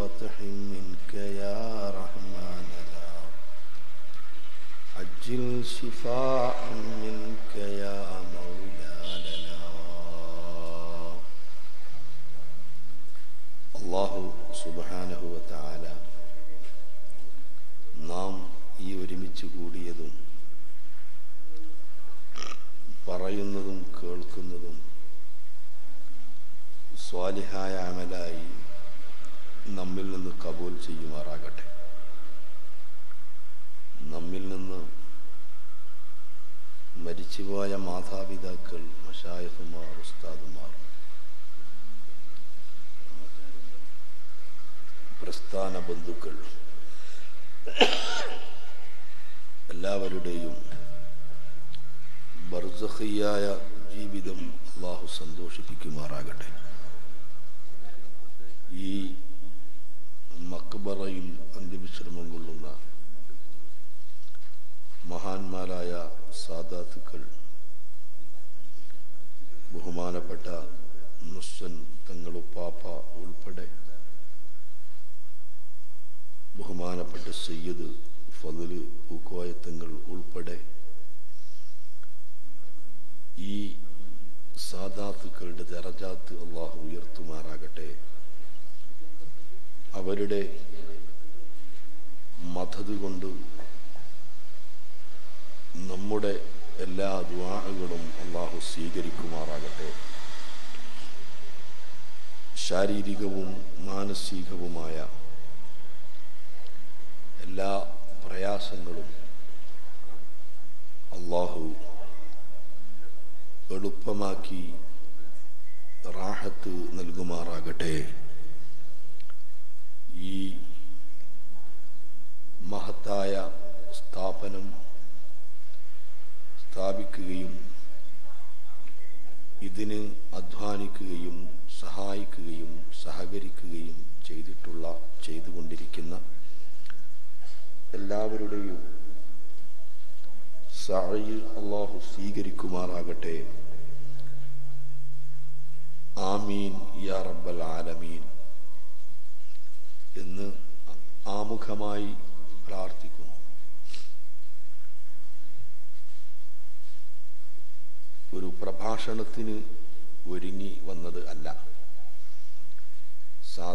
فتح منك يا رحمن. العالمين عجل شفاعه पुराना बंदूक कर लो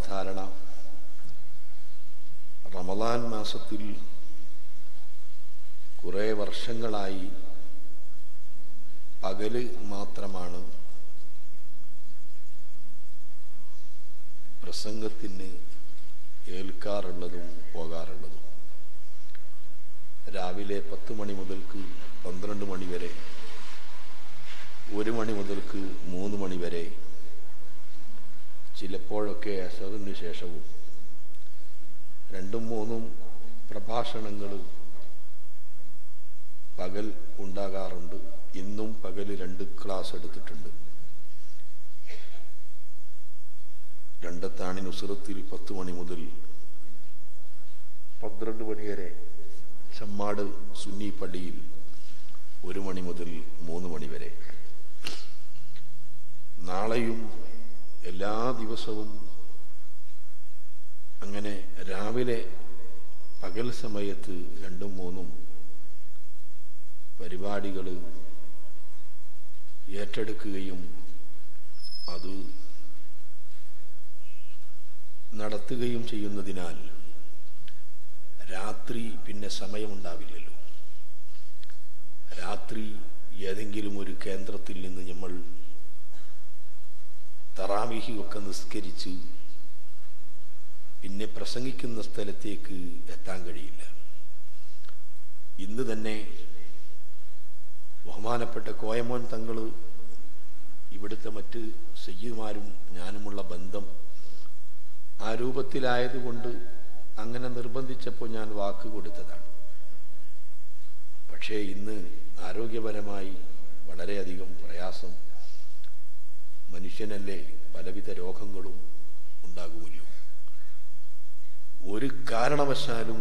സാധാരണ റമദാൻ മാസത്തിൽ കുറേ വർഷങ്ങളായി പകൽ മാത്രമാണ് പ്രസംഗത്തിന് ഏൽക്കാറുള്ളതും പോകാറുള്ളതും. രാവിലെ പത്ത് മണി മുതൽക്ക് പന്ത്രണ്ട് മണിവരെ ഒരു മണി മുതൽക്ക് മൂന്ന് മണിവരെ വരെ ചിലപ്പോഴൊക്കെ അസറിന് ശേഷവും രണ്ടും മൂന്നും പ്രഭാഷണങ്ങൾ പകൽ ഉണ്ടാകാറുണ്ട്. ഇന്നും പകൽ രണ്ട് ക്ലാസ് എടുത്തിട്ടുണ്ട്. രണ്ടത്താണി നുസുറത്തിൽ പത്ത് മണി മുതൽ പന്ത്രണ്ട് മണി വരെ ചമ്മാട് സുന്നി പള്ളിയിൽ ഒരു മണി മുതൽ മൂന്ന് മണി വരെ. നാളെയും എല്ലാ ദിവസവും അങ്ങനെ രാവിലെ പകൽ സമയത്ത് രണ്ടും മൂന്നും പരിപാടികൾ ഏറ്റെടുക്കുകയും അത് നടത്തുകയും ചെയ്യുന്നതിനാൽ രാത്രി പിന്നെ സമയമുണ്ടാവില്ലല്ലോ. രാത്രി ഏതെങ്കിലും ഒരു കേന്ദ്രത്തിൽ നിന്ന് നമ്മൾ തറാവിഹി ഒക്കെ നിസ്കരിച്ച് പിന്നെ പ്രസംഗിക്കുന്ന സ്ഥലത്തേക്ക് എത്താൻ കഴിയില്ല. ഇന്ന് തന്നെ ബഹുമാനപ്പെട്ട കോയമോൻ തങ്ങൾ ഇവിടുത്തെ മറ്റ് സയ്യിദ്മാരും ഞാനുമുള്ള ബന്ധം ആ രൂപത്തിലായതുകൊണ്ട് അങ്ങനെ നിർബന്ധിച്ചപ്പോൾ ഞാൻ വാക്ക് കൊടുത്തതാണ്. പക്ഷേ ഇന്ന് ആരോഗ്യപരമായി വളരെയധികം പ്രയാസം മനുഷ്യനല്ലേ പലവിധ രോഗങ്ങളും ഉണ്ടാകുമല്ലോ? ഒരു കാരണവശാലും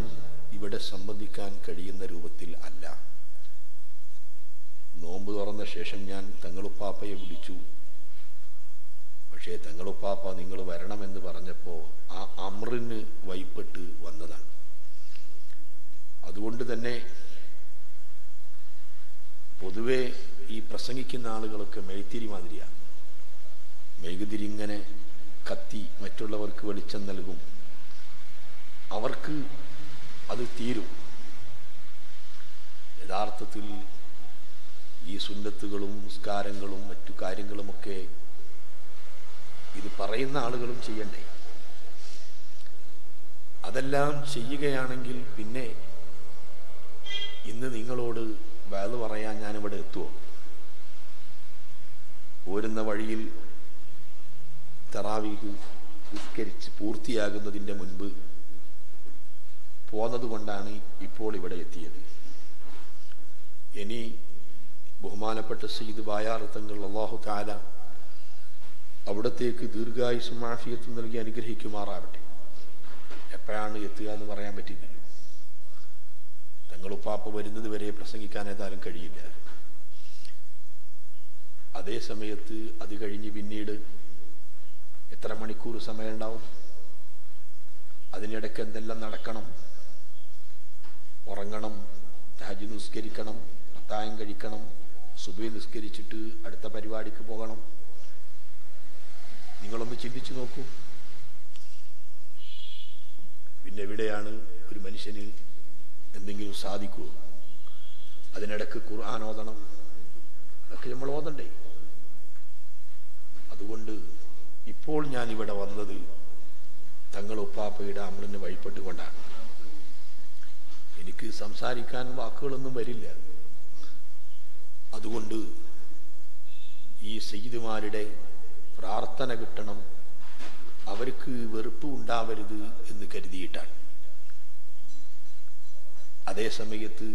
ഇവിടെ സംബന്ധിക്കാൻ കഴിയുന്ന രൂപത്തിൽ അല്ല. നോമ്പ് തുറന്ന ശേഷം ഞാൻ തങ്ങളുപ്പാപ്പയെ വിളിച്ചു. പക്ഷേ തങ്ങളുപ്പാപ്പ നിങ്ങൾ വരണമെന്ന് പറഞ്ഞപ്പോൾ ആ അമ്രിന് വൈപ്പെട്ട് വന്നതാണ്. അതുകൊണ്ട് തന്നെ പൊതുവെ ഈ പ്രസംഗിക്കുന്ന ആളുകളൊക്കെ മെഴുത്തിരി മാതിരിയാണ്. മെഴുകുതിരി ഇങ്ങനെ കത്തി മറ്റുള്ളവർക്ക് വെളിച്ചം നൽകും. അവർക്ക് അത് തീരും. യഥാർത്ഥത്തിൽ ഈ സുന്നത്തുകളും നിസ്കാരങ്ങളും മറ്റു കാര്യങ്ങളുമൊക്കെ ഇത് പറയുന്ന ആളുകളും ചെയ്യണ്ടേ? അതെല്ലാം ചെയ്യുകയാണെങ്കിൽ പിന്നെ ഇന്ന് നിങ്ങളോട് വേദ പറയാൻ ഞാനിവിടെ എത്തുമോ പോരുന്ന വഴിയിൽ തറാവീഹ് നിസ്കരിച്ച് പൂർത്തിയാകുന്നതിന്റെ മുൻപ് പോന്നതുകൊണ്ടാണ് ഇപ്പോൾ ഇവിടെ എത്തിയത്. ഇനി ബഹുമാനപ്പെട്ട സയ്യിദ് ബായാർത്ഥങ്ങൾ അള്ളാഹു താല അവിടത്തേക്ക് ദീർഘായുസും മാഫിയത്തും നൽകി അനുഗ്രഹിക്കുമാറാവട്ടെ. എപ്പോഴാണ് എത്തുക എന്ന് പറയാൻ പറ്റില്ലല്ലോ തങ്ങളുപ്പാപ്പ വരുന്നത് വരെ പ്രസംഗിക്കാൻ ഏതായാലും കഴിയില്ല. അതേ സമയത്ത് അത് കഴിഞ്ഞ് പിന്നീട് എത്ര മണിക്കൂർ സമയമുണ്ടാവും? അതിനിടയ്ക്ക് എന്തെല്ലാം നടക്കണം? ഉറങ്ങണം താജ് നിസ്കരിക്കണം അത്തായം കഴിക്കണം സുബൈ നിസ്കരിച്ചിട്ട് അടുത്ത പരിപാടിക്ക് പോകണം. നിങ്ങളൊന്ന് ചിന്തിച്ചു നോക്കൂ. പിന്നെ എവിടെയാണ് ഒരു മനുഷ്യന് എന്തെങ്കിലും സാധിക്കൂ അതിനിടക്ക് ഖുർആൻ ഓതണം. അതൊക്കെ നമ്മൾ ഓതണ്ടേ? അതുകൊണ്ട് ഇപ്പോൾ ഞാൻ ഇവിടെ വന്നത് തങ്ങൾ ഉപ്പാപ്പയുടെ അമ്രന് വഴിപ്പെട്ടുകൊണ്ടാണ്. എനിക്ക് സംസാരിക്കാൻ വാക്കുകളൊന്നും വരില്ല. അതുകൊണ്ട് ഈ സെയ്ദുമാരുടെ പ്രാർത്ഥന കിട്ടണം. അവർക്ക് വെറുപ്പ് ഉണ്ടാവരുത് എന്ന് കരുതിയിട്ടാണ്. അതേ സമയത്ത്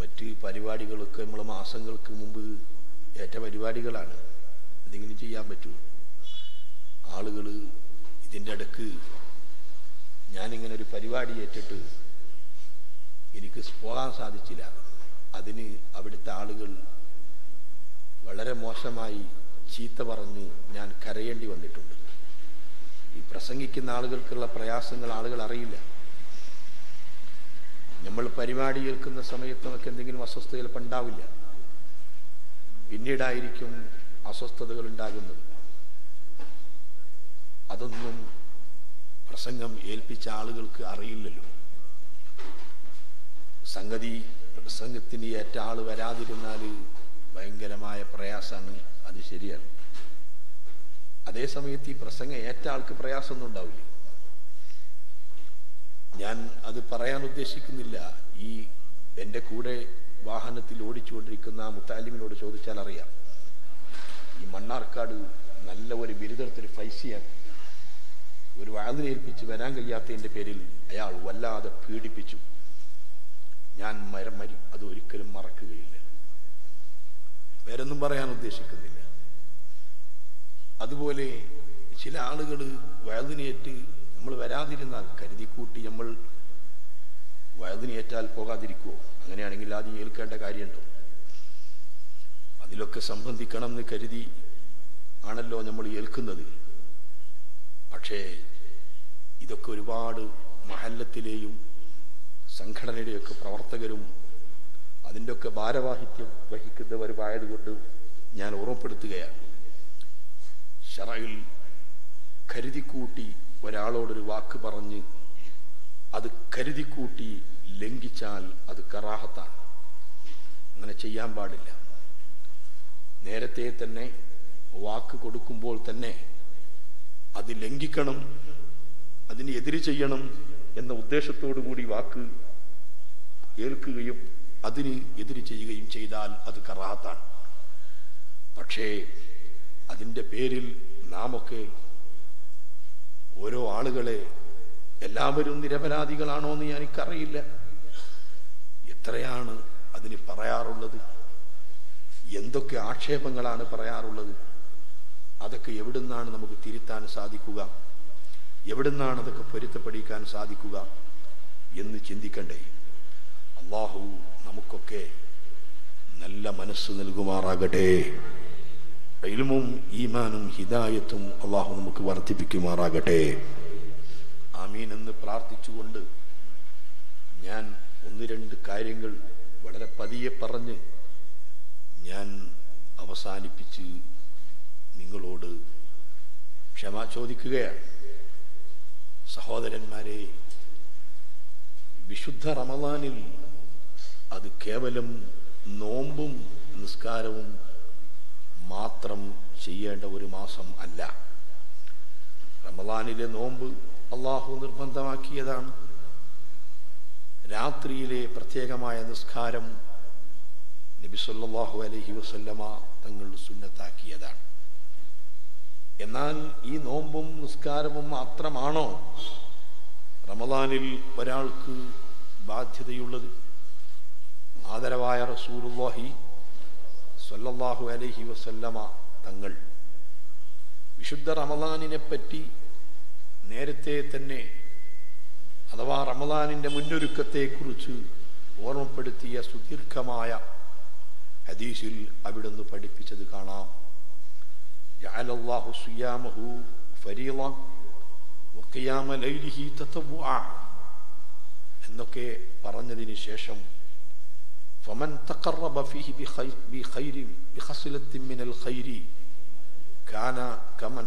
മറ്റ് പരിപാടികളൊക്കെ നമ്മൾ മാസങ്ങൾക്ക് മുമ്പ് ഏറ്റ പരിപാടികളാണ്. എന്തെങ്കിലും ചെയ്യാൻ പറ്റുമോ ആളുകൾ ഇതിന്റെ അടുക്ക് ഞാനിങ്ങനെ ഒരു പരിപാടി ഏറ്റിട്ട് എനിക്ക് പോകാൻ സാധിച്ചില്ല. അതിന് അവിടുത്തെ ആളുകൾ വളരെ മോശമായി ചീത്ത പറഞ്ഞ് ഞാൻ കരയേണ്ടി വന്നിട്ടുണ്ട്. ഈ പ്രസംഗിക്കുന്ന ആളുകൾക്കുള്ള പ്രയാസങ്ങൾ ആളുകൾ അറിയില്ല. നമ്മൾ പരിപാടി കേൾക്കുന്ന സമയത്ത് നമുക്ക് എന്തെങ്കിലും അസ്വസ്ഥ ചിലപ്പോൾ ഉണ്ടാവില്ല. പിന്നീടായിരിക്കും അസ്വസ്ഥതകൾ ഉണ്ടാകുന്നത് അതൊന്നും പ്രസംഗം ഏൽപ്പിച്ച ആളുകൾക്ക് അറിയില്ലല്ലോ. സംഗതി പ്രസംഗത്തിന് ഏറ്റ ആൾ വരാതിരുന്നാൽ ഭയങ്കരമായ പ്രയാസമാണ്. അത് ശരിയാണ്. അതേസമയത്ത് ഈ പ്രസംഗം ഏറ്റ ആൾക്ക് പ്രയാസമൊന്നും ഉണ്ടാവില്ല. ഞാൻ അത് പറയാൻ ഉദ്ദേശിക്കുന്നില്ല. ഈ എന്റെ കൂടെ വാഹനത്തിൽ ഓടിച്ചുകൊണ്ടിരിക്കുന്ന മുത്താലിമിനോട് ചോദിച്ചാൽ അറിയാം. ഈ മണ്ണാർക്കാട് നല്ല ഒരു ബിരുദത്തിൽ ഫൈസിയാണ്. ഒരു വാതിലേൽപ്പിച്ച് വരാൻ കഴിയാത്തതിന്റെ പേരിൽ അയാൾ വല്ലാതെ പീഡിപ്പിച്ചു. ഞാൻ മരം മരി അത് ഒരിക്കലും മറക്കുകയില്ല. വേറൊന്നും പറയാൻ ഉദ്ദേശിക്കുന്നില്ല. അതുപോലെ ചില ആളുകൾ വയതിനേറ്റ് നമ്മൾ വരാതിരുന്നാൽ കരുതിക്കൂട്ടി നമ്മൾ വയതിനേറ്റാൽ പോകാതിരിക്കുമോ അങ്ങനെയാണെങ്കിൽ ആദ്യം ഏൽക്കേണ്ട കാര്യമുണ്ടോ? അതിലൊക്കെ സംബന്ധിക്കണം എന്ന് കരുതി ആണല്ലോ നമ്മൾ ഏൽക്കുന്നത്. പക്ഷേ ഇതൊക്കെ ഒരുപാട് മഹല്ലത്തിലെയും സംഘടനയുടെയൊക്കെ പ്രവർത്തകരും അതിന്റെയൊക്കെ ഭാരവാഹിത്യം വഹിക്കുന്നവരുമായതുകൊണ്ട് ഞാൻ ഓർമ്മപ്പെടുത്തുകയാണ്. ഷറയിൽ കരുതിക്കൂട്ടി ഒരാളോടൊരു വാക്ക് പറഞ്ഞ് അത് കരുതിക്കൂട്ടി ലംഘിച്ചാൽ അത് കറാഹത്താണ്. അങ്ങനെ ചെയ്യാൻ പാടില്ല. നേരത്തെ തന്നെ വാക്ക് കൊടുക്കുമ്പോൾ തന്നെ അത് ലംഘിക്കണം അതിന് എതിര് ചെയ്യണം എന്ന ഉദ്ദേശത്തോടു കൂടി വാക്ക് ഏൽക്കുകയും അതിന് എതിര് ചെയ്യുകയും ചെയ്താൽ അത് കറാത്താണ്. പക്ഷേ അതിന്റെ പേരിൽ നാമൊക്കെ ഓരോ ആളുകളെ എല്ലാവരും നിരപരാധികളാണോ എന്ന് എനിക്കറിയില്ല എത്രയാണ് അതിന് പറയാറുള്ളത്? എന്തൊക്കെ ആക്ഷേപങ്ങളാണ് പറയാറുള്ളത്? അതൊക്കെ എവിടുന്നാണ് നമുക്ക് തിരുത്താൻ സാധിക്കുക? എവിടുന്നാണ് അതൊക്കെ പൊരുത്തപ്പെടിക്കാൻ സാധിക്കുക എന്ന് ചിന്തിക്കണ്ടേ. അള്ളാഹു നമുക്കൊക്കെ നല്ല മനസ്സ് നൽകുമാറാകട്ടെ. ഈമാനും ഹിദായത്തും അള്ളാഹു നമുക്ക് വർദ്ധിപ്പിക്കുമാറാകട്ടെ. ആമീൻ എന്ന് പ്രാർത്ഥിച്ചുകൊണ്ട് ഞാൻ ഒന്ന് രണ്ട് കാര്യങ്ങൾ വളരെ പതിയെ പറഞ്ഞ് ഞാൻ അവസാനിപ്പിച്ച് നിങ്ങളോട് ക്ഷമ ചോദിക്കുകയാണ്. സഹോദരന്മാരെ വിശുദ്ധ റമദാനിൽ അത് കേവലം നോമ്പും നിസ്കാരവും മാത്രം ചെയ്യേണ്ട ഒരു മാസം അല്ല. റമദാനിലെ നോമ്പ് അള്ളാഹു നിർബന്ധമാക്കിയതാണ്. രാത്രിയിലെ പ്രത്യേകമായ നിസ്കാരം നബി സല്ലല്ലാഹു അലൈഹി വസല്ലമ തങ്ങൾ സുന്നത്താക്കിയതാണ്. എന്നാൽ ഈ നോമ്പും നിസ്കാരവും മാത്രമാണോ റമദാനിൽ ഒരാൾക്ക് ബാധ്യതയുള്ളത്? ആദരവായ റസൂലുള്ളാഹി സല്ലാഹു അലൈഹി വസല്ലമ തങ്ങൾ വിശുദ്ധ റമദാനിനെ പറ്റി നേരത്തെ തന്നെ അഥവാ റമദാനിന്റെ മുന്നൊരുക്കത്തെക്കുറിച്ച് ഓർമ്മപ്പെടുത്തിയ സുദീർഘമായ ഹദീസിൽ അവിടുന്ന് പഠിപ്പിച്ചത് കാണാം. ലൈലിഹി എന്നൊക്കെ പറഞ്ഞതിന് ശേഷം ഫമൻ മിനൽ ഖൈരി കാന കമൻ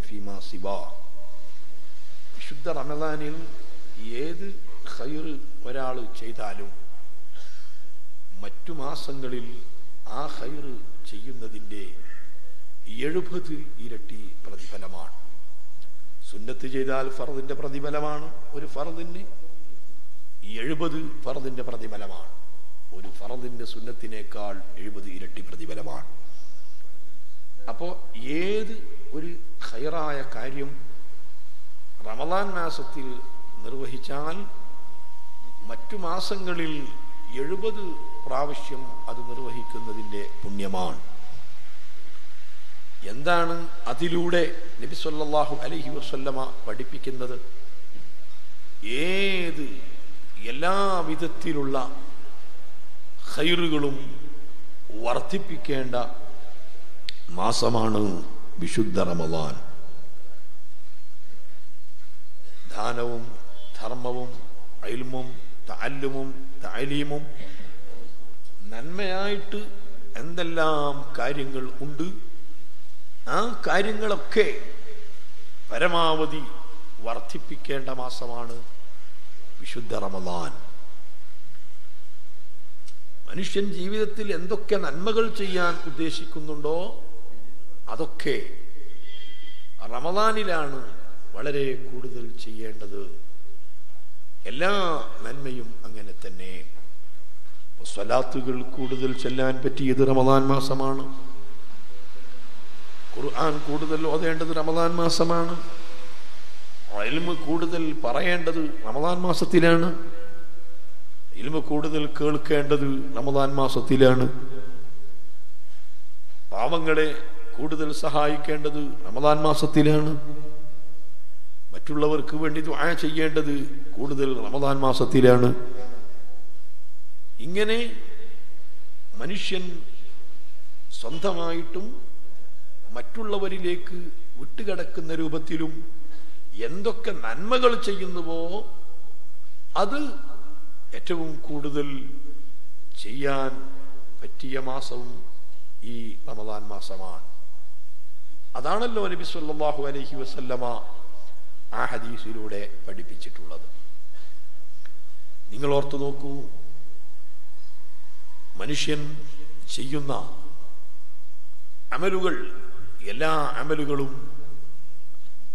ഫീമാ സിബാ. വിശുദ്ധ റമദാനിൽ ഏത് ഖൈർ ഒരാൾ ചെയ്താലും മറ്റു മാസങ്ങളിൽ ആ ഹൈർ ചെയ്യുന്നതിന്റെ എഴുപത് ഇരട്ടി പ്രതിഫലമാണ്. സുന്നത്ത് ചെയ്താൽ ഫറദിന്റെ പ്രതിഫലമാണ് ഒരു ഫറദിന് എഴുപത് ഫറദിന്റെ പ്രതിഫലമാണ്. ഒരു ഫറദിന്റെ സുന്നത്തിനേക്കാൾ എഴുപത് ഇരട്ടി പ്രതിഫലമാണ്. അപ്പോൾ ഏത് ഒരു ഹൈറായ കാര്യം റമദാൻ മാസത്തിൽ നിർവഹിച്ചാൽ മറ്റു മാസങ്ങളിൽ എഴുപത് പ്രാവശ്യം അത് നിർവഹിക്കുന്നതിന്റെ പുണ്യമാണ്. എന്താണ് അതിലൂടെ നബി സല്ലല്ലാഹു അലൈഹി വസല്ലമ പഠിപ്പിക്കുന്നത്? ഏത് എല്ലാ വിധത്തിലുള്ള ഹൈറുകളും വർദ്ധിപ്പിക്കേണ്ട മാസമാണ് വിശുദ്ധ റമദാൻ. ദാനവും ധർമ്മവും അയൽമും താലുമും താലീമും നന്മയായിട്ട് എന്തെല്ലാം കാര്യങ്ങൾ ഉണ്ട്? ആ കാര്യങ്ങളൊക്കെ പരമാവധി വർദ്ധിപ്പിക്കേണ്ട മാസമാണ് വിശുദ്ധ റമദാൻ. മനുഷ്യൻ ജീവിതത്തിൽ എന്തൊക്കെ നന്മകൾ ചെയ്യാൻ ഉദ്ദേശിക്കുന്നുണ്ടോ അതൊക്കെ റമദാനിലാണ് വളരെ കൂടുതൽ ചെയ്യേണ്ടത്. എല്ലാ നന്മയും അങ്ങനെ തന്നെ. സ്വലാത്തുകൾ കൂടുതൽ ചെല്ലാൻ പറ്റിയത് റമദാൻ മാസമാണ്. ഖുർആൻ കൂടുതൽ ഓതേണ്ടത് റമദാൻ മാസമാണ്. ഇൽമ് കൂടുതൽ പറയേണ്ടത് റമദാൻ മാസത്തിലാണ്. ഇൽമ് കൂടുതൽ കേൾക്കേണ്ടത് റമദാൻ മാസത്തിലാണ്. പാവങ്ങളെ കൂടുതൽ സഹായിക്കേണ്ടത് റമദാൻ മാസത്തിലാണ്. മറ്റുള്ളവർക്ക് വേണ്ടി ദുആ ചെയ്യേണ്ടത് കൂടുതൽ റമദാൻ മാസത്തിലാണ്. ഇങ്ങനെ മനുഷ്യൻ സ്വന്തമായിട്ടും മറ്റുള്ളവരിലേക്ക് വിട്ടുകിടക്കുന്ന രൂപത്തിലും എന്തൊക്കെ നന്മകൾ ചെയ്യുന്നുവോ അത് ഏറ്റവും കൂടുതൽ ചെയ്യാൻ പറ്റിയ മാസവും ഈ റമദാൻ മാസമാണ്. അതാണല്ലോ നബി സല്ലല്ലാഹു അലഹി വസല്ലമ ആ ഹദീസിലൂടെ പഠിപ്പിച്ചിട്ടുള്ളത്. നിങ്ങൾ ഓർത്തു നോക്കൂ മനുഷ്യൻ ചെയ്യുന്ന അമലുകൾ എല്ലാ അമലുകളും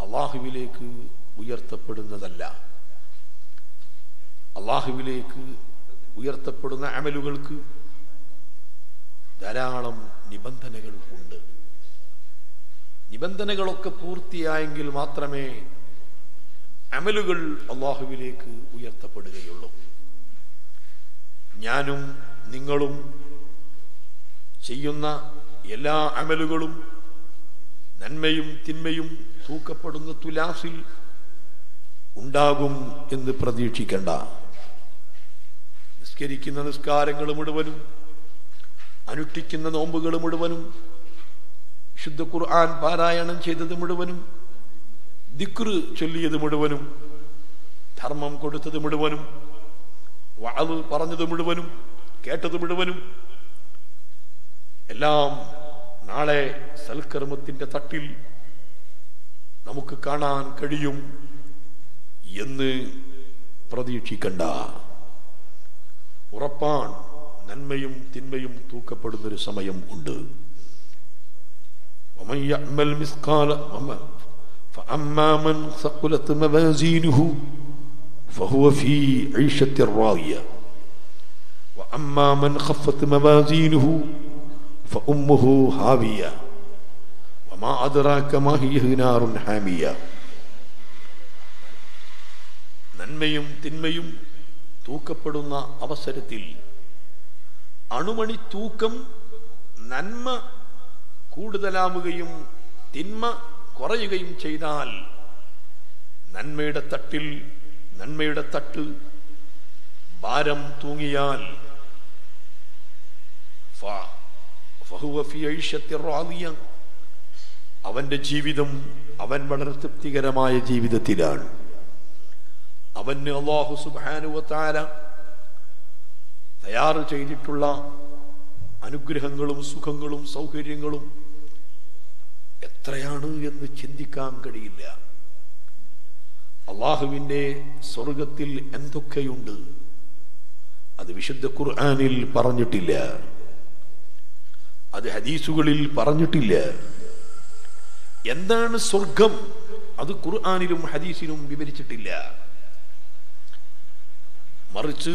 അള്ളാഹുവിലേക്ക് ഉയർത്തപ്പെടുന്നതല്ല. അള്ളാഹുവിലേക്ക് ഉയർത്തപ്പെടുന്ന അമലുകൾക്ക് ധാരാളം നിബന്ധനകൾ ഉണ്ട്. നിബന്ധനകളൊക്കെ പൂർത്തിയായെങ്കിൽ മാത്രമേ അമലുകൾ അള്ളാഹുവിലേക്ക് ഉയർത്തപ്പെടുകയുള്ളൂ. ഞാനും നിങ്ങളും ചെയ്യുന്ന എല്ലാ അമലുകളും നന്മയും തിന്മയും തൂക്കപ്പെടുന്ന തുലാസിൽ ഉണ്ടാകും എന്ന് പ്രതീക്ഷിക്കണ്ട. നിസ്കരിക്കുന്ന നിസ്കാരങ്ങൾ മുഴുവനും അനുഷ്ഠിക്കുന്ന നോമ്പുകൾ മുഴുവനും ശുദ്ധ ഖുർആൻ പാരായണം ചെയ്തത് മുഴുവനും ദിക്റ് ചൊല്ലിയത് മുഴുവനും ധർമ്മം കൊടുത്തത് മുഴുവനും വാത് പറഞ്ഞത് മുഴുവനും കേട്ടത് മുഴുവനും എല്ലാം നാളെ സൽക്കർമ്മത്തിന്റെ തട്ടിൽ നമുക്ക് കാണാൻ കഴിയും എന്ന് പ്രതീക്ഷിക്കണ്ട. ഉറപ്പാണ് നന്മയും തിന്മയും തൂക്കപ്പെടുന്നൊരു സമയം ഉണ്ട്. ഫഹുവ ഫീ ഐഷത്തിർ റായിയ. അമ്മാമൻ ഖഫത്ത് മവാസീനുഹു ഫഉമ്മുഹു ഹാവിയ. വമാ അദ്റാക മാ നാറുൻ ഹാമിയ. നന്മയും തിന്മയും തൂക്കപ്പെടുന്ന അവസരത്തിൽ അണുമണി തൂക്കം നന്മ കൂടുതലാവുകയും തിന്മ കുറയുകയും ചെയ്താൽ നന്മയുടെ തട്ടിൽ നന്മയുടെ തട്ട് ഭാരം തൂങ്ങിയാൽ അവന്റെ ജീവിതം അവൻ വളരെ തൃപ്തികരമായ ജീവിതത്തിലാണ്. അവന് അള്ളാഹു സുബാനുവത്താര തയ്യാറ് ചെയ്തിട്ടുള്ള അനുഗ്രഹങ്ങളും സുഖങ്ങളും സൗകര്യങ്ങളും എത്രയാണ് എന്ന് ചിന്തിക്കാൻ കഴിയില്ല. അള്ളാഹുവിന്റെ സ്വർഗത്തിൽ എന്തൊക്കെയുണ്ട്? അത് വിശുദ്ധ ഖുർആാനിൽ പറഞ്ഞിട്ടില്ല. അത് ഹദീസുകളിൽ പറഞ്ഞിട്ടില്ല. എന്താണ് സ്വർഗം? അത് ഖുർആാനിലും ഹദീസിലും വിവരിച്ചിട്ടില്ല. മറിച്ച്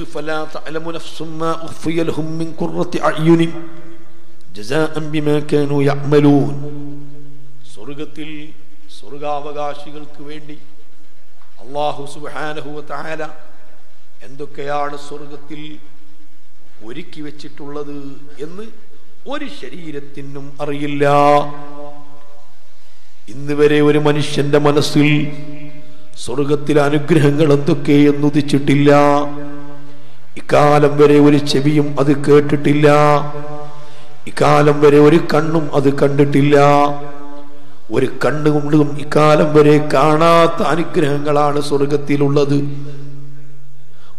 സ്വർഗത്തിൽ സ്വർഗാവകാശികൾക്ക് വേണ്ടി അള്ളാഹു സുബ്ഹാനഹു താര എന്തൊക്കെയാണ് സ്വർഗത്തിൽ ഒരുക്കി വെച്ചിട്ടുള്ളത് എന്ന് ഒരു ശരീരത്തിനും അറിയില്ല. ഇന്ന് വരെ ഒരു മനുഷ്യന്റെ മനസ്സിൽ സ്വർഗത്തിലെ അനുഗ്രഹങ്ങൾ എന്തൊക്കെയെന്ന് ഉദിച്ചിട്ടില്ല ഇക്കാലം വരെ ഒരു ചെവിയും അത് കേട്ടിട്ടില്ല. ഇക്കാലം വരെ ഒരു കണ്ണും അത് കണ്ടിട്ടില്ല. ഒരു കണ്ണുകൊണ്ടും ഇക്കാലം വരെ കാണാത്ത അനുഗ്രഹങ്ങളാണ് സ്വർഗത്തിലുള്ളത്.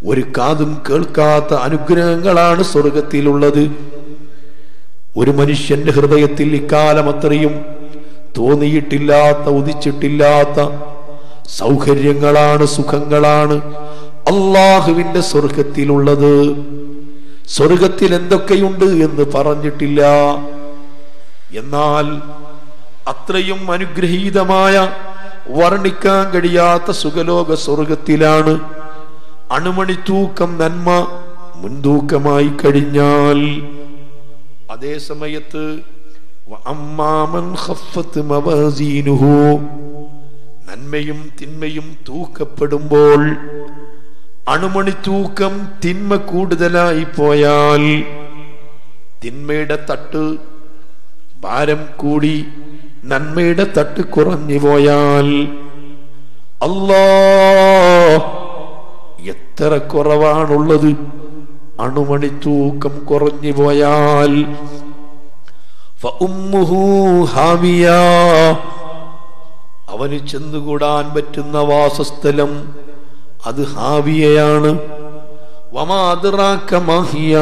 ഒരു കാതും കേൾക്കാത്ത അനുഗ്രഹങ്ങളാണ് സ്വർഗത്തിലുള്ളത്. ഒരു മനുഷ്യന്റെ ഹൃദയത്തിൽ ഇക്കാലം അത്രയും തോന്നിയിട്ടില്ലാത്ത ഉദിച്ചിട്ടില്ലാത്ത സൗകര്യങ്ങളാണ് സുഖങ്ങളാണ് അള്ളാഹുവിന്റെ സ്വർഗത്തിലുള്ളത്. സ്വർഗത്തിൽ എന്തൊക്കെയുണ്ട് എന്ന് പറഞ്ഞിട്ടില്ല. എന്നാൽ അത്രയും അനുഗ്രഹീതമായ വർണിക്കാൻ കഴിയാത്ത സുഖലോക സ്വർഗത്തിലാണ് അണുമണിത്തൂക്കം നന്മ മുൻതൂക്കമായി കഴിഞ്ഞാൽ അതേ സമയത്ത് നന്മയും തിന്മയും തൂക്കപ്പെടുമ്പോൾ അണുമണി തൂക്കം തിന്മ കൂടുതലായി പോയാൽ തിന്മയുടെ തട്ട് ഭാരം കൂടി നന്മയുടെ തട്ട് കുറഞ്ഞു പോയാൽ അല്ലാ എത്ര കുറവാണുള്ളത്. അണുമണി തൂക്കം കുറഞ്ഞു പോയാൽ അവന് ചെന്നുകൂടാൻ പറ്റുന്ന വാസസ്ഥലം അത് ഹാവിയയാണ്. വമാതിറാക്ക മാഹിയ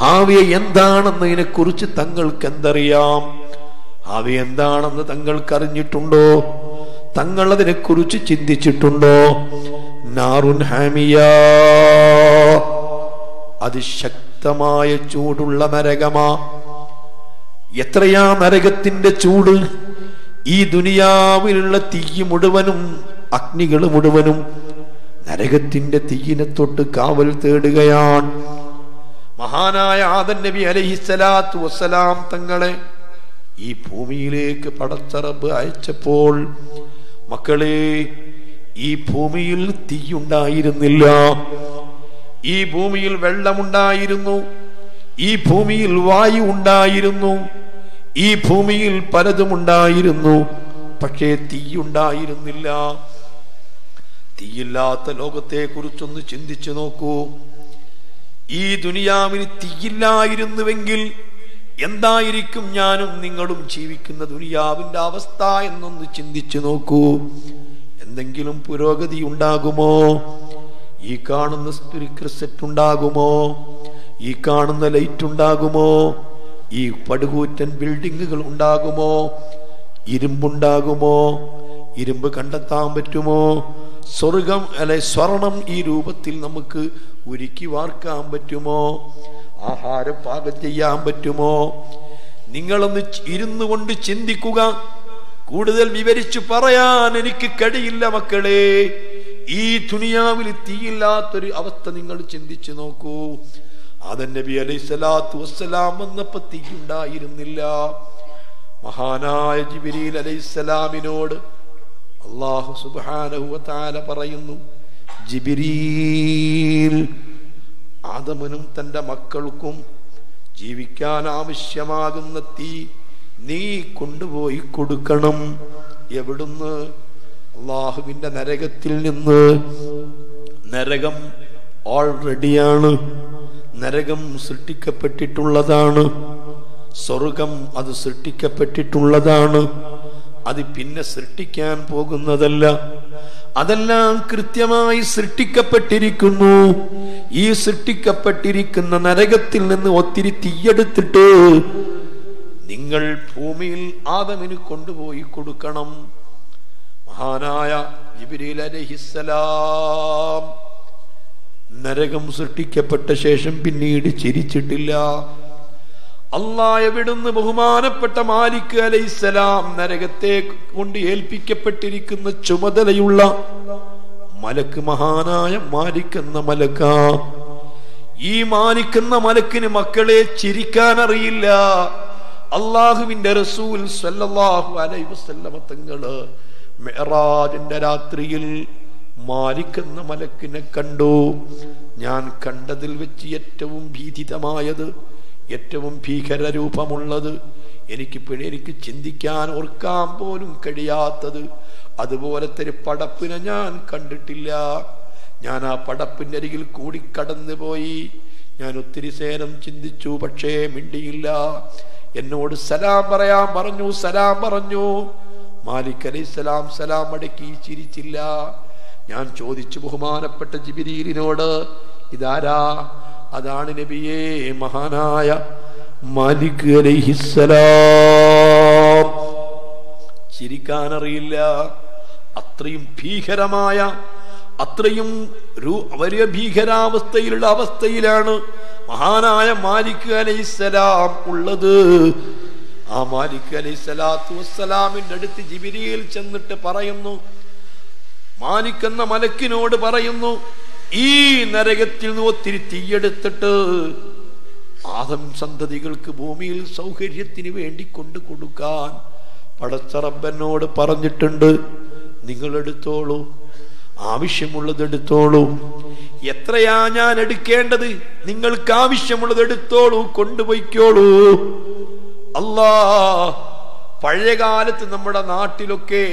ഹാവിയ എന്താണെന്നതിനെ കുറിച്ച് തങ്ങൾക്ക് എന്തറിയാം ഹാവിയ എന്താണെന്ന് തങ്ങൾക്ക് അറിഞ്ഞിട്ടുണ്ടോ തങ്ങൾ അതിനെ കുറിച്ച് ചിന്തിച്ചിട്ടുണ്ടോ? നാറുൻ ഹാമിയ അതിശക്തമായ ചൂടുള്ള നരകമാ. എത്രയാ നരകത്തിന്റെ ചൂട്? ഈ ദുനിയാവിലുള്ള തീ മുഴുവനും അഗ്നികൾ മുഴുവനും നരകത്തിന്റെ തീയിനെ തൊട്ട് കാവൽ തേടുകയാണ്. മഹാനായ ആദൻ നബി അലഹിസലാത്തു വസ്സലാം തങ്ങളെ ഈ ഭൂമിയിലേക്ക് പടച്ചറബ് അയച്ചപ്പോൾ മക്കളെ ഈ ഭൂമിയിൽ തീയുണ്ടായിരുന്നില്ല. ഈ ഭൂമിയിൽ വെള്ളമുണ്ടായിരുന്നു. ഈ ഭൂമിയിൽ വായു ഉണ്ടായിരുന്നു. ഈ ഭൂമിയിൽ പലതുമുണ്ടായിരുന്നു പക്ഷേ തീയുണ്ടായിരുന്നില്ല. തീയില്ലാത്ത ലോകത്തെ കുറിച്ചൊന്ന് ചിന്തിച്ചു നോക്കൂ. ഈ ദുനിയാവിന് തീയില്ലായിരുന്നുവെങ്കിൽ എന്തായിരിക്കും ഞാനും നിങ്ങളും ജീവിക്കുന്ന ദുനിയാവിന്റെ അവസ്ഥ എന്നൊന്ന് ചിന്തിച്ചു നോക്കൂ. എന്തെങ്കിലും പുരോഗതി ഉണ്ടാകുമോ? ഈ കാണുന്ന സ്പിരിക്കർ സെറ്റ് ഉണ്ടാകുമോ ഈ കാണുന്ന ലൈറ്റ് ഉണ്ടാകുമോ ഈ പടുകൂറ്റൻ ബിൽഡിങ്ങുകൾ ഉണ്ടാകുമോ? ഇരുമ്പുണ്ടാകുമോ? ഇരുമ്പ് കണ്ടെത്താൻ പറ്റുമോ? സ്വർഗം അല്ലെ സ്വർണം ഈ രൂപത്തിൽ നമുക്ക് ഉരുക്കി വാർക്കാൻ പറ്റുമോ? ആഹാരം പാകം ചെയ്യാൻ പറ്റുമോ? നിങ്ങളൊന്ന് ഇരുന്നു കൊണ്ട് ചിന്തിക്കുക. കൂടുതൽ വിവരിച്ചു പറയാൻ എനിക്ക് കഴിയില്ല മക്കളെ. ഈ ദുനിയാവിൽ തീയില്ലാത്തൊരു അവസ്ഥ നിങ്ങൾ ചിന്തിച്ചു നോക്കൂ. ആദൻ നബി അലൈഹി സ്വലാത്തു വസ്സലാം വന്നപ്പോ തീയുണ്ടായിരുന്നില്ല. മഹാനായ ജിബിരിൽ അലൈഹിസ്സലാമിനോട് അള്ളാഹു സുബ്ഹാനഹു വതആല പറയുന്നു ജിബിരീൽ ആദമനും തന്റെ മക്കൾക്കും ജീവിക്കാൻ ആവശ്യമാകുന്ന തീ നീ കൊണ്ടുപോയി കൊടുക്കണം. എവിടുന്ന് അള്ളാഹുവിന്റെ നരകത്തിൽ നിന്ന് നരകം ഓൾറെഡിയാണ് നരകം സൃഷ്ടിക്കപ്പെട്ടിട്ടുള്ളതാണ്. സ്വർഗം അത് സൃഷ്ടിക്കപ്പെട്ടിട്ടുള്ളതാണ്. അത് പിന്നെ സൃഷ്ടിക്കാൻ പോകുന്നതല്ല. അതെല്ലാം കൃത്യമായി സൃഷ്ടിക്കപ്പെട്ടിരിക്കുന്നു. ഈ സൃഷ്ടിക്കപ്പെട്ടിരിക്കുന്ന നരകത്തിൽ നിന്ന് ഒത്തിരി തീയെടുത്തിട്ട് നിങ്ങൾ ഭൂമിയിൽ ആദമിന് കൊണ്ടുപോയി കൊടുക്കണം. മഹാനായ ജിബിരിൽ അലഹിസലാം നരകം സൃഷ്ടിക്കപ്പെട്ട ശേഷം പിന്നീട് ചിരിച്ചിട്ടില്ല. അള്ളാ എവിടുന്ന് ബഹുമാനപ്പെട്ട മാലിക് അലൈസലാം നരകത്തെ കൊണ്ട് ഏൽപ്പിക്കപ്പെട്ടിരിക്കുന്ന ചുമതലയുള്ള മലക്ക് മഹാനായ മാലിക് എന്ന മലക്ക. ഈ മാലിക് എന്ന മലക്കിന് മക്കളെ ചിരിക്കാൻ അറിയില്ല അള്ളാഹുവിന്റെ റസൂൽ സല്ലല്ലാഹു അലൈഹി വസല്ലമ തങ്ങൾ മെഹറാജിന്റെ രാത്രിയിൽ മാലിക് എന്ന മലക്കിനെ കണ്ടു. ഞാൻ കണ്ടതിൽ വെച്ച് ഏറ്റവും ഭീതിതമായത് ഏറ്റവും ഭീകര രൂപമുള്ളത് എനിക്ക് എനിക്ക് ചിന്തിക്കാൻ ഓർക്കാൻ പോലും കഴിയാത്തത്. അതുപോലത്തെ ഒരു പടപ്പിനെ ഞാൻ കണ്ടിട്ടില്ല. ഞാൻ ആ പടപ്പിന്റെ അരികിൽ കൂടി കടന്നു പോയി. ഞാൻ ഒത്തിരി നേരം ചിന്തിച്ചു പക്ഷേ മിണ്ടിയില്ല. എന്നോട് സലാം പറയാൻ പറഞ്ഞു സലാം പറഞ്ഞു. മാലിക് അലൈഹി സലാം അടക്കി ചിരിച്ചില്ല. ഞാൻ ചോദിച്ചു ബഹുമാനപ്പെട്ട ജിബിരീലിനോട് ഇതാരാ? അതാണ് നബിയേ മഹാനായ മാലിക് അലൈഹിസ്സലാം. ചിരിക്കാനറിയില്ല. അത്രയും ഭീകരമായ അത്രയും വലിയ ഭീകരാവസ്ഥയിലുള്ള അവസ്ഥയിലാണ് മഹാനായ മാലിക് അലൈഹിസ്സലാം ഉള്ളത്. ആ മാലിക് അലൈഹിസ്സലാത്തു വസ്സലാമിന്റെ അടുത്ത് ജിബിരിയിൽ ചെന്നിട്ട് പറയുന്നു മാലിക് എന്ന മലക്കിനോട് പറയുന്നു ഈ നരകത്തിൽ നിന്ന് ഒത്തിരി തീയെടുത്തിട്ട് ആദം സന്തതികൾക്ക് ഭൂമിയിൽ സൗകര്യത്തിന് വേണ്ടി കൊണ്ടു കൊടുക്കാൻ പടച്ചറബനോട് പറഞ്ഞിട്ടുണ്ട്. നിങ്ങൾ എടുത്തോളൂ ആവശ്യമുള്ളത് എടുത്തോളൂ. എത്രയാ ഞാൻ എടുക്കേണ്ടത്? നിങ്ങൾക്ക് ആവശ്യമുള്ളത് എടുത്തോളൂ കൊണ്ടുപോയിക്കോളൂ. അല്ലാ പഴയകാലത്ത് നമ്മുടെ നാട്ടിലൊക്കെ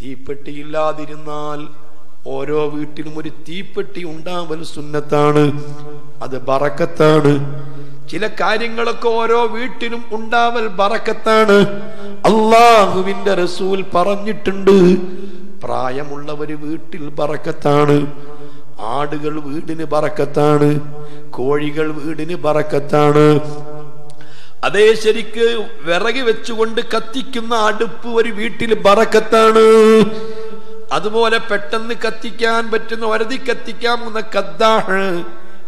തീപ്പെട്ടിയില്ലാതിരുന്നാൽ ഓരോ വീട്ടിലും ഒരു തീപ്പെട്ടി ഉണ്ടാവൽ സുന്നത്താണ് അത് ബറക്കത്താണ്. ചില കാര്യങ്ങളൊക്കെ ഓരോ വീട്ടിലും ഉണ്ടാവൽ ബറക്കത്താണ്. അള്ളാഹുവിന്റെ റസൂൽ പറഞ്ഞിട്ടുണ്ട് പ്രായമുള്ളവര് വീട്ടിൽ ബറക്കത്താണ് ആടുകൾ വീടിന് ബറക്കത്താണ് കോഴികൾ വീടിന് ബറക്കത്താണ്. അതേ ശരിക്ക് വിറക് വെച്ചുകൊണ്ട് കത്തിക്കുന്ന അടുപ്പ് ഒരു വീട്ടിൽ ബറക്കത്താണ്. അതുപോലെ പെട്ടെന്ന് കത്തിക്കാൻ പറ്റുന്ന ഒരതി കത്തിക്കാവുന്ന കദ്ദാഹ്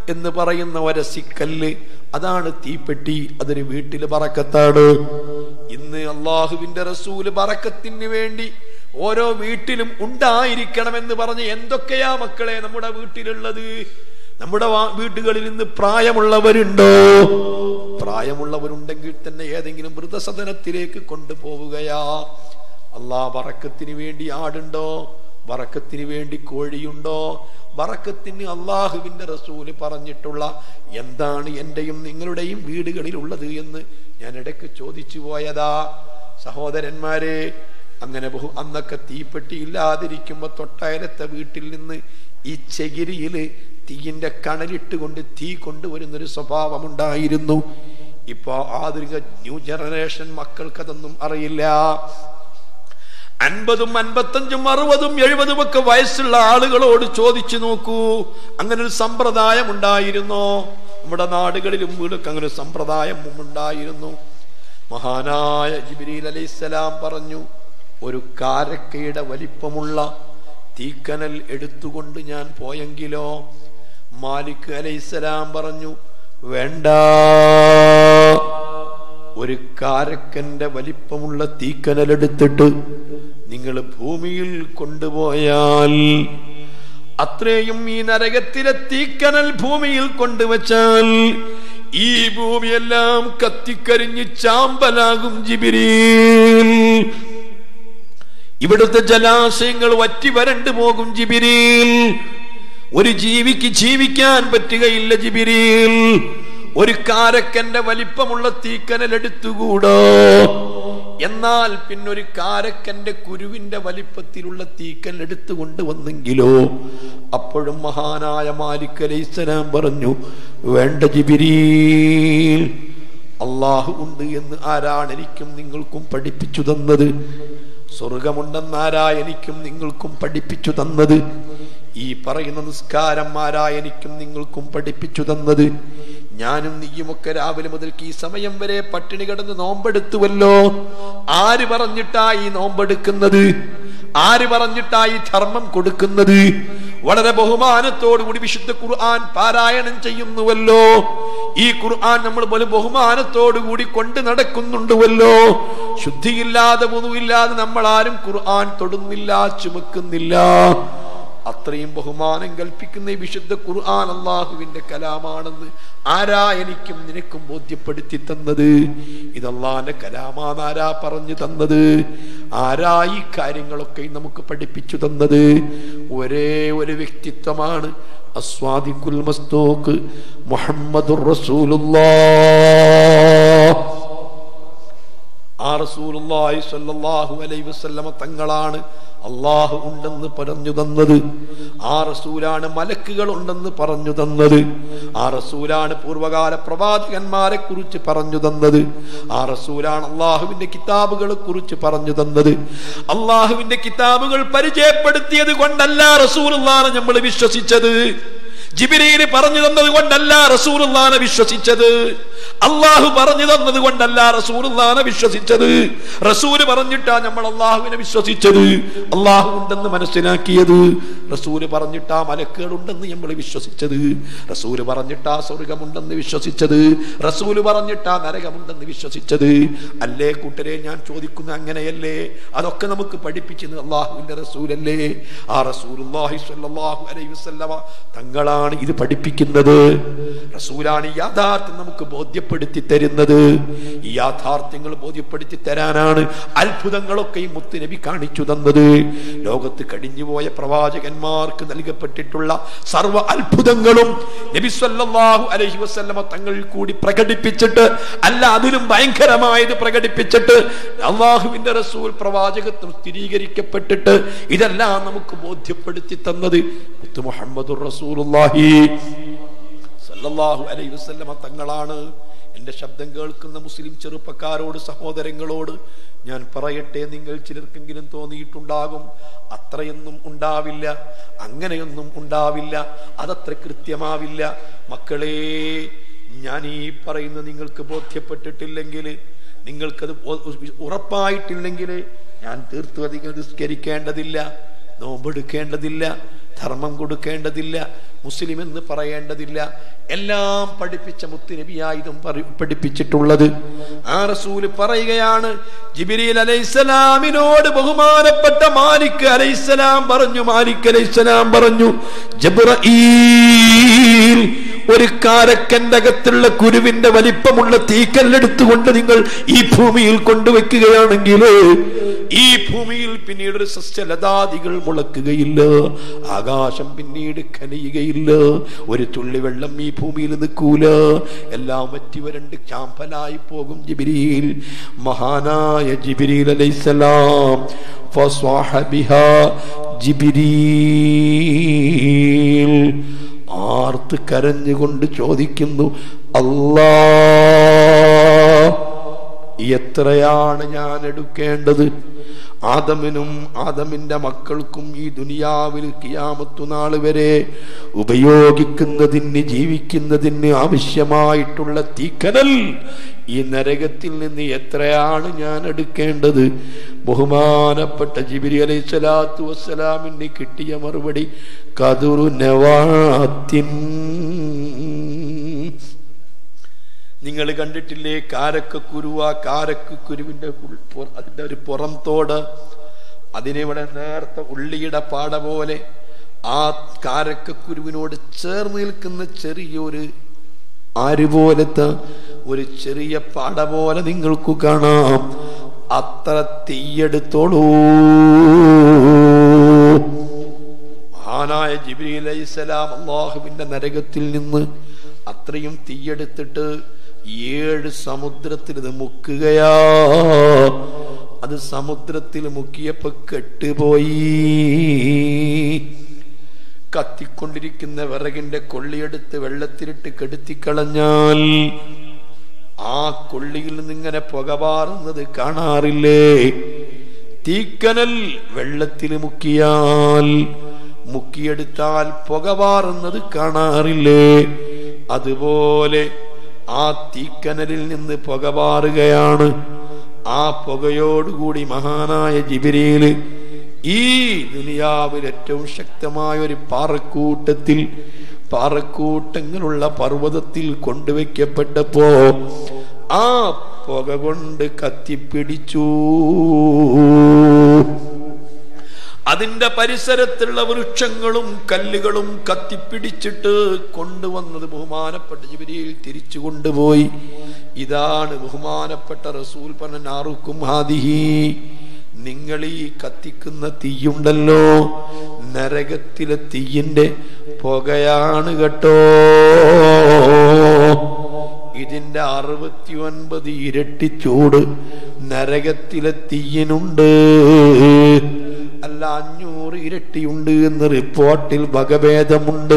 എന്ന് പറയുന്ന ഒരസിക്കല്ല്. അതാണ് തീപ്പെട്ടി അതൊരു വീട്ടിൽ ബറക്കത്താണ്. ഇന്ന് അള്ളാഹുവിന്റെ റസൂൽ ബറക്കത്തിന് വേണ്ടി ഓരോ വീട്ടിലും ഉണ്ടായിരിക്കണമെന്ന് പറഞ്ഞ് എന്തൊക്കെയാ മക്കളെ നമ്മുടെ വീട്ടിലുള്ളത്? നമ്മുടെ വീടുകളിൽ ഇന്ന് പ്രായമുള്ളവരുണ്ടോ? പ്രായമുള്ളവരുണ്ടെങ്കിൽ തന്നെ ഏതെങ്കിലും വൃദ്ധസദനത്തിലേക്ക് കൊണ്ടുപോവുകയാ. അള്ളാ വറക്കത്തിന് വേണ്ടി ആടുണ്ടോ? വറക്കത്തിന് വേണ്ടി കോഴിയുണ്ടോ? വറക്കത്തിന് അള്ളാഹുവിന്റെ റസൂൽ പറഞ്ഞിട്ടുള്ള എന്താണ് എന്റെയും നിങ്ങളുടെയും വീടുകളിൽ ഉള്ളത് എന്ന് ഞാൻ ഇടയ്ക്ക് ചോദിച്ചു പോയതാ. സഹോദരന്മാരെ അങ്ങനെ ബഹു അന്നൊക്കെ തീപ്പെട്ടി ഇല്ലാതിരിക്കുമ്പോ തൊട്ടയലത്തെ വീട്ടിൽ നിന്ന് ഈ ചകിരിയിൽ തീയിന്റെ കണലിട്ട് കൊണ്ട് തീ കൊണ്ടുവരുന്നൊരു സ്വഭാവമുണ്ടായിരുന്നു. ഇപ്പോ ആധുനിക ന്യൂ ജനറേഷൻ മക്കൾക്കതൊന്നും അറിയില്ല. അൻപതും അൻപത്തഞ്ചും അറുപതും എഴുപതും ഒക്കെ വയസ്സുള്ള ആളുകളോട് ചോദിച്ചു നോക്കൂ. അങ്ങനെ ഒരു സമ്പ്രദായം ഉണ്ടായിരുന്നോ നമ്മുടെ നാടുകളിലും വീടൊക്കെ അങ്ങനെ ഒരു സമ്പ്രദായം ഉണ്ടായിരുന്നു മഹാനായ ജിബിരിൽ അലൈഹിസ്സലാം പറഞ്ഞു ഒരു കാരക്കയുടെ വലിപ്പമുള്ള തീക്കനൽ എടുത്തുകൊണ്ട് ഞാൻ പോയെങ്കിലോ മാലിക് അലൈസലാം പറഞ്ഞു വേണ്ട. ഒരു കാരക്കന്റെ വലിപ്പമുള്ള തീക്കനലെടുത്തിട്ട് നിങ്ങൾ ഭൂമിയിൽ കൊണ്ടുപോയാൽ അത്രയും ഈ നരകത്തിലെ തീക്കനൽ ഭൂമിയിൽ കൊണ്ടുവച്ചാൽ ഈ ഭൂമിയെല്ലാം കത്തിക്കരിഞ്ഞ് ചാമ്പലാകും ജിബിരീൽ. ഇവിടുത്തെ ജലാശയങ്ങൾ വറ്റി വരണ്ടു പോകും ജിബിരിയിൽ ഒരു ജീവിക്ക് ജീവിക്കാൻ പറ്റുകയില്ല ജിബിരിയിൽ. ഒരു കാരക്കന്റെ വലിപ്പമുള്ള തീക്കനൽ എടുത്തുകൂടോ എന്നാൽ പിന്നൊരു കാരക്കന്റെ കുരുവിന്റെ വലിപ്പത്തിലുള്ള തീക്കൽ എടുത്തു വന്നെങ്കിലോ? അപ്പോഴും മഹാനായ മാലിക് അലൈഹിസ്സലാം പറഞ്ഞു വേണ്ട ജിബിരീൽ അള്ളാഹു ഉണ്ട് എന്ന് ആരാണ് എനിക്കും നിങ്ങൾക്കും പഠിപ്പിച്ചു തന്നത്? സ്വർഗമുണ്ടെന്നാരാ എനിക്കും നിങ്ങൾക്കും പഠിപ്പിച്ചു തന്നത്? ഈ പറയുന്ന നിസ്കാരന്മാരായ എനിക്കും നിങ്ങൾക്കും പഠിപ്പിച്ചു തന്നത്. ഞാനും നീയുമൊക്കെ രാവിലെ മുതൽക്ക് ഈ സമയം വരെ പട്ടിണി കിടന്ന് നോമ്പെടുത്തുവല്ലോ. ആര് പറഞ്ഞിട്ടാ ഈ നോമ്പെടുക്കുന്നത്? ആര് പറഞ്ഞിട്ടാ ഈ ധർമ്മം കൊടുക്കുന്നത്? വളരെ ബഹുമാനത്തോടുകൂടി വിശുദ്ധ ഖുർആൻ പാരായണം ചെയ്യുന്നുവല്ലോ. ഈ ഖുർആൻ നമ്മൾ പോലെ ബഹുമാനത്തോടുകൂടി കൊണ്ട് നടക്കുന്നുണ്ടുവല്ലോ. ശുദ്ധിയില്ലാതെ ഒന്നുമില്ലാതെ നമ്മൾ ആരും ഖുർആൻ തൊടുന്നില്ല ചുമക്കുന്നില്ല. അത്രയും ബഹുമാനം കൽപ്പിക്കുന്ന ഈ വിശുദ്ധ ഖുർആൻ അള്ളാഹുവിന്റെ കലാമാണെന്ന് ആരാ എനിക്കും നിനക്കും ബോധ്യപ്പെടുത്തി തന്നത്? ഇത് അള്ളാന്റെ കലാമാനാരാ പറഞ്ഞു തന്നത്? ആരാ ഈ കാര്യങ്ങളൊക്കെ നമുക്ക് പഠിപ്പിച്ചു തന്നത്? ഒരേ ഒരു വ്യക്തിത്വമാണ് അസ്വാദിക്കുൽ മസ്തൂക്ക് മുഹമ്മദുർ ആ റസൂലുള്ളാഹി സ്വല്ലല്ലാഹു അലൈഹി വസല്ലമ തങ്ങളാണ് അള്ളാഹു ഉണ്ടെന്ന് പറഞ്ഞു തന്നത്. ആ റസൂലാണ് മലക്കുകൾ ഉണ്ടെന്ന് പറഞ്ഞു തന്നത്. ആ റസൂലാണ് പൂർവകാല പ്രവാചകന്മാരെ കുറിച്ച് പറഞ്ഞു തന്നത്. ആ റസൂലാണ് അള്ളാഹുവിന്റെ കിതാബുകളെ കുറിച്ച് പറഞ്ഞു തന്നത്. അള്ളാഹുവിന്റെ കിതാബുകൾ പരിചയപ്പെടുത്തിയത് കൊണ്ടല്ല റസൂൽ നമ്മൾ വിശ്വസിച്ചത്. ജിബിരിയിൽ പറഞ്ഞു തന്നത് കൊണ്ടല്ല റസൂറുല്ലാനെ വിശ്വസിച്ചത്. അള്ളാഹു പറഞ്ഞു തന്നത് കൊണ്ടല്ല റസൂറുല്ലാനെ വിശ്വസിച്ചത്. റസൂൽ പറഞ്ഞിട്ടാ നമ്മൾ അള്ളാഹുവിനെ വിശ്വസിച്ചത്. അള്ളാഹു ഉണ്ടെന്ന് മനസ്സിലാക്കിയത്. റസൂൽ പറഞ്ഞിട്ടാ മലക്കുകൾ ഉണ്ടെന്ന് നമ്മൾ വിശ്വസിച്ചത്. റസൂൽ പറഞ്ഞിട്ടാ സ്വർഗമുണ്ടെന്ന് വിശ്വസിച്ചത്. റസൂൽ പറഞ്ഞിട്ടാ നരകമുണ്ടെന്ന് വിശ്വസിച്ചത്. അല്ലേ കൂട്ടരെ ഞാൻ ചോദിക്കുന്ന അങ്ങനെയല്ലേ? അതൊക്കെ നമുക്ക് പഠിപ്പിച്ചത് അള്ളാഹുവിന്റെ റസൂലല്ലേ? ആ റസൂലുള്ളാഹി സ്വല്ലല്ലാഹു അലൈഹി ഇത് പഠിപ്പിക്കുന്നത്? റസൂലാണ് യാഥാർത്ഥ്യം നമുക്ക് ബോധ്യപ്പെടുത്തി തരുന്നത്. ഈ യാഥാർത്ഥ്യങ്ങൾ ബോധ്യപ്പെടുത്തി തരാനാണ് അത്ഭുതങ്ങളൊക്കെ ഈ മുത്തുനബി കാണിച്ചു തന്നത്. ലോകത്ത് കഴിഞ്ഞുപോയ പ്രവാചകന്മാർക്ക് നൽകപ്പെട്ടിട്ടുള്ള സർവ അത്ഭുതങ്ങളും നബി സല്ലല്ലാഹു അലൈഹി വസല്ലമ തങ്ങൾ കൂടി പ്രകടിപ്പിച്ചിട്ട് അല്ല അതിലും ഭയങ്കരമായത് പ്രകടിപ്പിച്ചിട്ട് അള്ളാഹുവിന്റെ റസൂൽ പ്രവാചകത്വം സ്ഥിരീകരിക്കപ്പെട്ടിട്ട് ഇതെല്ലാം നമുക്ക് ബോധ്യപ്പെടുത്തി തന്നത് മുഹമ്മദ് റസൂലുള്ളാഹി അലൈഹി വസല്ലമ തങ്ങളാണ്. എന്റെ ശബ്ദം കേൾക്കുന്ന മുസ്ലിം ചെറുപ്പക്കാരോട് സഹോദരങ്ങളോട് ഞാൻ പറയട്ടെ നിങ്ങൾ ചിലർക്കെങ്കിലും തോന്നിയിട്ടുണ്ടാകും. അത്രയൊന്നും ഉണ്ടാവില്ല. അങ്ങനെയൊന്നും ഉണ്ടാവില്ല. അതത്ര കൃത്യമാവില്ല. മക്കളെ ഞാൻ ഈ പറയുന്ന നിങ്ങൾക്ക് ബോധ്യപ്പെട്ടിട്ടില്ലെങ്കിൽ നിങ്ങൾക്കത് ഉറപ്പായിട്ടില്ലെങ്കിൽ ഞാൻ തീർത്തു അധികം നിസ്കരിക്കേണ്ടതില്ല നോമ്പെടുക്കേണ്ടതില്ല ധർമ്മം കൊടുക്കേണ്ടതില്ല മുസ്ലിം എന്ന് പറയേണ്ടതില്ല. എല്ലാം പഠിപ്പിച്ച മുത്തുനബിയായതും പഠിപ്പിച്ചിട്ടുള്ളത്. ആ റസൂൽ പറയുകയാണ് ജിബിരിൽ അലൈസലാമിനോട് ബഹുമാനപ്പെട്ട മാലിക് അലൈസലാം പറഞ്ഞു മാലിക് അലൈസലാം പറഞ്ഞു ജബ്രഈൽ ഒരു കാരക്കന്റെ അകത്തുള്ള കുരുവിന്റെ വലിപ്പമുള്ള തീക്കല്ലെടുത്തുകൊണ്ട് നിങ്ങൾ ഈ ഭൂമിയിൽ കൊണ്ടുവെക്കുകയാണെങ്കിൽ ഈ ഭൂമിയിൽ പിന്നീട് ഒരു സസ്യലതാദികൾ മുളക്കുകയില്ല. ആകാശം പിന്നീട് കനയുകയില്ല. ഒരു തുള്ളി വെള്ളം ഈ ഭൂമിയിൽ നിൽക്കൂല. എല്ലാം വറ്റി വരണ്ട് ചാമ്പലായി പോകും ജിബിരിയിൽ. മഹാനായ ജിബിരിൽ അലൈസലാം ബിഹാ ജിബിരീൽ ആർത്ത് കരഞ്ഞുകൊണ്ട് ചോദിക്കുന്നു അല്ലാ എത്രയാണ് ഞാൻ എടുക്കേണ്ടത്? ആദമിനും ആദമിന്റെ മക്കൾക്കും ഈ ദുനിയാവിൽ കിയാമത്തുനാൾ വരെ ഉപയോഗിക്കുന്നതിന് ജീവിക്കുന്നതിന് ആവശ്യമായിട്ടുള്ള തീക്കനൽ ഈ നരകത്തിൽ നിന്ന് എത്രയാണ് ഞാൻ എടുക്കേണ്ടത്? ബഹുമാനപ്പെട്ട ജിബിരി അലൈഹി സ്വലാത്തു വസ്സലാമിന് കിട്ടിയ മറുപടി കതുറു നവാത്തിൻ. നിങ്ങൾ കണ്ടിട്ടില്ലേ? കാരക്ക കുരുവ കാരക്ക കുരുവിന്റെ അതിന്റെ ഒരു പുറം തോട്. അതിനിവിടെ നേർത്ത ഉള്ളിയുടെ പാട പോലെ ആ കാരക്ക കുരുവിനോട് ചേർന്ന് നിൽക്കുന്ന ചെറിയൊരു ആരുപോലത്തെ ഒരു ചെറിയ പാട പോലെ നിങ്ങൾക്ക് കാണാം. അത്ര തീയെടുത്തോളൂ. മഹാനായ ജിബിരി അലൈഹി സ്വലാം അള്ളാഹുവിന്റെ നരകത്തിൽ നിന്ന് അത്രയും തീയെടുത്തിട്ട് ഏഴ് സമുദ്രത്തിൽ ഇത് മുക്കുകയാ. അത് സമുദ്രത്തിൽ മുക്കിയപ്പോ കെട്ടുപോയി. കത്തിക്കൊണ്ടിരിക്കുന്ന വിറകിന്റെ കൊള്ളിയെടുത്ത് വെള്ളത്തിലിട്ട് കെടുത്തിക്കളഞ്ഞാൽ ആ കൊള്ളിയിൽ നിന്നിങ്ങനെ പുകവാറുന്നത് കാണാറില്ലേ? തീക്കനൽ വെള്ളത്തിൽ മുക്കിയാൽ മുക്കിയെടുത്താൽ പുകവാറുന്നത് കാണാറില്ലേ? അതുപോലെ ആ തീക്കനലിൽ നിന്ന് പുകവാറുകയാണ് ആ പുകയോടുകൂടി മഹാനായ ജിബിരിയിൽ ഈ ദുനിയാവിൽ ഏറ്റവും ശക്തമായ ഒരു പാറക്കൂട്ടത്തിൽ പാറക്കൂട്ടങ്ങളുള്ള പർവതത്തിൽ കൊണ്ടുവയ്ക്കപ്പെട്ടപ്പോ ആ പുക കൊണ്ട് കത്തിപ്പിടിച്ചു. അതിന്റെ പരിസരത്തുള്ള വൃക്ഷങ്ങളും കല്ലുകളും കത്തിപ്പിടിച്ചിട്ട് കൊണ്ടുവന്നത് ബഹുമാനപ്പെട്ട ജിബിരിയിൽ തിരിച്ചു കൊണ്ടുപോയി. ഇതാണ് ബഹുമാനപ്പെട്ട റസൂൽ പനാറുക്കും നാറുക്കും ഹാദിഹി നിങ്ങൾ ഈ കത്തിക്കുന്ന തീയുണ്ടല്ലോ. നരകത്തിലെ തീയിന്റെ പുകയാണ് കേട്ടോ. ഇതിന്റെ അറുപത്തി ഒൻപത് ഇരട്ടി ചൂട് നരകത്തിലെ തീയിനുണ്ട്. അഞ്ഞൂറ് ഇരട്ടിയുണ്ട് എന്ന് റിപ്പോർട്ടിൽ വകഭേദമുണ്ട്.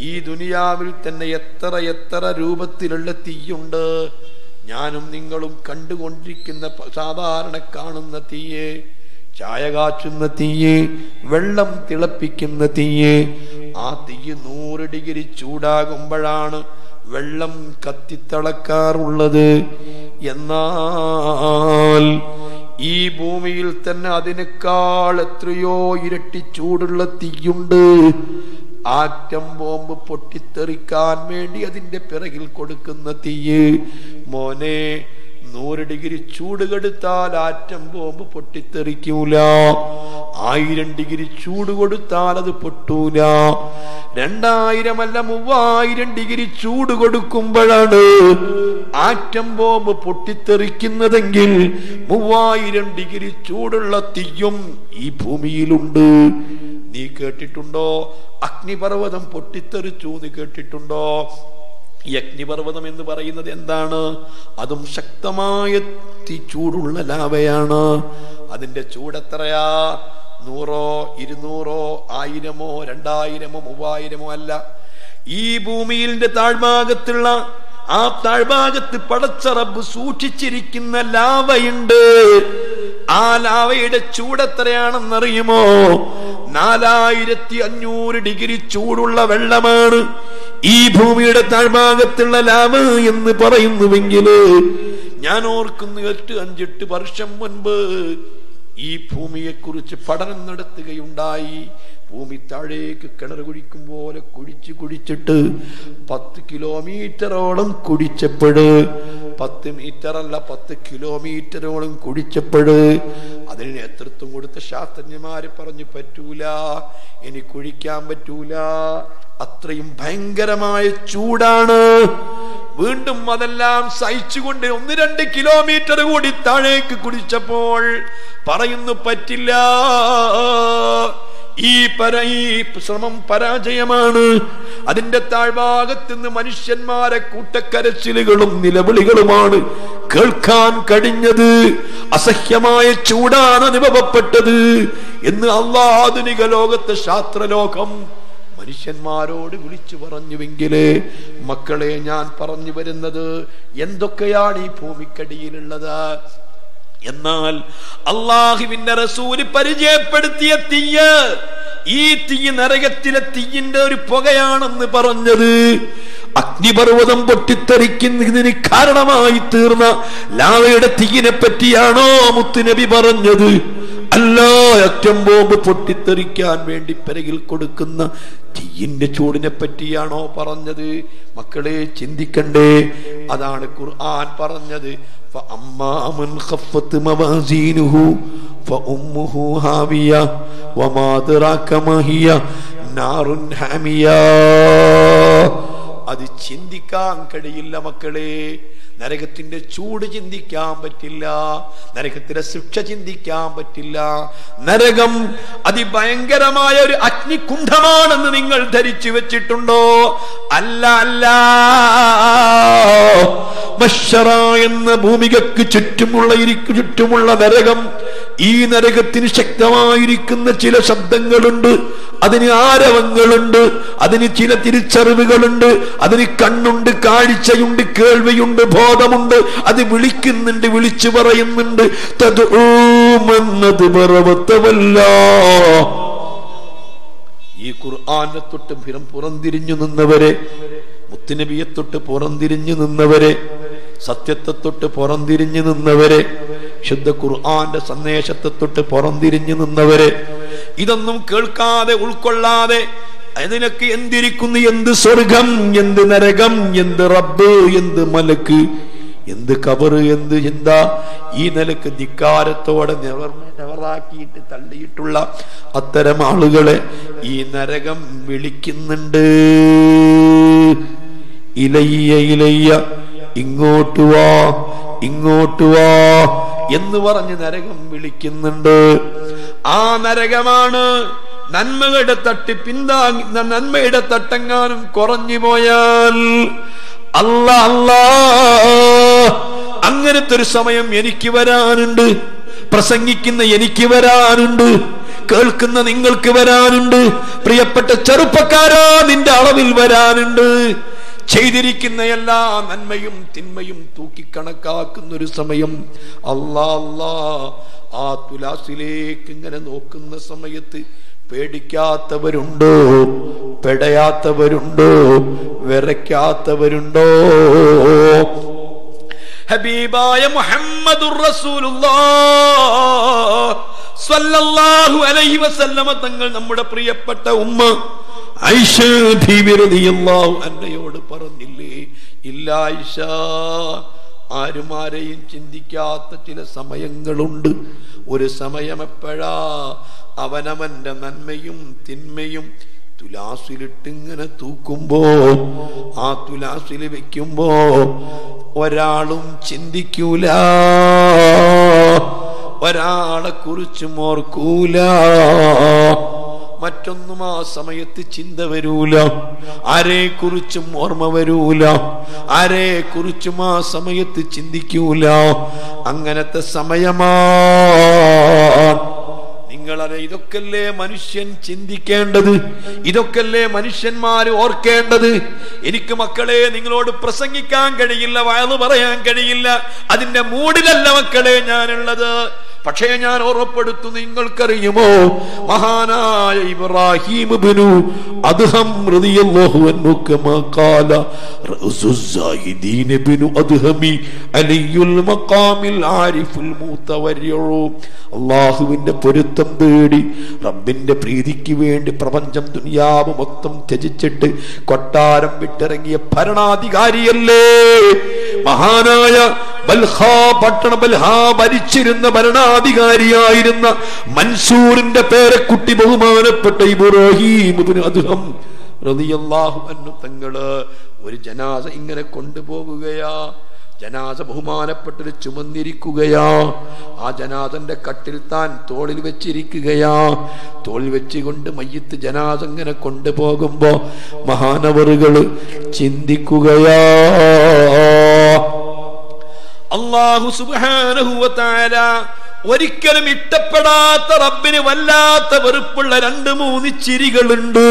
ഈ ദുനിയാവിൽ തന്നെ എത്ര എത്ര രൂപത്തിലുള്ള തീയുണ്ട് ഞാനും നിങ്ങളും കണ്ടുകൊണ്ടിരിക്കുന്ന സാധാരണ കാണുന്ന തീയെ ചായ കാച്ചുന്ന തീയെ വെള്ളം തിളപ്പിക്കുന്ന തീയെ ആ തീയ് നൂറ് ഡിഗ്രി ചൂടാകുമ്പോഴാണ് വെള്ളം കത്തിത്തളക്കാറുള്ളത്. എന്നാൽ ഈ ഭൂമിയിൽ തന്നെ അതിനേക്കാൾ എത്രയോ ഇരട്ടി ചൂടുള്ള തീയുണ്ട്. ആറ്റം ബോംബ് പൊട്ടിത്തെറിക്കാൻ വേണ്ടി അതിന്റെ പിറകിൽ കൊടുക്കുന്ന തീയ്. മോനെ നൂറ് ഡിഗ്രി ചൂട് കെടുത്താൽ ആറ്റം ബോംബ് പൊട്ടിത്തെറിക്കൂല. ആയിരം ഡിഗ്രി ചൂട് കൊടുത്താൽ അത് പൊട്ടൂല. രണ്ടായിരം അല്ല മൂവായിരം ഡിഗ്രി ചൂട് കൊടുക്കുമ്പോഴാണ് ആറ്റം ബോംബ് പൊട്ടിത്തെറിക്കുന്നതെങ്കിൽ മൂവായിരം ഡിഗ്രി ചൂടുള്ള തീയും ഈ ഭൂമിയിലുണ്ട്. നീ കേട്ടിട്ടുണ്ടോ? അഗ്നിപർവതം പൊട്ടിത്തെറിച്ചു നീ കേട്ടിട്ടുണ്ടോ? ഈ അഗ്നിപർവതം എന്ന് പറയുന്നത് എന്താണ്? അതും ശക്തമായ ചൂടുള്ള ലാവയാണ്. അതിന്റെ ചൂടെത്രയാ? നൂറോ ഇരുന്നൂറോ ആയിരമോ രണ്ടായിരമോ മൂവായിരമോ അല്ല. ഈ ഭൂമിയിലെ താഴ്ഭാഗത്തുള്ള ആ താഴ്ഭാഗത്ത് പടച്ച റബ്ബ് സൂക്ഷിച്ചിരിക്കുന്ന ലാവയുണ്ട്. ആ ലാവയുടെ ചൂടെത്രയാണെന്നറിയുമോ? നാലായിരത്തി അഞ്ഞൂറ് ഡിഗ്രി ചൂടുള്ള വെള്ളമാണ്. ഈ ഭൂമിയുടെ താഴ്ഭാഗത്തുള്ള ലാവ് എന്ന് പറയുന്നുവെങ്കിൽ ഞാൻ ഓർക്കുന്നു എട്ട് അഞ്ചെട്ട് വർഷം മുൻപ് ഈ ഭൂമിയെക്കുറിച്ച് പഠനം നടത്തുകയുണ്ടായി. ഭൂമി താഴേക്ക് കിണർ കുഴിക്കും പോലെ കുഴിച്ച് കുഴിച്ചിട്ട് പത്ത് കിലോമീറ്ററോളം കുടിച്ചപ്പോഴ് പത്ത് മീറ്റർ അല്ല പത്ത് കിലോമീറ്ററോളം കുഴിച്ചപ്പോഴ് അതിന് നേതൃത്വം കൊടുത്ത ശാസ്ത്രജ്ഞന്മാര് പറഞ്ഞു പറ്റൂല ഇനി കുഴിക്കാൻ പറ്റൂല. അത്രയും ഭയങ്കരമായ ചൂടാണ്. വീണ്ടും അതെല്ലാം സഹിച്ചുകൊണ്ട് ഒന്ന് രണ്ട് കിലോമീറ്റർ കൂടി താഴേക്ക് കുടിച്ചപ്പോൾ പറയുന്നു പറ്റില്ല. ഈ പര ഈ ശ്രമം പരാജയമാണ്. അതിന്റെ താഴ്ഭാഗത്ത് നിന്ന് മനുഷ്യന്മാരെ കൂട്ടക്കരച്ചിലുകളും നിലവിളികളുമാണ് കേൾക്കാൻ കഴിഞ്ഞത്. അസഹ്യമായ ചൂടാണ് അനുഭവപ്പെട്ടത് എന്ന് അള്ളാധുനിക ലോകത്തെ ശാസ്ത്രലോകം മനുഷ്യന്മാരോട് വിളിച്ചു പറഞ്ഞുവെങ്കിലേ മക്കളെ ഞാൻ പറഞ്ഞു വരുന്നത് എന്തൊക്കെയാണ് ഈ ഭൂമിക്കടിയിലുള്ളത്? എന്നാൽ അള്ളാഹുവിന്റെ റസൂൽ പരിചയപ്പെടുത്തിയ തീയ് ഈ തീ നരകത്തിലെ തീയിന്റെ ഒരു പുകയാണെന്ന് പറഞ്ഞത് അഗ്നിപർവതം പൊട്ടിത്തെറിക്കുന്നതിന് കാരണമായി തീർന്ന ലാവയുടെ തീയിനെ പറ്റിയാണോ മുത്തുനബി പറഞ്ഞത്? അല്ലോ അറ്റം ബോംബ് പൊട്ടിത്തെറിക്കാൻ വേണ്ടി പിറകിൽ കൊടുക്കുന്ന തീയിന്റെ ചൂടിനെ പറ്റിയാണോ പറഞ്ഞത്? മക്കളെ ചിന്തിക്കണ്ടേ. അതാണ് ഖുർആൻ പറഞ്ഞത്. അത് ചിന്തിക്കാൻ കഴിയില്ല മക്കളെ. നരകത്തിന്റെ ചൂട് ചിന്തിക്കാൻ പറ്റില്ല. നരകത്തിന്റെ ശിക്ഷ ചിന്തിക്കാൻ പറ്റില്ല. നരകം അതിഭയങ്കരമായ ഒരു അഗ്നികുണ്ഠമാണെന്ന് നിങ്ങൾ ധരിച്ചു വെച്ചിട്ടുണ്ടോ? അല്ല അല്ല. എന്ന ഭൂമികക്ക് ചുറ്റുമുള്ള ഇരിക്കു ചുറ്റുമുള്ള നരകം ഈ നരകത്തിന് ശക്തമായിരിക്കുന്ന ചില ശബ്ദങ്ങളുണ്ട്. അതിന് ആരവങ്ങളുണ്ട്. അതിന് ചില തിരിച്ചറിവുകളുണ്ട്. അതിന് കണ്ണുണ്ട് കാഴ്ചയുണ്ട് കേൾവിയുണ്ട് ബോധമുണ്ട്. അത് വിളിക്കുന്നുണ്ട് വിളിച്ചു പറയുന്നുണ്ട്. തദ്ഊമെന്നത് പറവത്തവല്ല ഈ ഖുർആനെ തൊട്ട് ഭിരം പുറംതിരിഞ്ഞു നിന്നവരെ മുത്തുനബിയെ തൊട്ട് പുറംതിരിഞ്ഞു നിന്നവരെ സത്യത്തെ തൊട്ട് പുറംതിരിഞ്ഞു നിന്നവരെ ശുദ്ധ ഖുർആന്റെ സന്ദേശത്തെ തൊട്ട് പുറംതിരിഞ്ഞു നിന്നവരെ ഇതൊന്നും കേൾക്കാതെ ഉൾക്കൊള്ളാതെ അതിനൊക്കെ എന്തിരിക്കുന്നു? എന്ത് സ്വർഗം? എന്ത് നരകം? എന്ത് റബ്ബ്? എന്ത് മലക്ക്? എന്ത് കബറ് എന്ത് എന്താ? ഈ നിലയ്ക്ക് ധിക്കാരത്തോടെ നിവറാക്കിയിട്ട് തള്ളിയിട്ടുള്ള അത്തരം ആളുകളെ ഈ നരകം വിളിക്കുന്നുണ്ട്. ഇലയ്യ ഇലയ്യ ഇങ്ങോട്ട് വാ ഇങ്ങോട്ട് വാ എന്ന് പറഞ്ഞ് നരകം വിളിക്കുന്നുണ്ട്. ആ നരകമാണ് നന്മയുടെ തട്ട് പിന്താങ്ങി നന്മയുടെ തട്ടെങ്ങാനും കുറഞ്ഞു പോയാൽ അല്ല അല്ല. അങ്ങനത്തെ ഒരു സമയം എനിക്ക് വരാനുണ്ട്. പ്രസംഗിക്കുന്ന എനിക്ക് വരാനുണ്ട്. കേൾക്കുന്ന നിങ്ങൾക്ക് വരാനുണ്ട്. പ്രിയപ്പെട്ട ചെറുപ്പക്കാരാ നിന്റെ അളവിൽ വരാനുണ്ട്. ചെയ്തിരിക്കുന്ന എല്ലാ നന്മയും തിന്മയും തൂക്കി കണക്കാക്കുന്ന ഒരു സമയം. അല്ലാ അല്ലാ ആ തുലാസിലേക്ക് ഇങ്ങനെ നോക്കുന്ന സമയത്ത് പേടിക്കാത്തവരുണ്ടോ? പെടയാത്തവരുണ്ടോ? വിറയ്ക്കാത്തവരുണ്ടോ? ഹബീബായ മുഹമ്മദുർ റസൂലുള്ളാഹ് സ്വല്ലല്ലാഹു അലൈഹി വസല്ലമ തങ്ങൾ നമ്മുടെ പ്രിയപ്പെട്ട ഉമ്മ ഐഷ ബീവി റളിയല്ലാഹു അന്നയോട് പറഞ്ഞില്ലേ ഇല്ല ഐഷ ആരും ആരെയും ചിന്തിക്കാത്ത ചില സമയങ്ങളുണ്ട്. ഒരു സമയം എപ്പോഴാ അവനവന്റെ നന്മയും തിന്മയും തുലാസിലിട്ടിങ്ങനെ തൂക്കുമ്പോ ആ തുലാസിൽ വെക്കുമ്പോ ഒരാളും ചിന്തിക്കൂല. ഒരാളെ കുറിച്ചും ഓർക്കൂല. മറ്റൊന്നും ആ സമയത്ത് ചിന്ത വരൂല. ആരെ കുറിച്ചും ഓർമ്മ വരൂല. ആരെ കുറിച്ചും ആ സമയത്ത് ചിന്തിക്കൂല. അങ്ങനത്തെ സമയമാ നിങ്ങളെ ഇതൊക്കെയല്ലേ മനുഷ്യൻ ചിന്തിക്കേണ്ടത്? ഇതൊക്കെയല്ലേ മനുഷ്യന്മാർ ഓർക്കേണ്ടത്? എനിക്ക് മക്കളെ നിങ്ങളോട് പ്രസംഗിക്കാൻ കഴിയില്ല വയത് പറയാൻ കഴിയില്ല. അതിന്റെ മൂടിലല്ല മക്കളെ ഞാനുള്ളത്. പക്ഷേ ഞാൻ ഓർമ്മപ്പെടുത്തു നിങ്ങൾക്കറിയുമോ? മഹാനായ ഇബ്രാഹിം ബിനു അദ്ദേഹം അള്ളാഹുവിന്റെ പൊരുത്തം തേടി റബ്ബിന്റെ പ്രീതിക്ക് വേണ്ടി പ്രപഞ്ചം ദുനിയാവ് മൊത്തം ത്യജിച്ചിട്ട് കൊട്ടാരം വിട്ടിറങ്ങിയ ഭരണാധികാരിയല്ലേ? മഹാനായ പട്ടണ ബൽഹാ ഭരിച്ചിരുന്ന ഭരണാധികാരിയായിരുന്ന മൻസൂറിന്റെ പേരക്കുട്ടി ബഹുമാനപ്പെട്ട ഇബ്രാഹിം അൻഹു തങ്ങൾ ഒരു ജനാസ ഇങ്ങനെ കൊണ്ടുപോകുകയാ. ജനാസ ബഹുമാനപ്പെട്ടത് ചുമന്നിരിക്കുകയാ. ആ ജനാസന്റെ കട്ടിൽ താൻ തോളിൽ വെച്ചിരിക്കുകയാ. തോളിൽ വെച്ചുകൊണ്ട് മയ്യത്ത് ജനാസ ഇങ്ങനെ കൊണ്ടുപോകുമ്പോ മഹാനവറുകൾ ചിന്തിക്കുകയാ. അള്ളാഹു സുബാനഹുവത്തായ ഒരിക്കലും ഇഷ്ടപ്പെടാത്ത റബ്ബിന് വല്ലാത്ത വെറുപ്പുള്ള രണ്ട് മൂന്ന് ചിരികളുണ്ട്.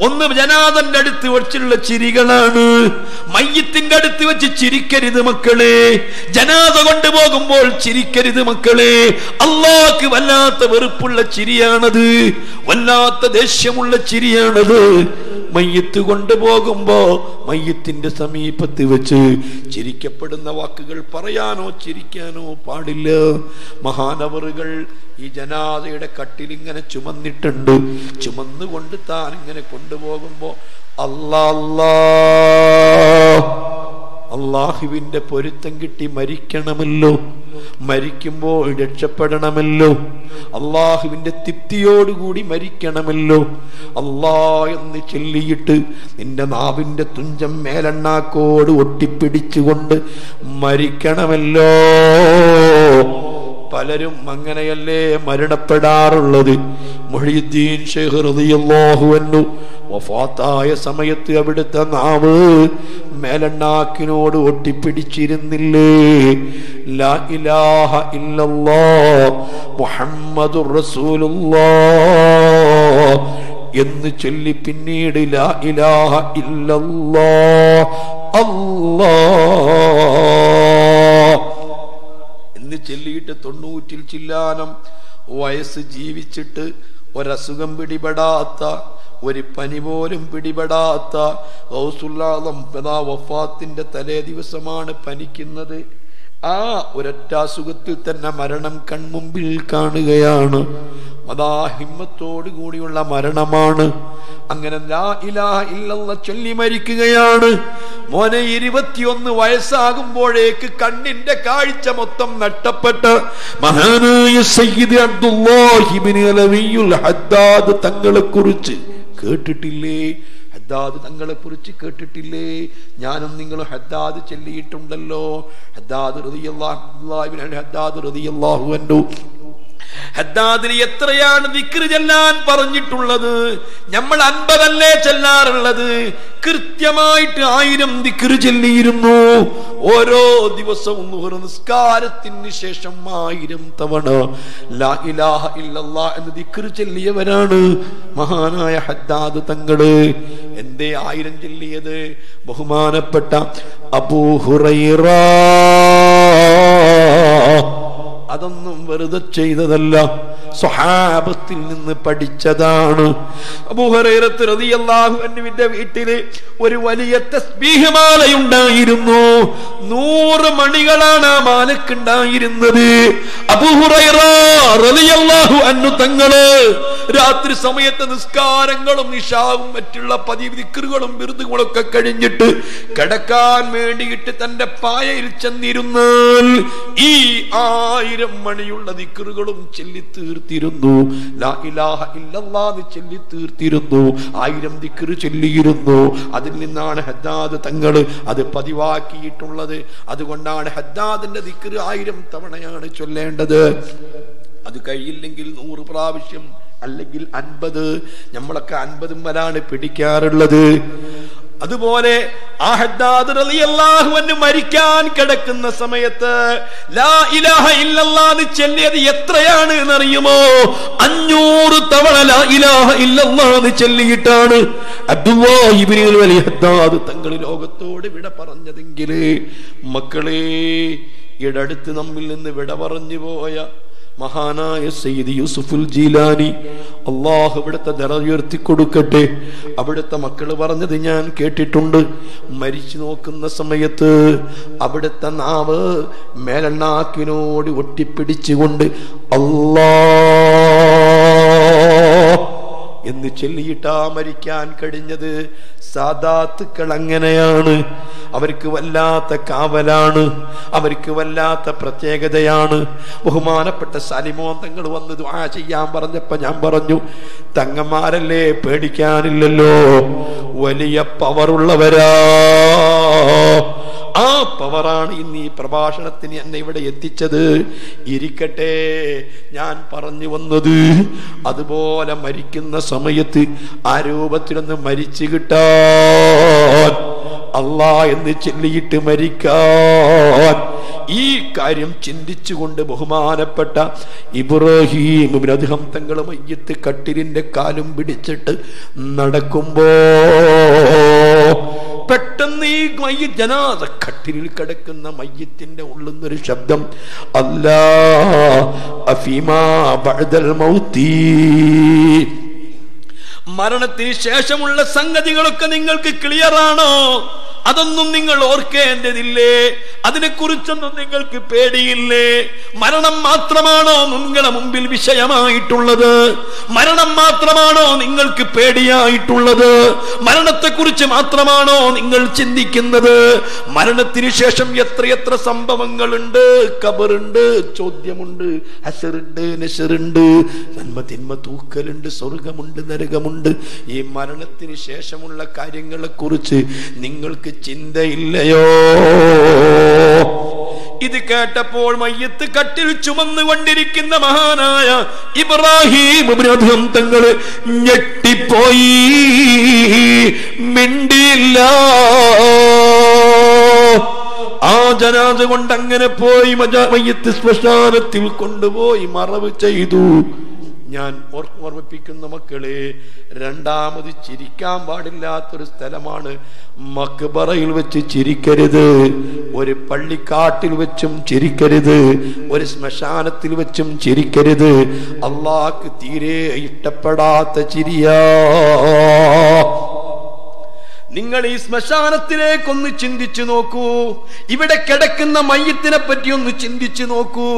ഒന്ന് ജനാദന്റെ അടുത്ത് വെച്ചുള്ള ചിരികളാണ്. മയ്യത്തിന്റെ അടുത്ത് വെച്ച് ചിരിക്കരുത് മക്കളെ. ജനാദ കൊണ്ടുപോകുമ്പോൾ ചിരിക്കരുത് മക്കളെ. അള്ളാക്ക് വല്ലാത്ത വെറുപ്പുള്ള ചിരിയാണത്. വല്ലാത്ത ദേഷ്യമുള്ള ചിരിയാണത്. മയ്യത്ത് കൊണ്ടുപോകുമ്പോ മയ്യത്തിന്റെ സമീപത്ത് വെച്ച് ചിരിക്കപ്പെടുന്ന വാക്കുകൾ പറയാനോ ചിരിക്കാനോ പാടില്ല. മഹാനവറുകൾ ഈ ജനാദയുടെ കട്ടിലിങ്ങനെ ചുമന്നിട്ടുണ്ട്. ചുമന്നുകൊണ്ട് താൻ ഇങ്ങനെ കൊണ്ടുപോകുമ്പോ അല്ലാ അള്ളാഹുവിന്റെ പൊരുത്തം കിട്ടി മരിക്കണമല്ലോ. മരിക്കുമ്പോൾ രക്ഷപ്പെടണമല്ലോ. അള്ളാഹുവിന്റെ തൃപ്തിയോടുകൂടി മരിക്കണമല്ലോ. അല്ലാ എന്ന് ചൊല്ലിയിട്ട് നിന്റെ നാവിന്റെ തുഞ്ചം മേലെണ്ണാക്കോട് ഒട്ടിപ്പിടിച്ചുകൊണ്ട് മരിക്കണമല്ലോ. പലരും അങ്ങനെയല്ലേ മരണപ്പെടാറുള്ളത്? മൊഴിയുദ്ദീൻ ഷെയ്ഖ് വഫാത്തായ സമയത്ത് അവിടുത്തെ നാവ് മേലണ്ണാക്കിനോട് ഒട്ടിപ്പിടിച്ചിരുന്നില്ലേ? ലാ ഇലാഹ ഇല്ലല്ലാ എന്ന് ചൊല്ലി പിന്നീട് ലാ ഇലാഹ ഇല്ലല്ലാ അല്ലാ ചൊല്ലിയിട്ട് തൊണ്ണൂറ്റിൽ ചില്ലാനം. വയസ്സ് ജീവിച്ചിട്ട് ഒരസുഖം പിടിപെടാത്ത ഒരു പനി പോലും പിടിപെടാത്ത ഗൗസുല്ലാദം വഫാത്തിന്റെ തലേ ദിവസമാണ് പനിക്കുന്നത്. ആ ഒരൊറ്റ അസുഖത്തിൽ തന്നെ മരണം കൺമുമ്പിൽ കാണുകയാണ്. കൂടിയുള്ള മരണമാണ്. അങ്ങനെ ചൊല്ലി മരിക്കുകയാണ്. മോനെ ഇരുപത്തിയൊന്ന് വയസ്സാകുമ്പോഴേക്ക് കണ്ണിന്റെ കാഴ്ച മൊത്തം നഷ്ടപ്പെട്ട് മഹാനായ ഹദ്ദാദ് തങ്ങളെ കുറിച്ച് കേട്ടിട്ടില്ലേ? ഹദ്ദാദ് തങ്ങളെ കുറിച്ച് കേട്ടിട്ടില്ലേ? ഞാനും നിങ്ങൾ ഹദ്ദാദ് ചൊല്ലിയിട്ടുണ്ടല്ലോ. ഹദ്ദാദ് ഹദ്ദാദ് ഹദ്ദാദിന് എത്രയാണ് വിക്രി ചെല്ലാൻ പറഞ്ഞിട്ടുള്ളത്? നമ്മൾ അൻപതല്ലേ ചെല്ലാറുള്ളത്? കൃത്യമായിട്ട് ആയിരം വിക്രി ചെല്ലിയിരുന്നു. ഓരോ ദിവസവും ഒരു നിസ്കാരത്തിന് ശേഷം ആയിരം തവണ ലാ ഇലാഹ എന്ന് വിക്രി ചെല്ലിയവരാണ്. മഹാനായ ഹദ്ദാദ് തങ്ങൾ. എന്തേ ആയിരം ചെല്ലിയത്? ബഹുമാനപ്പെട്ട അബൂഹുറൈറ അതൊന്നും വെറുതെ ചെയ്തതല്ല. സ്വഹാബത്തിൽ നിന്ന് പഠിച്ചതാണ്. വീട്ടിൽ ഒരു വലിയ തസ്ബീഹമാലയുണ്ടായിരുന്നു. നൂറ് മണികളാണ് ആ മാലക്കുണ്ടായിരുന്നത്. റളിയല്ലാഹു അൻഹു തങ്ങൾ രാത്രി സമയത്ത് നിസ്കാരങ്ങളും നിഷാവും മറ്റുള്ള പതിവ് ദിക്റുകളും ബിരുദുകളൊക്കെ കഴിഞ്ഞിട്ട് കിടക്കാൻ വേണ്ടിയിട്ട് തന്റെ പായയിൽ ചെന്നിരുന്നാൽ ഈ ആയിരം മണിയുള്ള ദിക്കറുകളും ചൊല്ലി തീർത്തിരുന്നു. ചൊല്ലി തീർത്തിരുന്നു. ആയിരം ദിക്കറ് ചൊല്ലിയിരുന്നു. അതിൽ നിന്നാണ് ഹദ്ദാദ് തങ്ങൾ അത് പതിവാക്കിയിട്ടുള്ളത്. അതുകൊണ്ടാണ് ഹദ്ദാദിന്റെ ദിക്കറ് ആയിരം തവണയാണ് ചൊല്ലേണ്ടത്. അത് കഴിയില്ലെങ്കിൽ നൂറ് പ്രാവശ്യം അല്ലെങ്കിൽ അൻപത്. നമ്മളൊക്കെ അൻപതും വരാണ് പിടിക്കാറുള്ളത്. അതുപോലെ മരിക്കാൻ കിടക്കുന്ന സമയത്ത് ചൊല്ലിയത് എത്രയാണ് എന്നറിയുമോ? അഞ്ഞൂറ് തവണ ഇല്ലല്ലാഹ് ചൊല്ലിയിട്ടാണ് അബ്ദുല്ലാഹി വലി ഹദ്ദാദ് തങ്ങൾ ലോകത്തോട് വിട പറഞ്ഞതെങ്കിൽ മക്കളെ ഇടടുത്ത് നമ്മിൽ നിന്ന് വിട പറഞ്ഞു പോയ മഹാനായ സെയ്ദ് യൂസുഫുൽ ജീലാനി അള്ളാഹു ഇവിടുത്തെ നിറ ഉയർത്തി കൊടുക്കട്ടെ. അവിടുത്തെ മക്കൾ പറഞ്ഞത് ഞാൻ കേട്ടിട്ടുണ്ട്. മരിച്ചു നോക്കുന്ന സമയത്ത് അവിടുത്തെ നാവ് മേലണ്ണാക്കിനോട് ഒട്ടിപ്പിടിച്ചുകൊണ്ട് അല്ലാ എന്ന് ചൊല്ലിയിട്ടാ മരിക്കാൻ കഴിഞ്ഞത്. സാദാത്തുക്കൾ അങ്ങനെയാണ്. അവർക്ക് വല്ലാത്ത കാവലാണ്. അവർക്ക് വല്ലാത്ത പ്രത്യേകതയാണ്. ബഹുമാനപ്പെട്ട സലിമോൻ തങ്ങൾ വന്ന് ദുആ ചെയ്യാൻ പറഞ്ഞപ്പോ ഞാൻ പറഞ്ഞു തങ്ങന്മാരല്ലേ പേടിക്കാനില്ലല്ലോ. വലിയ പവറുള്ളവരാ ആ പവറാണ് ഇന്ന് ഈ പ്രഭാഷണത്തിന് എന്നെ ഇവിടെ എത്തിച്ചത്. ഇരിക്കട്ടെ ഞാൻ പറഞ്ഞു വന്നത് അതുപോലെ മരിക്കുന്ന സമയത്ത് ആ രൂപത്തിലൊന്ന് മരിച്ചു കിട്ടാൻ. അല്ലാ എന്ന് ചൊല്ലിയിട്ട് മരിക്കാൻ. ഈ കാര്യം ചിന്തിച്ചുകൊണ്ട് ബഹുമാനപ്പെട്ട ഇബ്രാഹിം അദ്ദേഹം തങ്ങൾ മയ്യത്ത് കട്ടിലിന്റെ കാലും പിടിച്ചിട്ട് നടക്കുമ്പോ പെട്ടെന്ന് ഈ മയ്യ ജനാദ കട്ടിലിൽ കിടക്കുന്ന മയ്യത്തിന്റെ ഉള്ളിൽ നിന്നൊരു ശബ്ദം അല്ലാ അഫീമാ ബഅദൽ മൗത്തി. മരണത്തിന് ശേഷമുള്ള സംഗതികളൊക്കെ നിങ്ങൾക്ക് ക്ലിയർ ആണോ അതൊന്നും നിങ്ങൾ ഓർക്കേണ്ടതില്ലേ? അതിനെക്കുറിച്ചൊന്നും നിങ്ങൾക്ക് പേടിയില്ലേ? മരണം മാത്രമാണോ നിങ്ങളുടെ മുമ്പിൽ വിഷയമായിട്ടുള്ളത്? മരണം മാത്രമാണോ നിങ്ങൾക്ക് പേടിയായിട്ടുള്ളത്? മരണത്തെക്കുറിച്ച് മാത്രമാണോ നിങ്ങൾ ചിന്തിക്കുന്നത്? മരണത്തിന് ശേഷം എത്രയെത്ര സംഭവങ്ങളുണ്ട്? കബറുണ്ട് ചോദ്യമുണ്ട് ഹസറുണ്ട് നെഷറുണ്ട് നന്മ തിന്മ തൂക്കലുണ്ട് സ്വർഗമുണ്ട് നരകമുണ്ട് ഈ മരണത്തിന് ശേഷമുള്ള കാര്യങ്ങളെ കുറിച്ച് നിങ്ങൾക്ക് ചിന്തയില്ലയോ? ഇത് കേട്ടപ്പോൾ മയ്യത്ത് കട്ടിൽ ചുമന്നുകൊണ്ടിരിക്കുന്ന മഹാനായ ഇബ്രാഹിം തങ്ങൾ ഞെട്ടിപ്പോയി. മിണ്ടിയില്ല. ആ ജനാജ കൊണ്ട് അങ്ങനെ പോയി മയ്യത്ത് ശ്മശാനത്തിൽ കൊണ്ടുപോയി മറവ് ചെയ്തു. ഞാൻ ഓർ- ഓർമ്മിപ്പിക്കുന്ന മക്കളെ രണ്ടാമത് ചിരിക്കാൻ പാടില്ലാത്തൊരു സ്ഥലമാണ് മക്ബറയിൽ വെച്ച് ചിരിക്കരുത്. ഒരു പള്ളിക്കാട്ടിൽ വെച്ചും ചിരിക്കരുത്. ഒരു ശ്മശാനത്തിൽ വെച്ചും ചിരിക്കരുത്. അള്ളാഹ്ക്ക് തീരെ ഇഷ്ടപ്പെടാത്ത ചിരിയാ. നിങ്ങൾ ഈ ശ്മശാനത്തിലേക്കൊന്ന് ചിന്തിച്ചു നോക്കൂ. ഇവിടെ കിടക്കുന്ന മയ്യത്തിനെ പറ്റി ഒന്ന് ചിന്തിച്ചു നോക്കൂ.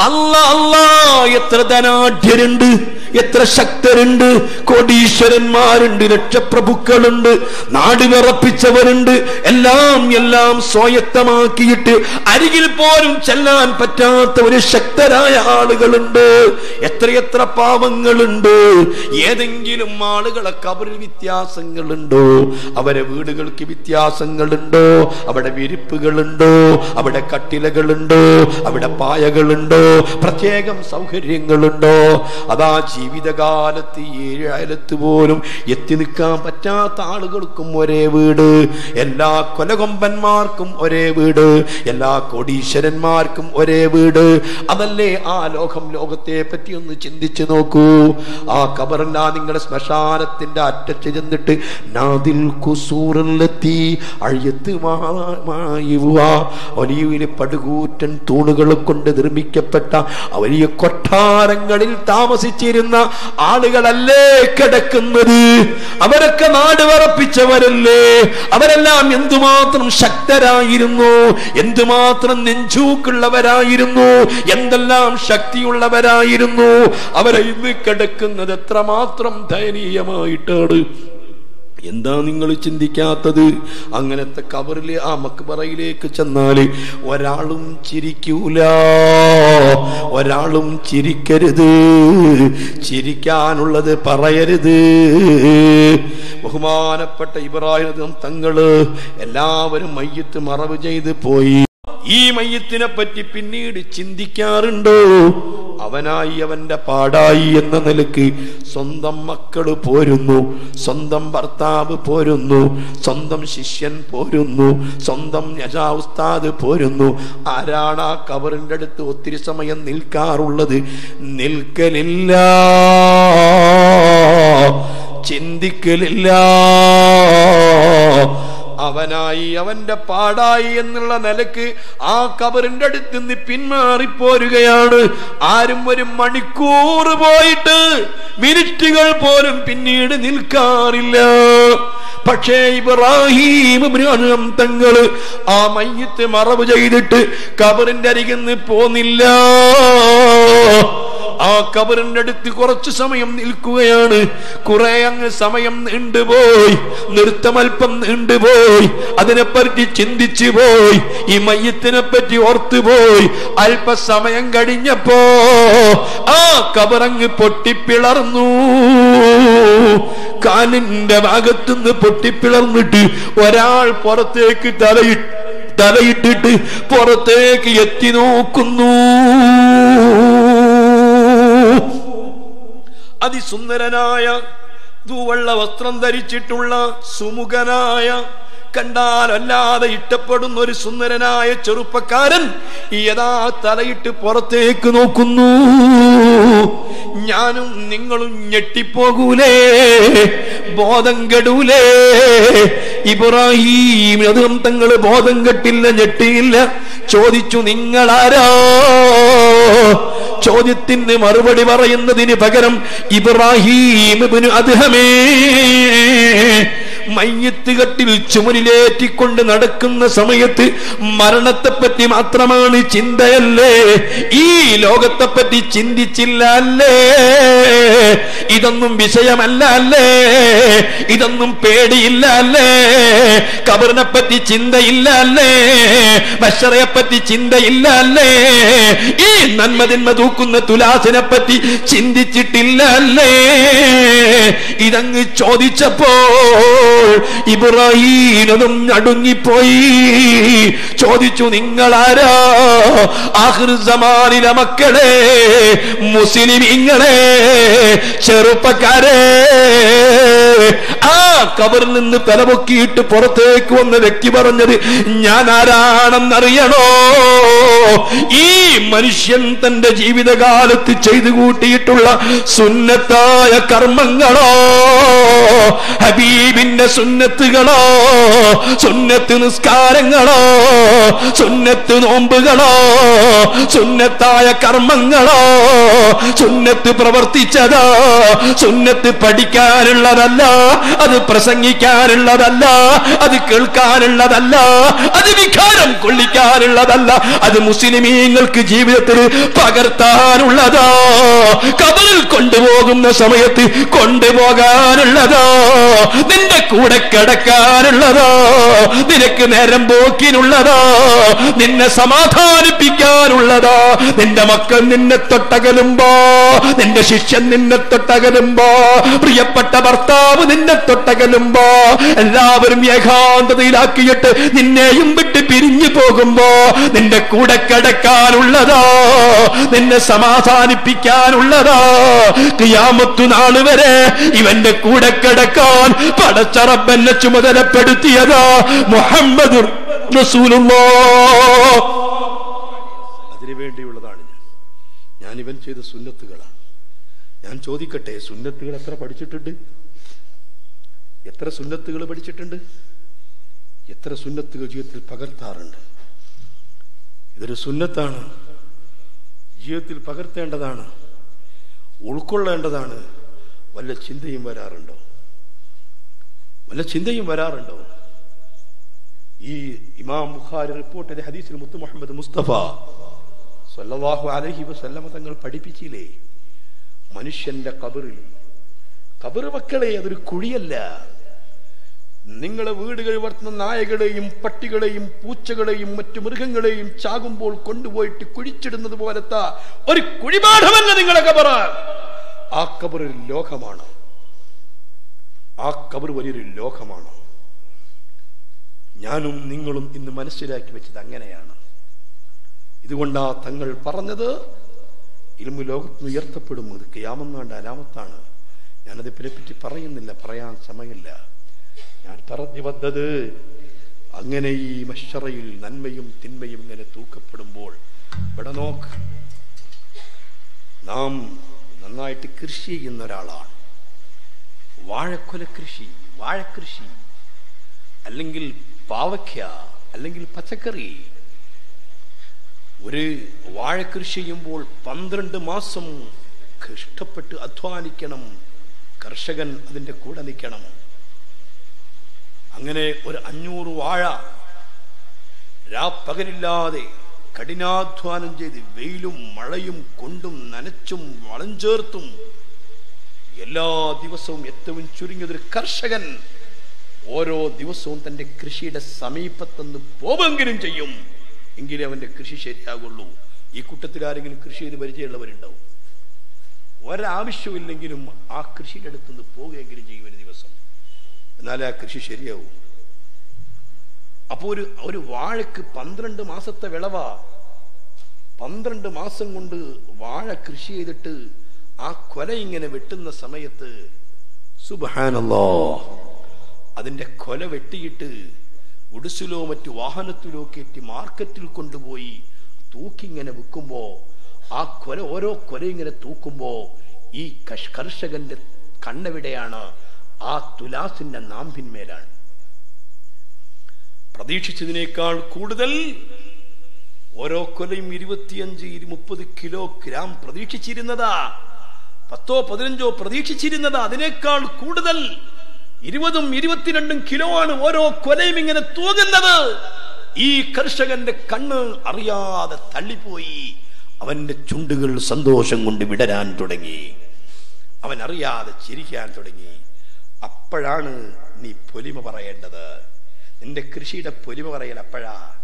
അല്ല അല്ല എത്ര ധനാഢ്യരുണ്ട് എത്ര ശക്തരുണ്ട് കോടീശ്വരന്മാരുണ്ട് രക്ഷപ്രഭുക്കളുണ്ട് നാട് വിറപ്പിച്ചവരുണ്ട് എല്ലാം എല്ലാം സ്വായത്തമാക്കിയിട്ട് അരികിൽ പോലും ചെല്ലാൻ പറ്റാത്ത ഒരു ശക്തരായ ആളുകളുണ്ട്. എത്രയെത്ര പാവങ്ങളുണ്ട്. ഏതെങ്കിലും ആളുകളെ കബറിൽ വ്യത്യാസങ്ങളുണ്ടോ? അവരെ വീടുകൾക്ക് വ്യത്യാസങ്ങളുണ്ടോ? അവിടെ വിരിപ്പുകളുണ്ടോ? അവിടെ കട്ടിലകളുണ്ടോ? അവിടെ പായകളുണ്ടോ? പ്രത്യേകം സൗകര്യങ്ങളുണ്ടോ? അതാ ജീവിതകാലത്ത് ഏഴായാലത്ത് പോലും എത്തി നിൽക്കാൻ പറ്റാത്ത ആളുകൾക്കും ഒരേ വീട്. എല്ലാ കൊലകൊമ്പന്മാർക്കും ഒരേ വീട്. എല്ലാ കോടീശ്വരന്മാർക്കും ഒരേ വീട്. അതല്ലേ ആ ലോകം ലോകത്തെ പറ്റി ഒന്ന് ചിന്തിച്ചു നോക്കൂ. ആ കബറല്ല നിങ്ങളുടെ ശ്മശാനത്തിന്റെ അറ്റച്ച് ചെന്നിട്ട് നാദിൽ അഴിയത്ത് വലിയ പടുകൂറ്റൻ തൂണുകൾ കൊണ്ട് നിർമ്മിക്കപ്പെട്ട വലിയ കൊട്ടാരങ്ങളിൽ താമസിച്ചിരുന്ന ആളുകളല്ലേ കിടക്കുന്നത്? അവരൊക്കെ നാട് വറപ്പിച്ചവരല്ലേ? അവരെല്ലാം എന്തുമാത്രം ശക്തരായിരുന്നു? എന്തുമാത്രം നെഞ്ചൂക്കുള്ളവരായിരുന്നു? എന്തെല്ലാം ശക്തിയുള്ളവരായിരുന്നു? അവരെ ഇന്ന് കിടക്കുന്നത് എത്രമാത്രം ദയനീയമായിട്ടാണ്. എന്താ നിങ്ങൾ ചിന്തിക്കാത്തത്? അങ്ങനത്തെ കബറിലെ ആ മക്ബറയിലേക്ക് ചെന്നാൽ ഒരാളും ചിരിക്കൂല. ഒരാളും ചിരിക്കരുത്. ചിരിക്കാനുള്ളത് പറയരുത്. ബഹുമാനപ്പെട്ട ഇബ്രാഹിം തങ്ങൾ എല്ലാവരും മയ്യത്ത് മറവ് ചെയ്ത് പോയി. ഈ മയ്യത്തിനെ പറ്റി പിന്നീട് ചിന്തിക്കാറുണ്ടോ? അവനായി അവന്റെ പാടായി എന്ന നിലയ്ക്ക് സ്വന്തം മക്കൾ പോരുന്നു സ്വന്തം ഭർത്താവ് പോരുന്നു സ്വന്തം ശിഷ്യൻ പോരുന്നു സ്വന്തം യജാവുസ്താദ് പോരുന്നു. ആരാണ് ആ കവറിന്റെ അടുത്ത് ഒത്തിരി സമയം നിൽക്കാറുള്ളത്? നിൽക്കലില്ല. ചിന്തിക്കലില്ല. അവനായി അവന്റെ പാടായി എന്നുള്ള നിലയ്ക്ക് ആ കബറിന്റെ അടുത്ത് നിന്ന് പിന്മാറിപ്പോരുകയാണ്. ആരും ഒരു മണിക്കൂർ പോയിട്ട് മിനിറ്റുകൾ പോലും പിന്നീട് നിൽക്കാറില്ല. പക്ഷേ ഇബ്രാഹിം തങ്ങൾ ആ മയ്യത്ത് മറവ് ചെയ്തിട്ട് കബറിന്റെ അരികിൽ നിന്ന് പോന്നില്ല. ആ കബറിന്റെ അടുത്ത് കുറച്ചു സമയം നിൽക്കുകയാണ്. കുറെ അങ്ങ് സമയം നീണ്ടുപോയി. നൃത്തമൽപ്പം നീണ്ടുപോയി. അതിനെപ്പറ്റി ചിന്തിച്ചു പോയി. ഈ മയ്യത്തിനെ പറ്റി ഓർത്തുപോയി അല്പസമയം കഴിഞ്ഞപ്പോ ആ കബറങ്ങ് പൊട്ടിപ്പിളർന്നു. കാലിന്റെ ഭാഗത്തുനിന്ന് പൊട്ടിപ്പിളർന്നിട്ട് ഒരാൾ പുറത്തേക്ക് തലയിട്ട് തലയിട്ടിട്ട് പുറത്തേക്ക് എത്തി നോക്കുന്നു. അതിസുന്ദരനായ തൂവള്ള വസ്ത്രം ധരിച്ചിട്ടുള്ള സുമുഖനായ കണ്ടാലല്ലാതെ ഇഷ്ടപ്പെടുന്ന ഒരു സുന്ദരനായ ചെറുപ്പക്കാരൻ യഥാ തലയിട്ട് പുറത്തേക്ക് നോക്കുന്നു. ഞാനും നിങ്ങളും ഞെട്ടിപ്പോകൂലേ ബോധം കെടൂലേ. ഇബ്രാഹീം അതും തങ്ങൾ ബോധം കെട്ടില്ല ഞെട്ടിയില്ല. ചോദിച്ചു നിങ്ങളാരോ? ചോദ്യത്തിന് മറുപടി പറയുന്നതിന് പകരം ഇബ്രാഹിം അദ്ഹമേ മയ്യത്ത് കെട്ടിൽ ചുമരിലേറ്റിക്കൊണ്ട് നടക്കുന്ന സമയത്ത് മരണത്തെ പറ്റി മാത്രമാണ് ചിന്തയല്ലേ? ഈ ലോകത്തെപ്പറ്റി ചിന്തിച്ചില്ല അല്ലേ? ഇതൊന്നും വിഷയമല്ല അല്ലേ? ഇതൊന്നും പേടിയില്ല അല്ലേ? കബറിനെ പറ്റി ചിന്തയില്ല അല്ലേ? ബഷറയെ പറ്റി ചിന്തയില്ല അല്ലേ? ഈ നന്മതിന്മ തൂക്കുന്ന തുലാസിനെ പറ്റി ചിന്തിച്ചിട്ടില്ല അല്ലേ? ഇതങ്ങ് ചോദിച്ചപ്പോൾ ഇബ്രാഹീനതും നടുങ്ങിപ്പോയി. ചോദിച്ചു നിങ്ങൾ ആഹൃസമാനിലെ മക്കളെ മുസ്ലിമീങ്ങളെ ചെറുപ്പക്കാരെ. ആ കബറിൽ നിന്ന് തലപൊക്കിയിട്ട് പുറത്തേക്ക് വന്ന വ്യക്തി പറഞ്ഞത് ഞാൻ ആരാണെന്നറിയണോ ഈ മനുഷ്യൻ തന്റെ ജീവിതകാലത്ത് ചെയ്തു കൂട്ടിയിട്ടുള്ള സുന്നത്തായ കർമ്മങ്ങളോ? ഹബീബിന്റെ സുന്നത്തുകളോ സുന്നത്ത് നിസ്കാരങ്ങളോ സുന്നത്ത് നോമ്പുകളോ സുന്നത്തായ കർമ്മങ്ങളോ സുന്നത്ത് പ്രവർത്തിച്ചതോ സുന്നത്ത് പഠിക്കാനുള്ളതല്ല അത് പ്രസംഗിക്കാനുള്ളതല്ല അത് കേൾക്കാനുള്ളതല്ല അത് വികാരം കൊള്ളിക്കാനുള്ളതല്ല അത് മുസ്ലിമീങ്ങൾക്ക് ജീവിതത്തിൽ പകർത്താനുള്ളതോ കബറിൽ കൊണ്ടുപോകുന്ന സമയത്ത് കൊണ്ടുപോകാനുള്ളതോ നിന്റെ കൂടെ കിടക്കാനുള്ളതോ? നിനക്ക് നേരം പോക്കിനുള്ളതോ? നിന്നെ സമാധാനിപ്പിക്കാനുള്ളതോ? നിന്റെ മക്കൾ നിന്നെ തൊട്ടകലുമ്പോ? നിന്റെ ശിഷ്യൻ നിന്നെ തൊട്ടകലുമ്പോ? പ്രിയപ്പെട്ട ഭർത്താവ് നിന്നെ തൊട്ടകലുമ്പോ? എല്ലാവരും ഏകാന്തതയിലാക്കിയിട്ട് നിന്നെയും വിട്ട് പിരിഞ്ഞു പോകുമ്പോ നിന്റെ കൂടെ കിടക്കാനുള്ളതോ? നിന്നെ സമാധാനിപ്പിക്കാനുള്ളതോ? ക്രിയാമത്തു നാൾ വരെ ഇവന്റെ കൂടെ കിടക്കാൻ പടച്ചറബെന്നെ ചുമതലപ്പെടുത്തിയതോ മുഹമ്മദ് അതിനു വേണ്ടിയുള്ളതാണ് ഞാൻ. ഞാൻ ഇവൻ ചെയ്ത സുന്നത്തുകളാണ്. ഞാൻ ചോദിക്കട്ടെ സുന്നത്തുകൾ എത്ര പഠിച്ചിട്ടുണ്ട്? എത്ര സുന്നത്തുകൾ പഠിച്ചിട്ടുണ്ട്? എത്ര സുന്നത്തുകൾ ജീവിതത്തിൽ പകർത്താറുണ്ട്? ഇതൊരു സുന്നത്താണ്. ജീവിതത്തിൽ പകർത്തേണ്ടതാണ്. ഉൾക്കൊള്ളേണ്ടതാണ്. വല്ല ചിന്തയും വരാറുണ്ടോ? വല്ല ചിന്തയും വരാറുണ്ടോ? ഈ ഇമാം ബുഖാരി റിപ്പോർട്ട് ചെയ്ത ഹദീസിൽ മുത്തു മുഹമ്മദ് മുസ്തഫ സല്ലല്ലാഹു അലൈഹി വസല്ലമ തങ്ങൾ പഠിപ്പിച്ചില്ലേ? മനുഷ്യന്റെ കബറിൽ. കബർ മക്കളെ അതൊരു കുഴിയല്ല. നിങ്ങളെ വീടുകൾ വളർത്തുന്ന നായകളെയും പട്ടികളെയും പൂച്ചകളെയും മറ്റു മൃഗങ്ങളെയും ചാകുമ്പോൾ കൊണ്ടുപോയിട്ട് കുഴിച്ചിടുന്നത് പോലത്തെ ഒരു കുഴിപാഠമല്ല നിങ്ങളെ കബറ്. ആ കബർ ഒരു ലോകമാണ്. ആ കബർ വലിയൊരു ലോകമാണ്. ഞാനും നിങ്ങളും ഇന്ന് മനസ്സിലാക്കി വെച്ചത് അങ്ങനെയാണ്. ഇതുകൊണ്ടാ തങ്ങൾ പറഞ്ഞത് ഇൽമു ലോകത്ത് ഉയർത്തപ്പെടും അത് കിയാമെന്നാണ്ട് അലാമത്താണ്. ഞാനത് പറ്റി പറയുന്നില്ല പറയാൻ സമയമില്ല. ഞാൻ പറഞ്ഞു വന്നത് അങ്ങനെ ഈ മഷറയിൽ നന്മയും തിന്മയും ഇങ്ങനെ തൂക്കപ്പെടുമ്പോൾ ഇവിടെ നോക്ക് നാം നന്നായിട്ട് കൃഷി ചെയ്യുന്ന ഒരാളാണ്. വാഴക്കൊല കൃഷി വാഴക്കൃഷി അല്ലെങ്കിൽ പാവയ്ക്ക അല്ലെങ്കിൽ പച്ചക്കറി. ഒരു വാഴക്കൃഷി ചെയ്യുമ്പോൾ പന്ത്രണ്ട് മാസം കഷ്ടപ്പെട്ട് അധ്വാനിക്കണം. കർഷകൻ അതിന്റെ കൂടെ നിൽക്കണം. അങ്ങനെ ഒരു അഞ്ഞൂറ് വാഴ രാപ്പകലില്ലാതെ കഠിനാധ്വാനം ചെയ്ത് വെയിലും മഴയും കൊണ്ടും നനച്ചും വളം ചേർത്തും എല്ലാ ദിവസവും ഏറ്റവും ചുരുങ്ങിയതൊരു കർഷകൻ ഓരോ ദിവസവും തന്റെ കൃഷിയുടെ സമീപത്തുനിന്ന് പോവെങ്കിലും ചെയ്യും. എങ്കിലേ അവന്റെ കൃഷി ശരിയാകുള്ളൂ. ഈ കൂട്ടത്തിൽ ആരെങ്കിലും കൃഷി ചെയ്ത് പരിചയമുള്ളവരുണ്ടാവും. ഒരാവശ്യമില്ലെങ്കിലും ആ കൃഷിയുടെ അടുത്തുനിന്ന് പോവുകയെങ്കിലും ചെയ്യും ഒരു ദിവസം. എന്നാലേ ആ കൃഷി ശരിയാവും. അപ്പോൾ ഒരു ഒരു വാഴക്ക് പന്ത്രണ്ട് മാസത്തെ വിളവാ. പന്ത്രണ്ട് മാസം കൊണ്ട് വാഴ കൃഷി ചെയ്തിട്ട് ആ കൊല ഇങ്ങനെ വെട്ടുന്ന സമയത്ത് സുബഹാനല്ലോ. അതിന്റെ കൊല വെട്ടിയിട്ട് ഉടുസിലോ മറ്റു വാഹനത്തിലോ കയറ്റി മാർക്കറ്റിൽ കൊണ്ടുപോയി തൂക്കിങ്ങനെ വിൽക്കുമ്പോ ആ കൊല ഓരോ കൊല ഇങ്ങനെ തൂക്കുമ്പോ ഈ കർഷകന്റെ കണ്ണെവിടെയാണ്? ആ തുലാസിന്റെ നാമ്പിന്മേലാണ്. പ്രതീക്ഷിച്ചതിനേക്കാൾ കൂടുതൽ ഓരോ കൊലയും ഇരുപത്തിയഞ്ച് ഇരു മുപ്പത് കിലോ ഗ്രാം പ്രതീക്ഷിച്ചിരുന്നതാ. പത്തോ പതിനഞ്ചോ പ്രതീക്ഷിച്ചിരുന്നത് അതിനേക്കാൾ കൂടുതൽ ഇരുപതും ഇരുപത്തിരണ്ടും കിലോ ആണ് ഓരോ കൊലയും ഇങ്ങനെ തൂകുന്നത്. ഈ കർഷകന്റെ കണ്ണ് അറിയാതെ തള്ളിപ്പോയി. അവന്റെ ചുണ്ടുകൾ സന്തോഷം കൊണ്ട് വിടരാൻ തുടങ്ങി. അവൻ അറിയാതെ ചിരിക്കാൻ തുടങ്ങി. അപ്പോഴാണ് നീ പൊലിമ പറയേണ്ടത്. നിന്റെ കൃഷിയുടെ പൊലിമ പറയൽ അപ്പോഴാ?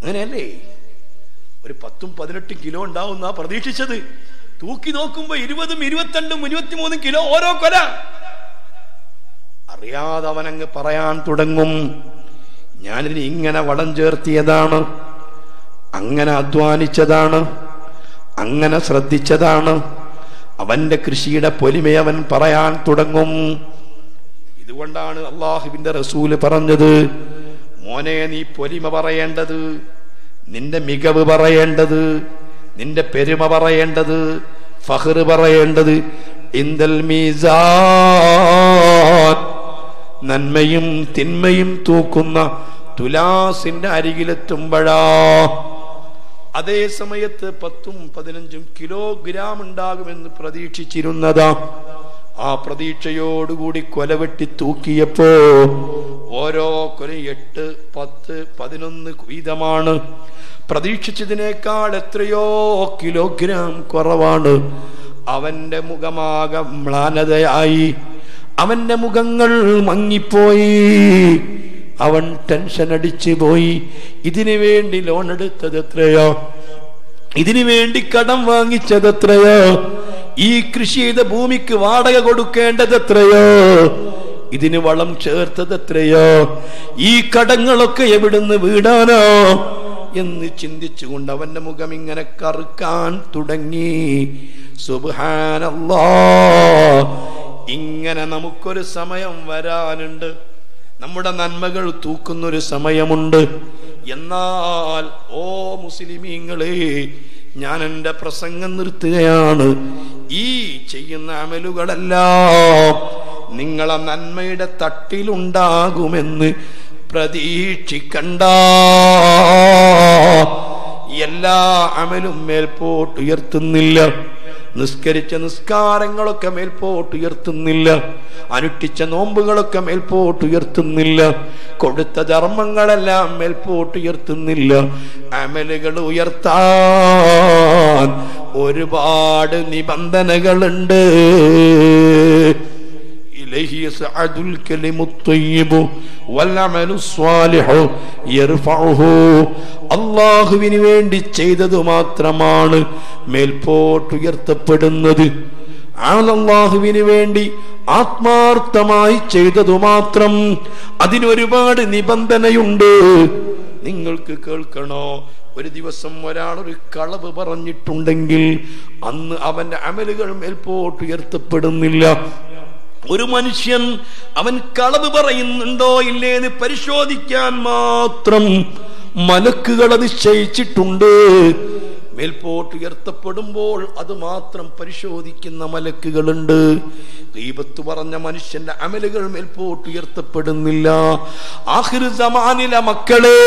അങ്ങനെയല്ലേ? ഒരു പത്തും പതിനെട്ടും കിലോ ഉണ്ടാവും എന്നാ പ്രതീക്ഷിച്ചത്. തൂക്കി നോക്കുമ്പോ ഇരുപതും ഇരുപത്തിരണ്ടും ഇരുപത്തിമൂന്നും കിലോ ഓരോ കൊല. അറിയാതെ അവനങ്ങ് പറയാൻ തുടങ്ങും. ഞാനിതിന് ഇങ്ങനെ വളം ചേർത്തിയതാണ്. അങ്ങനെ അധ്വാനിച്ചതാണ്. അങ്ങനെ ശ്രദ്ധിച്ചതാണ്. അവന്റെ കൃഷിയുടെ പൊലിമയെ അവൻ പറയാൻ തുടങ്ങും. ഇതുകൊണ്ടാണ് അള്ളാഹുവിന്റെ റസൂൽ പറഞ്ഞത് മോനെ നീ പൊലിമ പറയേണ്ടത് നിന്റെ മികവ് പറയേണ്ടത് നിന്റെ പെരുമ പറയേണ്ടത് ഫഹർ പറയേണ്ടത് ഇന്ദൽ നന്മയും തിന്മയും തൂക്കുന്ന തുലാസിന്റെ അരികിലെത്തുമ്പോഴാ. അതേ സമയത്ത് പത്തും പതിനഞ്ചും കിലോഗ്രാം ഉണ്ടാകുമെന്ന് പ്രതീക്ഷിച്ചിരുന്നതാ. ആ പ്രതീക്ഷയോടുകൂടി കൊലവെട്ടി തൂക്കിയപ്പോ ഓരോ കൊല എട്ട് പത്ത് പതിനൊന്ന് വീതമാണ്. പ്രതീക്ഷിച്ചതിനേക്കാൾ എത്രയോ കിലോഗ്രാം കുറവാണ്. അവന്റെ മുഖമാകെ മ്ലാനതയായി. അവന്റെ മുഖങ്ങൾ മങ്ങിപ്പോയി. അവൻ ടെൻഷൻ അടിച്ചു പോയി. ഇതിനു വേണ്ടി ലോൺ എടുത്തത് എത്രയോ? ഇതിനു വേണ്ടി കടം വാങ്ങിച്ചത് എത്രയോ? ഈ കൃഷി ചെയ്ത ഭൂമിക്ക് വാടക കൊടുക്കേണ്ടത് എത്രയോ? ഇതിന് വളം ചേർത്തത് എത്രയോ? ഈ കടങ്ങളൊക്കെ എവിടുന്ന് വീടാനോ? എന്ന് ചിന്തിച്ചുകൊണ്ട് അവന്റെ മുഖം ഇങ്ങനെ കറുക്കാൻ തുടങ്ങി. ഇങ്ങനെ നമുക്കൊരു സമയം വരാനുണ്ട്. നമ്മുടെ നന്മകൾ തൂക്കുന്നൊരു സമയമുണ്ട്. എന്നാൽ ഓ മുസ്ലിമീങ്ങളെ ഞാൻ എന്റെ പ്രസംഗം നിർത്തുകയാണ്. ഈ ചെയ്യുന്ന അമലുകളെല്ലാം നിങ്ങളെ നന്മയുടെ തട്ടിലുണ്ടാകുമെന്ന് പ്രതീക്ഷിക്കണ്ട. എല്ലാ അമലും മേൽപോട്ടുയർത്തുന്നില്ല നിസ്കരിച്ച നിസ്കാരങ്ങളൊക്കെ മേൽപോട്ടുയർത്തുന്നില്ല അനുഷ്ഠിച്ച നോമ്പുകളൊക്കെ മേൽപോട്ടുയർത്തുന്നില്ല കൊടുത്ത ധർമ്മങ്ങളെല്ലാം മേൽപോട്ടുയർത്തുന്നില്ല അമലുകൾ ഉയർത്താൻ ഒരുപാട് നിബന്ധനകളുണ്ട്. إليه يسعد الكلم الطيب والعمل الصالح يرفعه അള്ളാഹുവിന് വേണ്ടി ചെയ്തത് മാത്രമാണ് മേൽപോട്ടുയർത്തപ്പെടുന്നത് ആ അള്ളാഹുവിന് വേണ്ടി ആത്മാർത്ഥമായി ചെയ്തതു മാത്രം അതിനൊരുപാട് നിബന്ധനയുണ്ട് നിങ്ങൾക്ക് കേൾക്കണോ ഒരു ദിവസം ഒരാൾ ഒരു കളവ് പറഞ്ഞിട്ടുണ്ടെങ്കിൽ അന്ന് അവന്റെ അമലുകൾ മേൽപോട്ട് ഉയർത്തപ്പെടുന്നില്ല ഒരു മനുഷ്യൻ അവൻ കളവ് പറയുന്നുണ്ടോ ഇല്ലേ എന്ന് പരിശോധിക്കാൻ മാത്രം മലക്കുകൾ നിശ്ചയിച്ചിട്ടുണ്ട്. മേൽപോട്ട് ഉയർത്തപ്പെടുമ്പോൾ അത് മാത്രം പരിശോധിക്കുന്ന മലക്കുകളുണ്ട്. ദീപത്ത് പറഞ്ഞ മനുഷ്യന്റെ അമലുകൾ മേൽപോട്ട് ഉയർത്തപ്പെടുന്നില്ല. ആഹിർ സമാനില മക്കളെ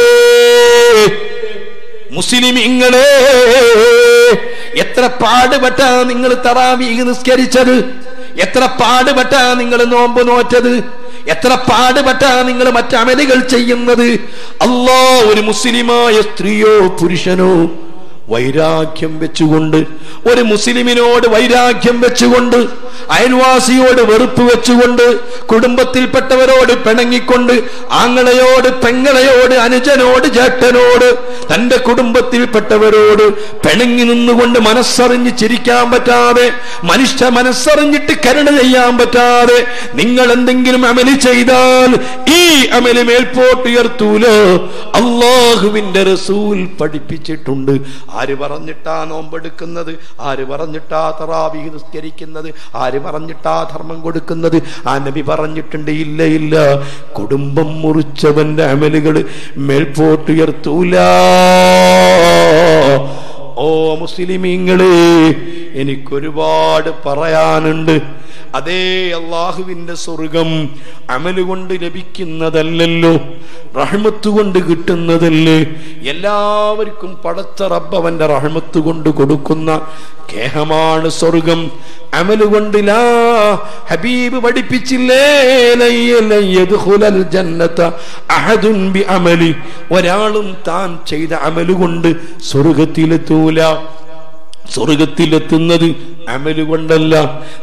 മുസ്ലിമിങ്ങളെ എത്ര പാടുപെട്ടാ നിങ്ങൾ തറാവി നിസ്കരിച്ചത്? എത്ര പാടുപെട്ടാ നിങ്ങൾ നോമ്പ് നോറ്റത്? എത്ര പാടുപെട്ടാ നിങ്ങൾ മറ്റമലുകൾ ചെയ്യുന്നത്? അല്ലാ ഒരു മുസ്ലിമായ സ്ത്രീയോ പുരുഷനോ വൈരാഗ്യം വെച്ചുകൊണ്ട് ഒരു മുസ്ലിമിനോട് വൈരാഗ്യം വെച്ചുകൊണ്ട് അയൽവാസിയോട് വെറുപ്പ് വെച്ചുകൊണ്ട് കുടുംബത്തിൽപ്പെട്ടവരോട് പിണങ്ങിക്കൊണ്ട് ആങ്ങളയോട് പെങ്ങളയോട് അനുജനോട് ചേട്ടനോട് തന്റെ കുടുംബത്തിൽപ്പെട്ടവരോട് പിണങ്ങി നിന്നുകൊണ്ട് മനസ്സറിഞ്ഞ് ചിരിക്കാൻ പറ്റാതെ മനുഷ്യ മനസ്സറിഞ്ഞിട്ട് കരുണ ചെയ്യാൻ പറ്റാതെ നിങ്ങൾ എന്തെങ്കിലും അമൽ ചെയ്താൽ ഈ അമൽ മേൽപോട്ടുയർത്തൂല അള്ളാഹുവിന്റെ റസൂൽ പഠിപ്പിച്ചിട്ടുണ്ട്. ആര് പറഞ്ഞിട്ടാ നോമ്പെടുക്കുന്നത്? ആര് പറഞ്ഞിട്ടാ തറാവി നിസ്കരിക്കുന്നത്? ആര് പറഞ്ഞിട്ടാ ധർമ്മം കൊടുക്കുന്നത്? ആ നബി പറഞ്ഞിട്ടുണ്ട് ഇല്ല ഇല്ല. കുടുംബം മുറിച്ചവന്റെ അമലുകൾ മേൽപോട്ടുയർത്തൂല. ഓ മുസ്ലിമീങ്ങളെ എനിക്കൊരുപാട് പറയാനുണ്ട്. അതേ അള്ളാഹുവിന്റെ സ്വർഗം അമലുകൊണ്ട് ലഭിക്കുന്നതല്ലല്ലോ റഹ്മത്ത് കൊണ്ട് കിട്ടുന്നതല്ലേ. എല്ലാവർക്കും പടച്ച റബ്ബവന്റെ റഹ്മത്ത് കൊണ്ട് കൊടുക്കുന്ന കേഹമാണ് സ്വർഗം. അമലുകൊണ്ട് ലാ ഹബീബ് പഠിപ്പിച്ചില്ലേ അമലി. ഒരാളും താൻ ചെയ്ത അമലുകൊണ്ട് സ്വർഗത്തിലെത്തൂല. സ്വർഗത്തിലെത്തുന്നത് അമൽ കൊണ്ടല്ല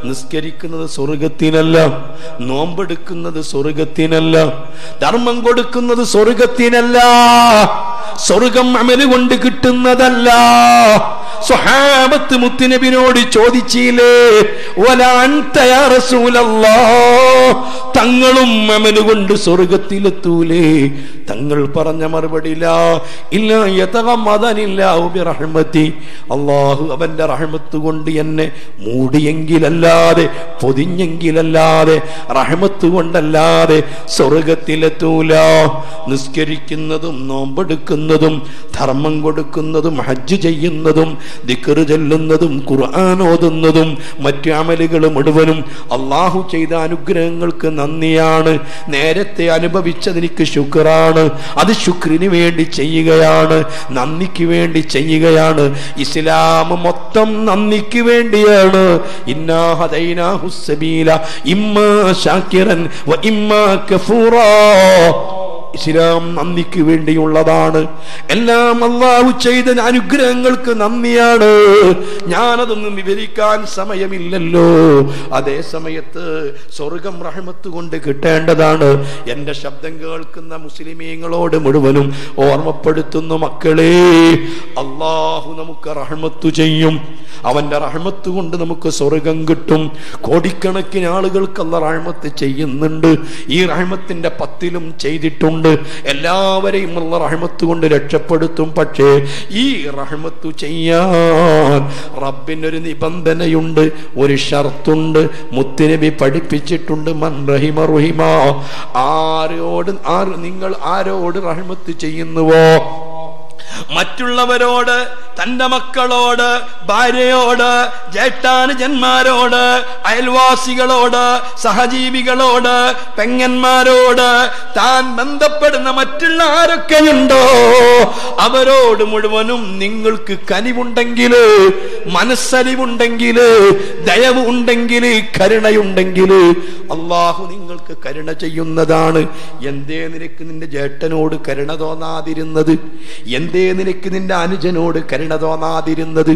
നിസ്കരിക്കുന്നത് സ്വർഗത്തിനല്ല നോമ്പെടുക്കുന്നത് സ്വർഗത്തിനല്ല ധർമ്മം കൊടുക്കുന്നത് സ്വർഗത്തിനല്ല സ്വർഗം അമൽ കൊണ്ട് കിട്ടുന്നതല്ല. സ്വഹാബത്ത് മുത്തുനബിനോട് ചോദിച്ചില്ലേ തങ്ങളും അമൽ കൊണ്ട് സ്വർഗത്തിലെത്തൂലേ. തങ്ങൾ പറഞ്ഞ മറുപടിയില്ല ഇല്ല യതമതനില്ല റഹ്മത്തി അള്ളാഹു അവന്റെ റഹ്മത്ത് കൊണ്ട് എന്നെ മൂടിയെങ്കിലല്ലാതെ പൊതിഞ്ഞെങ്കിലല്ലാതെ റഹ്മത്ത് കൊണ്ടല്ലാതെ സ്വർഗത്തിലെത്തൂല. നിസ്കരിക്കുന്നതും നോമ്പെടുക്കുന്നതും ധർമ്മം കൊടുക്കുന്നതും ഹജ്ജ് ചെയ്യുന്നതും ദിക്കറ് ചെല്ലുന്നതും ഖുർആൻ ഓതുന്നതും മറ്റു അമലുകൾ മുഴുവനും അള്ളാഹു ചെയ്ത അനുഗ്രഹങ്ങൾക്ക് നന്ദിയാണ്. നേരത്തെ അനുഭവിച്ചതെനിക്ക് ശുക്രാണ്. അത് ശുക്രിന് വേണ്ടി ചെയ്യുകയാണ്. നന്ദിക്ക് വേണ്ടി ചെയ്യുകയാണ്. ഇസ്ലാം മൊത്തം നന്ദിക്ക് വേണ്ടിയാണ്. ഇന്നാ ഇമ്മ ഇമ്മാ ശാക്കിറൻ കഫൂറ കഫൂറാ. ഇസ്ലാം നന്ദിക്ക് വേണ്ടിയുള്ളതാണ്. എല്ലാം അള്ളാഹു ചെയ്ത അനുഗ്രഹങ്ങൾക്ക് നന്ദിയാണ്. ഞാനതൊന്നും വിവരിക്കാൻ സമയമില്ലല്ലോ. അതേ സമയത്ത് സ്വർഗം റഹ്മത്ത് കൊണ്ട് കിട്ടേണ്ടതാണ്. എന്റെ ശബ്ദം കേൾക്കുന്ന മുസ്ലിമീങ്ങളോട് മുഴുവനും ഓർമ്മപ്പെടുത്തുന്നു മക്കളെ. അള്ളാഹു നമുക്ക് റഹ്മത്ത് ചെയ്യും. അവന്റെ റഹ്മത്ത് കൊണ്ട് നമുക്ക് സ്വർഗം കിട്ടും. കോടിക്കണക്കിന് ആളുകൾക്ക് റഹമത്ത് റഹ്മത്ത് ചെയ്യുന്നുണ്ട്. ഈ റഹ്മത്തിന്റെ പത്തിലും ചെയ്തിട്ടുണ്ട്. എല്ലാവരെയും ഉള്ള റഹ്മത്ത് കൊണ്ട് രക്ഷപ്പെടുത്തും. പക്ഷേ ഈ റഹ്മത്തു ചെയ്യാൻ റബ്ബിനൊരു നിബന്ധനയുണ്ട് ഒരു ഷർത്തുണ്ട്. മുത്തുനബി പഠിപ്പിച്ചിട്ടുണ്ട് മൻ റുഹിമ. ആരോട് ആര് നിങ്ങൾ ആരോട് റഹ്മത്ത് ചെയ്യുന്നുവോ? മറ്റുള്ളവരോട് തന്റെ മക്കളോട് ഭാര്യയോട് ജേഷ്ഠാനുജന്മാരോട് അയൽവാസികളോട് സഹജീവികളോട് പെങ്ങന്മാരോട് താൻ ബന്ധപ്പെടുന്ന മറ്റുള്ള ആരൊക്കെയുണ്ടോ അവരോട് മുഴുവനും നിങ്ങൾക്ക് കനിവുണ്ടെങ്കിൽ മനസ്സലിവുണ്ടെങ്കിൽ ദയവ് ഉണ്ടെങ്കിൽ കരുണയുണ്ടെങ്കിൽ അള്ളാഹു നിങ്ങൾക്ക് കരുണ ചെയ്യുന്നതാണ്. എന്തേ നിനക്ക് നിന്റെ ജേട്ടനോട് കരുണ തോന്നാതിരുന്നത്? എന്തേ നിനക്ക് നിന്റെ അനുജനോട് കരുണ തോന്നാതിരുന്നത്?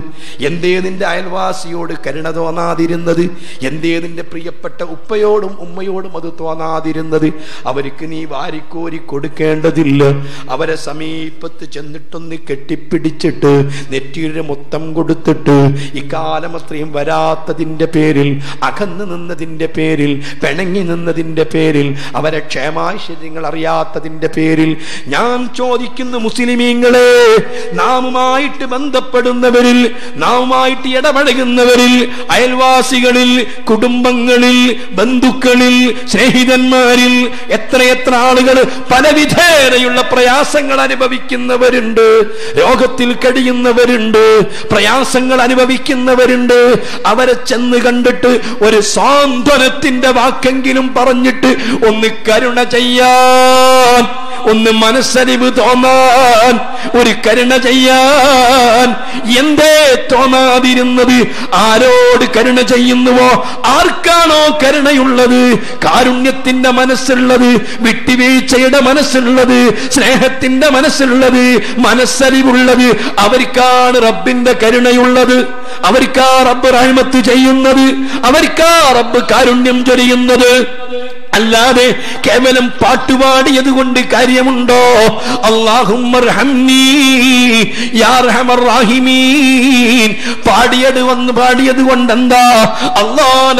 എന്തേ നിന്റെ അയൽവാസിയോട് കരുണ തോന്നാതിരുന്നത്? എന്തേ നിന്റെ പ്രിയപ്പെട്ട ഉപ്പയോടും ഉമ്മയോടും അത് തോന്നാതിരുന്നത്? അവർക്ക് നീ വാരിക്കോരി കൊടുക്കേണ്ടതില്ല. അവരെ സമീപത്ത് ചെന്നിട്ടൊന്ന് കെട്ടിപ്പിടിച്ചിട്ട് നെറ്റിയുടെ മൊത്തം കൊടുത്തിട്ട് ഇക്കാലം അത്രയും വരാത്തതിന്റെ പേരിൽ അകന്നു നിന്നതിന്റെ പേരിൽ പിണങ്ങി നിന്നതിന്റെ പേരിൽ അവരെ ക്ഷേമാശ്ചര്യങ്ങൾ അറിയാത്തതിന്റെ പേരിൽ ഞാൻ ചോദിക്കുന്നു മുസ്ലിമീങ്ങളെ നാമുമായിട്ട് ബന്ധപ്പെടുന്നവരിൽ നാമുമായിട്ട് ഇടപഴകുന്നവരിൽ അയൽവാസികളിൽ കുടുംബങ്ങളിൽ ബന്ധുക്കളിൽ സ്നേഹിതന്മാരിൽ എത്രയെത്ര ആളുകൾ പലവിധേനയുള്ള പ്രയാസങ്ങൾ അനുഭവിക്കുന്നവരുണ്ട് രോഗത്തിൽ കഴിയുന്നവരുണ്ട് പ്രയാസങ്ങൾ അനുഭവിക്കുന്നവരുണ്ട്. അവരെ ചെന്ന് കണ്ടിട്ട് ഒരു സാന്ത്വനത്തിന്റെ വാക്കെങ്കിലും പറഞ്ഞിട്ട് ഒന്ന് കരുണ ചെയ്യാൻ ഒന്ന് മനസ്സരിവ് തോന്നാൻ ഒരു കരുണ ചെയ്യാൻ എന്തേ തോന്നാതിരുന്നത്? ആരോട് കരുണ ചെയ്യുന്നുവോ? ആർക്കാണോ കരുണയുള്ളത്? കാരുണ്യത്തിന്റെ മനസ്സുള്ളത് വിട്ടുവീഴ്ചയുടെ മനസ്സുള്ളത് സ്നേഹത്തിന്റെ മനസ്സുള്ളത് മനസ്സരിവുള്ളത്. അവർക്കാണ് റബ്ബിന്റെ കരുണയുള്ളത്. അവർക്കാ റബ്ബ് റഹ്മത്ത് ചെയ്യുന്നത്. അവർക്കാ റബ്ബ് കാരുണ്യം ചൊരിയുന്നത്. അല്ലാതെ കേവലം പാട്ടുപാടിയത് കൊണ്ട് കാര്യമുണ്ടോ അള്ളാഹുമീൻ പാടിയത് വന്ന് പാടിയത് കൊണ്ട് എന്താ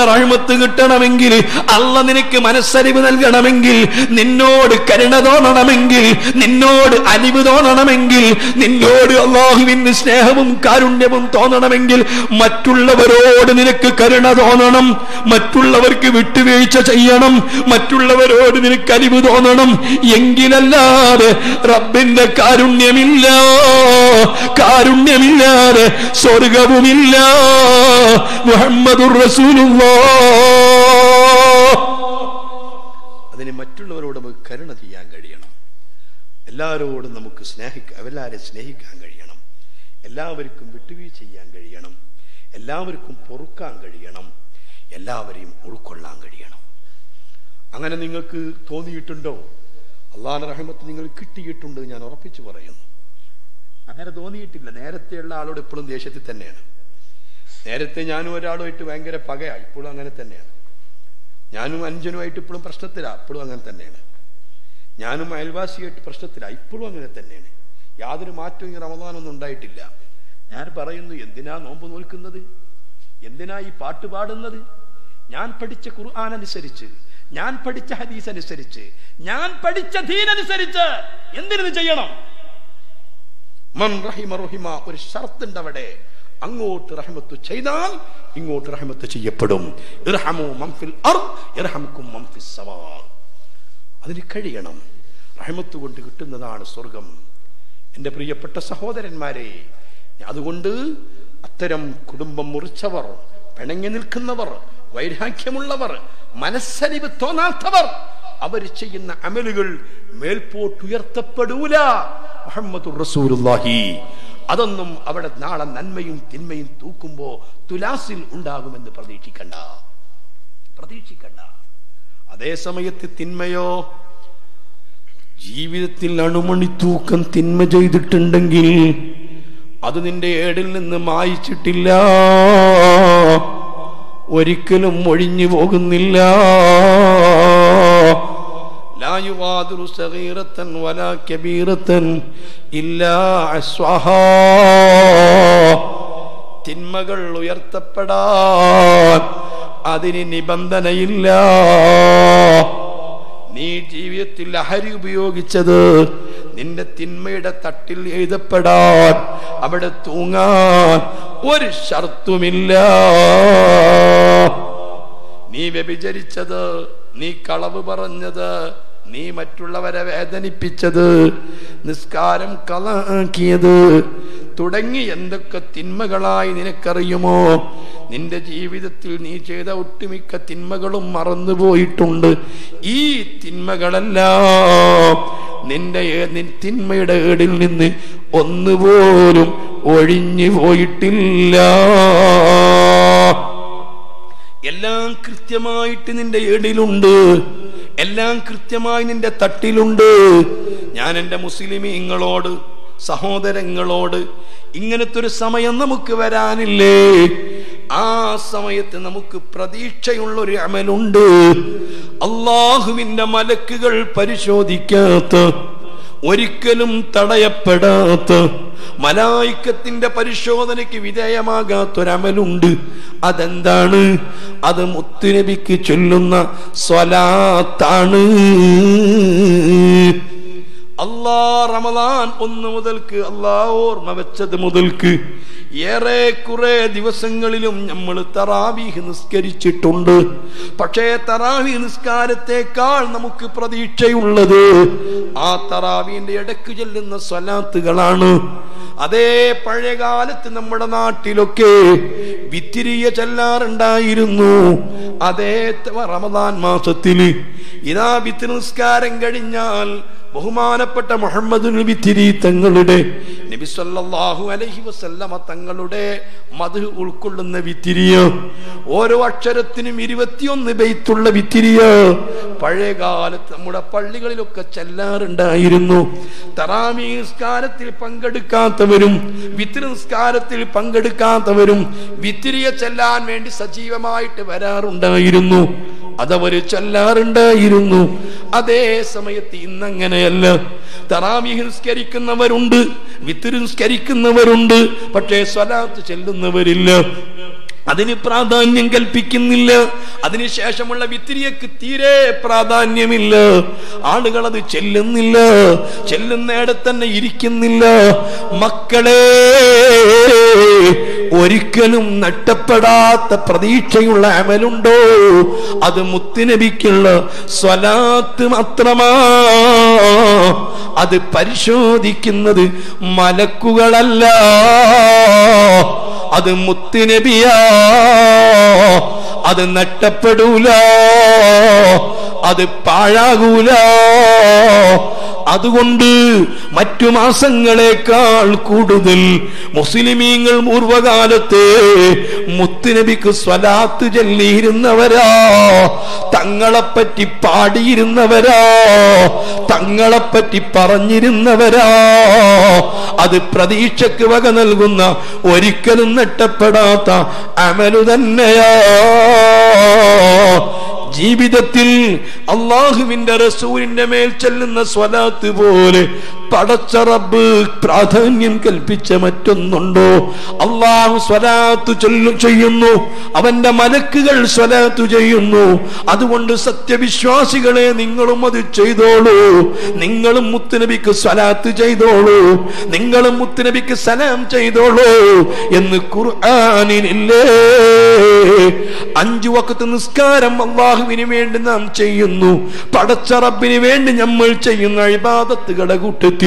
റഹ്മത്ത് കിട്ടണമെങ്കിൽ അല്ല നിനക്ക് മനസ്സരിവ് നൽകണമെങ്കിൽ നിന്നോട് കരുണ തോന്നണമെങ്കിൽ നിന്നോട് അലിവ് തോന്നണമെങ്കിൽ നിന്നോട് അള്ളാഹുവിന് സ്നേഹവും കാരുണ്യവും തോന്നണമെങ്കിൽ മറ്റുള്ളവരോട് നിനക്ക് കരുണ തോന്നണം മറ്റുള്ളവർക്ക് വിട്ടുവീഴ്ച ചെയ്യണം മറ്റുള്ളവരോട് നിനക്ക് അലിവ് തോന്നണം. എങ്കിലല്ലാതെ റബ്ബിന്റെ കാരുണ്യമില്ല. കാരുണ്യമില്ലാതെ സ്വർഗവുമില്ല. റസൂലുള്ളാഹ് അതിന് മറ്റുള്ളവരോട് നമുക്ക് കരുണ ചെയ്യാൻ കഴിയണം. എല്ലാവരോടും നമുക്ക് സ്നേഹിക്ക എല്ലാവരെ സ്നേഹിക്കാൻ കഴിയണം. എല്ലാവർക്കും വിട്ടുവീഴ്ച ചെയ്യാൻ കഴിയണം. എല്ലാവർക്കും പൊറുക്കാൻ കഴിയണം. എല്ലാവരെയും ഉൾക്കൊള്ളാൻ കഴിയണം. അങ്ങനെ നിങ്ങൾക്ക് തോന്നിയിട്ടുണ്ടോ? അള്ളാഹ് റഹമത്ത് നിങ്ങൾ കിട്ടിയിട്ടുണ്ട് ഞാൻ ഉറപ്പിച്ചു പറയുന്നു. അങ്ങനെ തോന്നിയിട്ടില്ല. നേരത്തെയുള്ള ആളോട് ഇപ്പോഴും ദേഷ്യത്തിൽ തന്നെയാണ്. നേരത്തെ ഞാനും ഒരാളുമായിട്ട് ഭയങ്കര പകയാണ് ഇപ്പോഴും അങ്ങനെ തന്നെയാണ്. ഞാനും അഞ്ചനുമായിട്ട് ഇപ്പോഴും പ്രശ്നത്തിലാണ് ഇപ്പോഴും അങ്ങനെ തന്നെയാണ്. ഞാനും അയൽവാസിയായിട്ട് പ്രശ്നത്തിലാണ് ഇപ്പോഴും അങ്ങനെ തന്നെയാണ്. യാതൊരു മാറ്റവും ഈ റമദാനൊന്നും ഉണ്ടായിട്ടില്ല. ഞാൻ പറയുന്നു എന്തിനാ നോമ്പ് നോൽക്കുന്നത്? എന്തിനാ ഈ പാട്ട് പാടുന്നത്? ഞാൻ പഠിച്ച ഖുർആൻ അനുസരിച്ച് ഞാൻ പഠിച്ച ഹദീസ് അനുസരിച്ച് ഞാൻ പഠിച്ച ദീൻ അനുസരിച്ച് എന്തിനു ചെയ്യണം? മൻ റഹിമ റഹിമ ഒരു ഷർത്തുണ്ട് അവിടെ അങ്ങോട്ട് റഹ്മത്ത് ചെയ്താൽ ഇങ്ങോട്ട് റഹ്മത്ത് ചെയ്യപ്പെടും. അതിന് കഴിയണം. റഹ്മത്ത് കൊണ്ട് കിട്ടുന്നതാണ് സ്വർഗം. എന്റെ പ്രിയപ്പെട്ട സഹോദരന്മാരെ അതുകൊണ്ട് അത്തരം കുടുംബം മുറിച്ചവർ പിണങ്ങി നിൽക്കുന്നവർ വൈരാഗ്യമുള്ളവർ മനസ്സലിവ് തോന്നാത്തവർ അവർ ചെയ്യുന്ന അമലുകൾ മേൽപോട്ടുയർത്തപ്പെടൂല. മുഹമ്മദ് അതൊന്നും അവിടെ നാളെ നന്മയും തിന്മയും തൂക്കുമ്പോ തുലാസിൽ ഉണ്ടാകുമെന്ന് പ്രതീക്ഷിക്കണ്ട. പ്രതീക്ഷിക്കണ്ട. അതേ സമയത്ത് തിന്മയോ? ജീവിതത്തിൽ അണുമണി തൂക്കം തിന്മ ചെയ്തിട്ടുണ്ടെങ്കിൽ അത് നിന്റെ ഏടിൽ നിന്ന് മായിച്ചിട്ടില്ല. ഒരിക്കലും ഒഴിഞ്ഞു പോകുന്നില്ല. തിന്മകൾ ഉയർത്തപ്പെടാൻ അതിന് നിബന്ധനയില്ല. നീ ജീവിതത്തിൽ ലഹരി ഉപയോഗിച്ചത് നിന്റെ തിന്മയുടെ തട്ടിൽ എഴുതപ്പെടാൻ അവിടെ തൂങ്ങാൻ ഒരു ഷർത്തുമില്ല. നീ വ്യഭിചരിച്ചത് നീ കളവ് പറഞ്ഞത് നീ മറ്റുള്ളവരെ വേദനിപ്പിച്ചത് നിസ്കാരം കളാക്കിയത് തുടങ്ങി എന്തൊക്കെ തിന്മകളായി നിനക്കറിയുമോ? നിന്റെ ജീവിതത്തിൽ നീ ചെയ്ത ഒട്ടുമിക്ക തിന്മകളും മറന്നുപോയിട്ടുണ്ട്. ഈ തിന്മകളെല്ലാം നിന്റെ തിന്മയുടെ ഏടിൽ നിന്ന് ഒന്നുപോലും ഒഴിഞ്ഞു പോയിട്ടില്ല. എല്ലാം കൃത്യമായിട്ട് നിന്റെ ഏടിലുണ്ട്. എല്ലാം കൃത്യമായി നിന്റെ തട്ടിലുണ്ട്. ഞാൻ എന്റെ മുസ്ലിമീങ്ങളോട് സഹോദരങ്ങളോട് ഇങ്ങനത്തെ ഒരു സമയം നമുക്ക് വരാനില്ലേ? ആ സമയത്ത് നമുക്ക് പ്രതീക്ഷയുള്ള ഒരു അമലുണ്ട്. അള്ളാഹുവിന്റെ മലക്കുകൾ പരിശോധിക്കാത്ത ഒരിക്കലും തടയപ്പെടാത്ത മലായിക്കത്തിന്റെ പരിശോധനയ്ക്ക് വിധേയമാകാത്തൊരമലുണ്ട്. അതെന്താണ്? അത് മുത്തുനബിക്ക് ചൊല്ലുന്ന സ്വലാത്താണ്. അള്ളാ റമദാൻ ഒന്ന് മുതൽക്ക് അള്ളാ ഓർമ്മ വെച്ചത് മുതൽക്ക് ഏറെ കുറെ ദിവസങ്ങളിലും നമ്മൾ തറാവീഹ് നിസ്കരിച്ചിട്ടുണ്ട്. പക്ഷേ തറാവീഹ് നിസ്കാരത്തെക്കാൾ നമുക്ക് പ്രതീക്ഷയുള്ളത് ആ തറാവീന്റെ ഇടയ്ക്ക് ചെല്ലുന്ന സ്വലാത്തുകളാണ്. അതേ പഴയ കാലത്ത് നമ്മുടെ നാട്ടിലൊക്കെ വിത്തിരിയ ചെല്ലാറുണ്ടായിരുന്നു. അതേ റമദാൻ മാസത്തിൽ ഇതാ വിത്ത് നിസ്കാരം കഴിഞ്ഞാൽ ബഹുമാനപ്പെട്ട മുഹമ്മദ് നബി തിരി തങ്ങളുടെ നബി സല്ലല്ലാഹു അലൈഹി വസല്ലമ തങ്ങളുടെ മധു ഉൾക്കൊള്ളുന്ന വിത്തിരിയ. ഓരോ അക്ഷരത്തിനും ഇരുപത്തിയൊന്ന് ബെയ്ത്തുള്ള വിത്തിരിയ. പഴയ കാലത്ത് നമ്മുടെ പള്ളികളിലൊക്കെ ചെല്ലാറുണ്ടായിരുന്നു. തറാമി നിസ്കാരത്തിൽ പങ്കെടുക്കാത്തവരും വിത്തിരി നിസ്കാരത്തിൽ പങ്കെടുക്കാത്തവരും വിത്തിരിയ ചെല്ലാൻ വേണ്ടി സജീവമായിട്ട് വരാറുണ്ടായിരുന്നു. അതവര് ചൊല്ലാറുണ്ടായിരുന്നു. അതേ സമയത്ത് ഇന്നങ്ങനെയല്ല. തറാമിഹിസ്കരിക്കുന്നവരുണ്ട് നിസ്കരിക്കുന്നവരുണ്ട് നിസ്കരിക്കുന്നവരുണ്ട് പക്ഷേ സ്വലാത്ത് ചെല്ലുന്നവരില്ല. അതിന് പ്രാധാന്യം കൽപ്പിക്കുന്നില്ല. അതിനുശേഷമുള്ള വിത്തിരിയക്ക് തീരെ പ്രാധാന്യമില്ല. ആളുകൾ അത് ചെല്ലുന്നില്ല. ചെല്ലുന്നിടത്ത് തന്നെ ഇരിക്കുന്നില്ല. മക്കളെ ഒരിക്കലും നട്ടപ്പെടാത്ത പ്രതീക്ഷയുള്ള അമലുണ്ടോ? അത് മുത്തുനബിക്കുള്ള സ്വലാത്ത് മാത്രമാ. അത് പരിശോധിക്കുന്നത് മലക്കുകളല്ല. അത് മുത്തുനബിയാ. അത് നഷ്ടപ്പെടൂല. അത് പാഴാകൂല. അതുകൊണ്ട് മറ്റു മാസങ്ങളെക്കാൾ കൂടുതൽ മുസ്ലിമീങ്ങൾ പൂർവകാലത്തെ മുത്തുനബിക്ക് സ്വലാത്ത് ചൊല്ലിയിരുന്നവരാ തങ്ങളെപ്പറ്റി പാടിയിരുന്നവരാ തങ്ങളെപ്പറ്റി പറഞ്ഞിരുന്നവരാ. അത് പ്രതീക്ഷക്ക് വക നൽകുന്ന ഒരിക്കലും നഷ്ടപ്പെടാത്ത അമലു തന്നെയാ. ജീവിതത്തിൽ അള്ളാഹുവിന്റെ റസൂലിന്റെ മേൽ ചെല്ലുന്ന സ്വലാത്ത് പോലെ പടച്ച റബ്ബ് പ്രാധാന്യം കൽപ്പിച്ച മറ്റൊന്നുണ്ടോ? അള്ളാഹു സ്വലാത്തു ചൊല്ലു ചെയ്യുന്നു. അവന്റെ മലക്കുകൾ സ്വലാത്തു ചെയ്യുന്നു. അതുകൊണ്ട് സത്യവിശ്വാസികളെ നിങ്ങളും അത് ചെയ്തോളൂ. നിങ്ങളും മുത്തുനബിക്ക് സ്വലാത്ത് ചെയ്തോളൂ. നിങ്ങളും മുത്തുനബിക്ക് സലാം ചെയ്തോളൂ എന്ന് ഖുർആാനിനില്ലേ അഞ്ചു വക്കത്ത് നിസ്കാരം അള്ളാഹുവിന് വേണ്ടി നാം ചെയ്യുന്നു. പടച്ചറബിന് വേണ്ടി നമ്മൾ ചെയ്യുന്ന ഇബാദത്തുകളുടെ കൂട്ടത്തിൽ.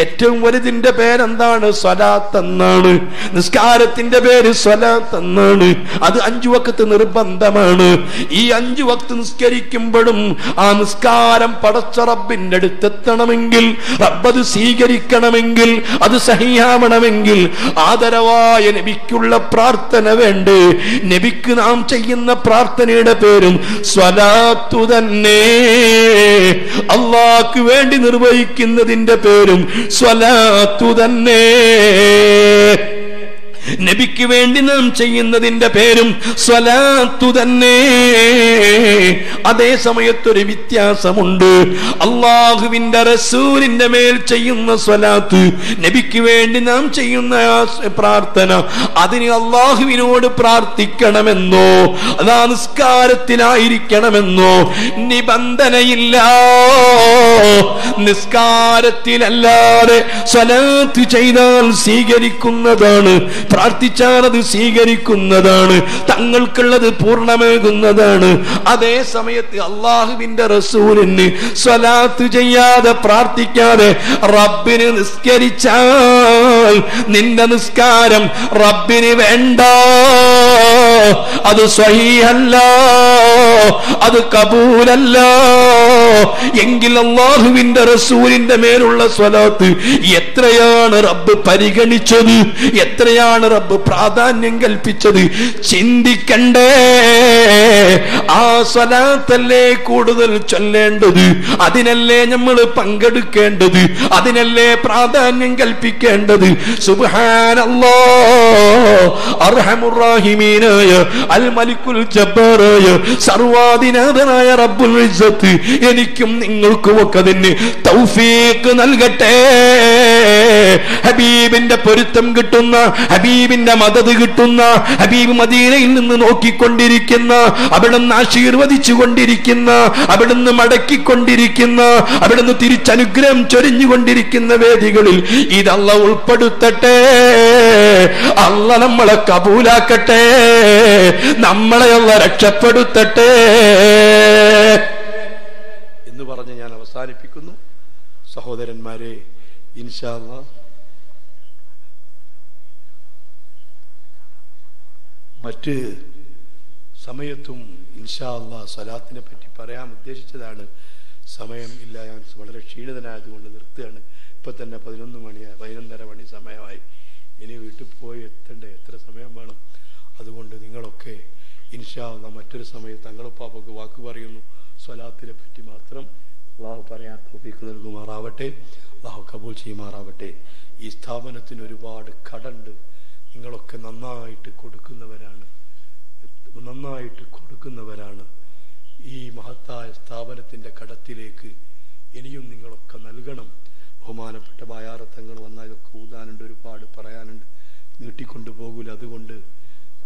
ഏറ്റവും വലുതിന്റെ പേരെന്താണ്? സ്വലാത്ത് എന്നാണ് നിസ്കാരത്തിന്റെ പേര് സ്വലാത്ത് എന്നാണ് അത് അഞ്ചു വക്കത്ത് നിർബന്ധമാണ്. ഈ അഞ്ചു വക്ത് നിസ്കരിക്കുമ്പോഴും ആ നിസ്കാരം പടച്ച റബ്ബിന്റെ അടുത്തെത്തണമെങ്കിൽ റബ്ബത് സ്വീകരിക്കണമെങ്കിൽ അത് സഹിയാവണമെങ്കിൽ ആദരവായ നബിക്കുള്ള പ്രാർത്ഥന വേണ്ടേ. നബിക്ക് നാം ചെയ്യുന്ന പ്രാർത്ഥനയുടെ പേരും സ്വലാത്തു തന്നെ. അള്ളാക്ക് വേണ്ടി നിർവഹിക്കുന്നതിന്റെ പേരും സ്വലാത്തു തന്നെ. നബിക്ക് വേണ്ടി നാം ചെയ്യുന്നതിന്റെ പേരും സ്വലാത്തു തന്നെ. അതേ സമയത്തൊരു വ്യത്യാസമുണ്ട്. അള്ളാഹുവിന്റെ റസൂലിന്റെ മേൽ ചെയ്യുന്ന സ്വലാത്ത് നബിക്ക് വേണ്ടി നാം ചെയ്യുന്ന പ്രാർത്ഥന അതിന് അള്ളാഹുവിനോട് പ്രാർത്ഥിക്കണമെന്നോ നിസ്കാരത്തിലായിരിക്കണമെന്നോ നിബന്ധനയില്ല. നിസ്കാരത്തിലല്ലാതെ സ്വലാത്ത് ചെയ്താൽ സ്വീകരിക്കുന്നതാണ് പ്രാർത്ഥിച്ചാൽ അത് സ്വീകരിക്കുന്നതാണ്. തങ്ങൾക്കുള്ളത് പൂർണമാകുന്നതാണ്. അതേ സമയത്ത് അള്ളാഹുവിന്റെ റസൂലിന് സ്വലാത്ത് ചെയ്യാതെ പ്രാർത്ഥിക്കാതെ റബ്ബിന് നിസ്കരിച്ചാൽ നിന്റെ നിസ്കാരം റബ്ബിന് വേണ്ട. അത് സ്വഹീഹല്ല? അത് കബൂലല്ല? എങ്കിൽ അള്ളാഹുവിന്റെ റസൂലിന്റെ മേലുള്ള സ്വലാത്ത് എത്രയാണ് റബ്ബ് പരിഗണിച്ചത്? എത്രയാണ് റബ്ബ് പ്രാധാന്യം കൽപ്പിച്ചത്? ചിന്തിക്കണ്ടേ. ആ സ്വലാത്തല്ലേ കൂടുതൽ ചൊല്ലേണ്ടത്? അതിനല്ലേ നമ്മൾ പങ്കെടുക്കേണ്ടത്? അതിനല്ലേ പ്രാധാന്യം കൽപ്പിക്കേണ്ടത്? സുബാനല്ലോ അർഹമുറാഹിമീനായ അൽ മലിക്കുൽ റബ്ബുൽ എനിക്കും നിങ്ങൾക്കും ഒക്കെ തന്നെ തൗഫീഖ് നൽകട്ടെ. ഹബീബിന്റെ പൊരുത്തം കിട്ടുന്ന ഹബീബിന്റെ മദത് കിട്ടുന്ന ഹബീബ് മദീനയിൽ നിന്ന് നോക്കിക്കൊണ്ടിരിക്കുന്ന അവിടുന്ന് ആശീർവദിച്ചു കൊണ്ടിരിക്കുന്ന അവിടുന്ന് മടക്കിക്കൊണ്ടിരിക്കുന്ന അവിടുന്ന് തിരിച്ചനുഗ്രഹം ചൊരിഞ്ഞുകൊണ്ടിരിക്കുന്ന വേദികളിൽ ഇതല്ല ഉൾപ്പെടുത്തട്ടെ. അല്ല നമ്മളെ കബൂലാക്കട്ടെ. നമ്മളെ അല്ല രക്ഷപ്പെടുത്തട്ടെ. എന്ന് പറഞ്ഞ് ഞാൻ അവസാനിപ്പിക്കുന്നു. സഹോദരന്മാരെ ഇൻഷാല്ല മറ്റ് സമയത്തും ഇൻഷാല്ല സലാത്തിനെ പറ്റി പറയാൻ ഉദ്ദേശിച്ചതാണ്. സമയം ഇല്ല ഞാൻ വളരെ ക്ഷീണിതനായതുകൊണ്ട് നിർത്തുകയാണ്. ഇപ്പൊ തന്നെ പതിനൊന്ന് മണി പതിനൊന്നര മണി സമയമായി. ഇനി വീട്ടിൽ പോയി എത്തണ്ടേ? എത്ര സമയം വേണം? അതുകൊണ്ട് നിങ്ങളൊക്കെ ഇൻഷാല്ല മറ്റൊരു സമയത്ത് തങ്ങളുപ്പാപ്പൊക്കെ വാക്ക് പറയുന്നു. സ്വലാത്തിനെ പറ്റി മാത്രം അള്ളാഹു പറയാൻ തോഫീക്ക് നൽകുമാറാവട്ടെ. അള്ളാഹു കബൂൽ ചെയ്യുമാറാവട്ടെ. ഈ സ്ഥാപനത്തിന് ഒരുപാട് കടണ്ട് നിങ്ങളൊക്കെ നന്നായിട്ട് കൊടുക്കുന്നവരാണ്. നന്നായിട്ട് കൊടുക്കുന്നവരാണ്. ഈ മഹത്തായ സ്ഥാപനത്തിന്റെ കടത്തിലേക്ക് ഇനിയും നിങ്ങളൊക്കെ നൽകണം. ബഹുമാനപ്പെട്ട ബായാറത്തങ്ങൾ ഇതൊക്കെ ഊതാനുണ്ട് ഒരുപാട് പറയാനുണ്ട്. നീട്ടിക്കൊണ്ടു പോകൂല. അതുകൊണ്ട്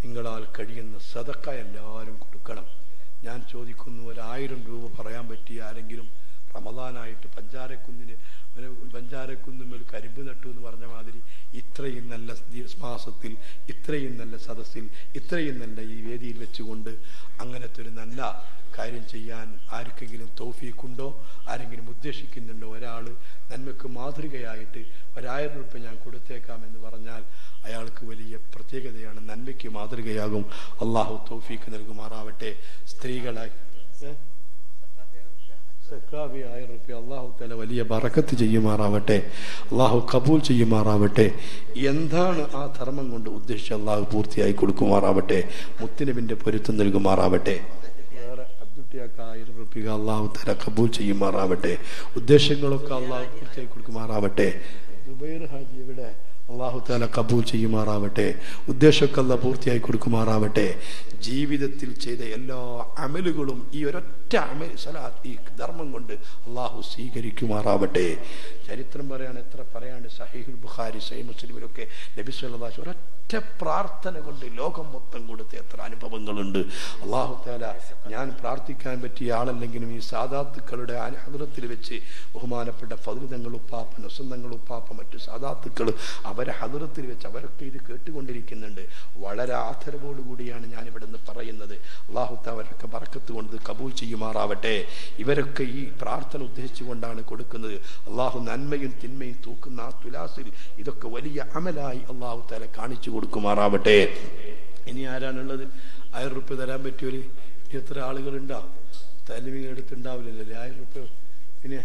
നിങ്ങളാൽ കഴിയുന്ന സതക്ക എല്ലാവരും കൊടുക്കണം. ഞാൻ ചോദിക്കുന്നു ഒരായിരം രൂപ പറയാൻ പറ്റിയ ആരെങ്കിലും റമദാനായിട്ട് പഞ്ചാരക്കുന്നിന് ഒരു പഞ്ചാരക്കുന്നും ഒരു കരിമ്പ് നട്ടു എന്ന് പറഞ്ഞ മാതിരി ഇത്രയും നല്ല മാസത്തിൽ ഇത്രയും നല്ല സദസ്സിൽ ഇത്രയും നല്ല ഈ വേദിയിൽ വെച്ചുകൊണ്ട് അങ്ങനത്തെ ഒരു നല്ല കാര്യം ചെയ്യാൻ ആർക്കെങ്കിലും തോഫീക്കുണ്ടോ ആരെങ്കിലും ഉദ്ദേശിക്കുന്നുണ്ടോ? ഒരാൾ നന്മയ്ക്ക് മാതൃകയായിട്ട് ഒരായിരം രൂപ ഞാൻ കൊടുത്തേക്കാം എന്ന് പറഞ്ഞാൽ അയാൾക്ക് വലിയ പ്രത്യേകതയാണ്. നന്മയ്ക്ക് മാതൃകയാകും. അള്ളാഹു തോഫീക്ക് നൽകുമാറാവട്ടെ. സ്ത്രീകളായി ആയിരം റുപ്യ അള്ളാഹു തല വലിയ ബറക്കത്ത് ചെയ്യുമാറാവട്ടെ അള്ളാഹു കബൂൽ ചെയ്യുമാറാവട്ടെ എന്താണ് ആ ധർമ്മം കൊണ്ട് ഉദ്ദേശിച്ച അള്ളാഹു പൂർത്തിയായി കൊടുക്കുമാറാവട്ടെ മുത്തിനബിന്റെ പൊരുത്തം നൽകുമാറാവട്ടെ? ആയിരം റുപ്യ അള്ളാഹു തല കബൂൽ ചെയ്യുമാറാവട്ടെ ഉദ്ദേശങ്ങളൊക്കെ അള്ളാഹു പൂർത്തിയായി കൊടുക്കുമാറാവട്ടെ ദുബൈർ ഹാജി ഇവിടെ അള്ളാഹു താല കബൂൽ ചെയ്യുമാറാവട്ടെ ഉദ്ദേശമൊക്കെ അല്ല പൂർത്തിയായി കൊടുക്കുമാറാവട്ടെ ജീവിതത്തിൽ ചെയ്ത എല്ലാ അമലുകളും ഈ ഒരൊറ്റ അമൽ സലാത്ത് ഈ ധർമ്മം കൊണ്ട് അള്ളാഹു സ്വീകരിക്കുമാറാവട്ടെ. ചരിത്രം പറയാണ് എത്ര പറയാണ്ട് സഹീഹുൽ ബുഖാരി സഹി മുസ്ലിമിലൊക്കെ നബി സല്ലല്ലാഹു ഒരൊറ്റ പ്രാർത്ഥന കൊണ്ട് ലോകം മൊത്തം കൊടുത്ത എത്ര അനുഭവങ്ങളുണ്ട്. അള്ളാഹു താല ഞാൻ പ്രാർത്ഥിക്കാൻ പറ്റിയ ആളല്ലെങ്കിലും ഈ സാധാത്തുക്കളുടെ ഹദ്രത്തിൽ വെച്ച് ബഹുമാനപ്പെട്ട ഫതിരിതങ്ങൾ ഉപ്പാപ്പ നൊസന്തങ്ങൾ ഉപ്പാപ്പ മറ്റു സാധാത്തുക്കൾ അവരെ ഹദ്രത്തിൽ വെച്ച് അവരൊക്കെ ഇത് കേട്ടുകൊണ്ടിരിക്കുന്നുണ്ട്. വളരെ ആദരവോടുകൂടിയാണ് ഞാൻ ഇവിടെ നിന്ന് പറയുന്നത് അള്ളാഹുത്ത അവരൊക്കെ പറക്കത്ത് കൊണ്ട് കബൂൽ ചെയ്യുമാറാവട്ടെ. ഇവരൊക്കെ ഈ പ്രാർത്ഥന ഉദ്ദേശിച്ചുകൊണ്ടാണ് കൊടുക്കുന്നത്. അള്ളാഹു നന്മയും തിന്മയും തൂക്കുന്ന ആ തുലാസിൽ ഇതൊക്കെ വലിയ അമലായി അള്ളാഹു താല കാണിച്ചു കൊടുക്കുമാറാവട്ടെ. ഇനി ആരാണുള്ളത്? ആയിരം റുപ്യ തരാൻ പറ്റിയൊരു എത്ര ആളുകളുണ്ടാ? തലിമിങ് എടുത്തുണ്ടാവില്ലല്ലേ ആയിരം റുപ്യ പിന്നെ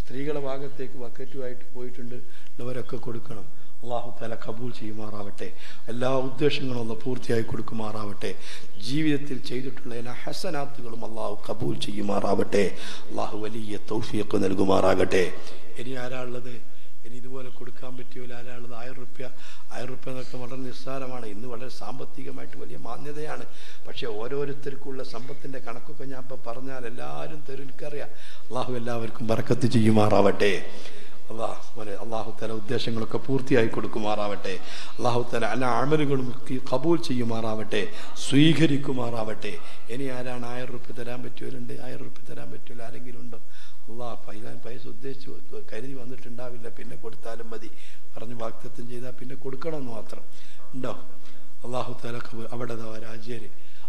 സ്ത്രീകളെ ഭാഗത്തേക്ക് ബക്കറ്റുമായിട്ട് പോയിട്ടുണ്ട്. അവരൊക്കെ കൊടുക്കണം. അള്ളാഹു തല കബൂൽ ചെയ്യുമാറാവട്ടെ. എല്ലാ ഉദ്ദേശങ്ങളും ഒന്ന് പൂർത്തിയായി കൊടുക്കുമാറാവട്ടെ. ജീവിതത്തിൽ ചെയ്തിട്ടുള്ള എല്ലാ ഹസനാത്തുകളും അള്ളാഹു കബൂൽ ചെയ്യുമാറാവട്ടെ. അള്ളാഹു വലിയ തൗഫീഖ് നൽകുമാറാകട്ടെ. ഇനി ആരാളുള്ളത് ഇനി ഇതുപോലെ കൊടുക്കാൻ പറ്റിയല്ലോ ആരാളുള്ളത് ആയിരം റുപ്യ. ആയിരം റുപ്യ എന്നൊക്കെ വളരെ നിസ്സാരമാണ്. ഇന്ന് വളരെ സാമ്പത്തികമായിട്ട് വലിയ മാന്യതയാണ്. പക്ഷേ ഓരോരുത്തർക്കുള്ള സമ്പത്തിന്റെ കണക്കൊക്കെ ഞാൻ ഇപ്പോൾ പറഞ്ഞാൽ എല്ലാവരും തെരുവിൽക്കറിയാം. അള്ളാഹു എല്ലാവർക്കും ബറക്കത്ത് ചെയ്യുമാറാവട്ടെ. അള്ളാഹ് പോലെ അള്ളാഹു തല ഉദ്ദേശങ്ങളൊക്കെ പൂർത്തിയായി കൊടുക്കുമാറാവട്ടെ. അള്ളാഹു തല എല്ലാ അമലുകളും കബൂൽ ചെയ്യുമാറാവട്ടെ. സ്വീകരിക്കുമാറാവട്ടെ. ഇനി ആരാണ് ആയിരം റുപ്യ തരാൻ പറ്റുമല്ലുണ്ട് ആയിരം റുപ്യ തരാൻ പറ്റുമല്ലോ ആരെങ്കിലും ഉണ്ടോ? അള്ളാഹ് പൈസ പൈസ ഉദ്ദേശിച്ച് കരുതി വന്നിട്ടുണ്ടാവില്ല. പിന്നെ കൊടുത്താലും മതി. പറഞ്ഞ് വാക്തത്വം ചെയ്താൽ പിന്നെ കൊടുക്കണമെന്ന് മാത്രം. ഉണ്ടോ? അള്ളാഹു തല അവിടെ രാജ്യര്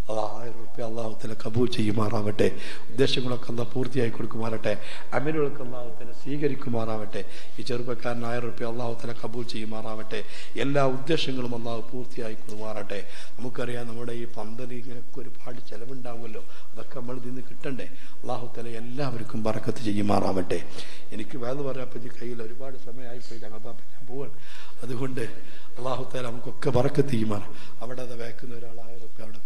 അള്ളാഹ് ആയിരം റുപ്യ അള്ളാഹുത്തിനെ കബൂൽ ചെയ്യുമാറാവട്ടെ. ഉദ്ദേശങ്ങളൊക്കെ അള്ളാഹ് പൂർത്തിയായി കൊടുക്കുമാറട്ടെ അമിനുകൾക്ക് അള്ളാഹുത്തിനെ സ്വീകരിക്കുമാറാവട്ടെ. ഈ ചെറുപ്പക്കാരൻ ആയിരം റുപ്യ അള്ളാഹുത്തിനെ കബൂൽ ചെയ്യുമാറാവട്ടെ. എല്ലാ ഉദ്ദേശങ്ങളും അള്ളാഹു പൂർത്തിയായി കൊടുമാറട്ടെ നമുക്കറിയാം നമ്മുടെ ഈ പന്തൽ ഇങ്ങനെയൊക്കെ ഒരുപാട് ചിലവുണ്ടാവുമല്ലോ. അതൊക്കെ നമ്മൾ ഇതിന്ന് കിട്ടണ്ടേ? അള്ളാഹുത്തല തല എല്ലാവർക്കും പറക്കത്ത് ചെയ്യുമാറാവട്ടെ. എനിക്ക് വേദ പറയാപ്പോൾ ഈ കയ്യിൽ ഒരുപാട് സമയമായിപ്പോയി. ഞങ്ങൾ ഞാൻ പോവാണ്. അതുകൊണ്ട് അള്ളാഹുത്തല നമുക്കൊക്കെ പറക്കത്ത് ചെയ്യുമാറ. അവിടെ അത് വേക്കുന്ന ഒരാൾ ആയിരം റുപ്യ അവിടെ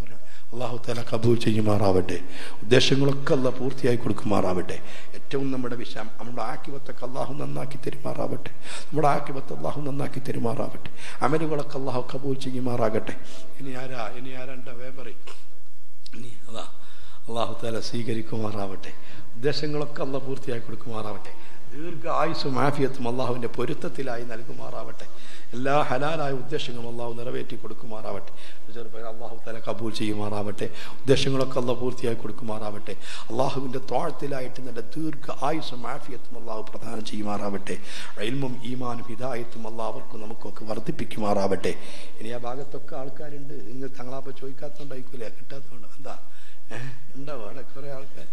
അള്ളാഹു താല കബൂൽ ചെയ്യുമാറാവട്ടെ. ഉദ്ദേശങ്ങളൊക്കെ അല്ല പൂർത്തിയായി കൊടുക്കുമാറാവട്ടെ. ഏറ്റവും നമ്മുടെ വിഷയം നമ്മുടെ ആക്കിവത്തൊക്കെ അള്ളാഹു നന്നാക്കി തരുമാറാവട്ടെ. നമ്മുടെ ആക്കിവത്ത് അള്ളാഹു നന്നാക്കി തരുമാറാവട്ടെ. അമലുകളൊക്കെ അള്ളാഹു കബൂൽ ചെയ്യുമാറാകട്ടെ. ഇനി ആരാ ഇനി ആരാണ്ട വേപറി ഇനി അതാ അള്ളാഹു താല സ്വീകരിക്കുമാറാവട്ടെ. ഉദ്ദേശങ്ങളൊക്കെ അല്ല പൂർത്തിയായി കൊടുക്കുമാറാവട്ടെ. ദീർഘ ആയുസും ആഫിയത്തും അള്ളാഹുവിന്റെ പൊരുത്തത്തിലായി നൽകുമാറാവട്ടെ. എല്ലാ ഹലാലായ ഉദ്ദേശങ്ങളും അള്ളാഹു നിറവേറ്റി കൊടുക്കുമാറാവട്ടെ. ചെറുപ്പം അള്ളാഹു തല കബൂൽ ചെയ്യുമാറാവട്ടെ. ഉദ്ദേശങ്ങളൊക്കെ അള്ളാഹ് പൂർത്തിയായി കൊടുക്കുമാറാവട്ടെ. അള്ളാഹുവിന്റെ തോഴത്തിലായിട്ട് നല്ല ദീർഘ ആയുസും ആഫിയത്തും അള്ളാഹു പ്രദാനം ചെയ്യുമാറാവട്ടെ. അയൽമും ഈമാനും ഹിതായത്തും അള്ളാഹർക്കും നമുക്കൊക്കെ വർദ്ധിപ്പിക്കുമാറാവട്ടെ. ഇനി ആ ഭാഗത്തൊക്കെ ആൾക്കാരുണ്ട്. നിങ്ങൾ തങ്ങളാപ്പ ചോദിക്കാത്തോണ്ടായിരിക്കൂലേ കിട്ടാത്തതുകൊണ്ട്. എന്താ? ഉണ്ടാവും അവിടെ കുറെ ആൾക്കാർ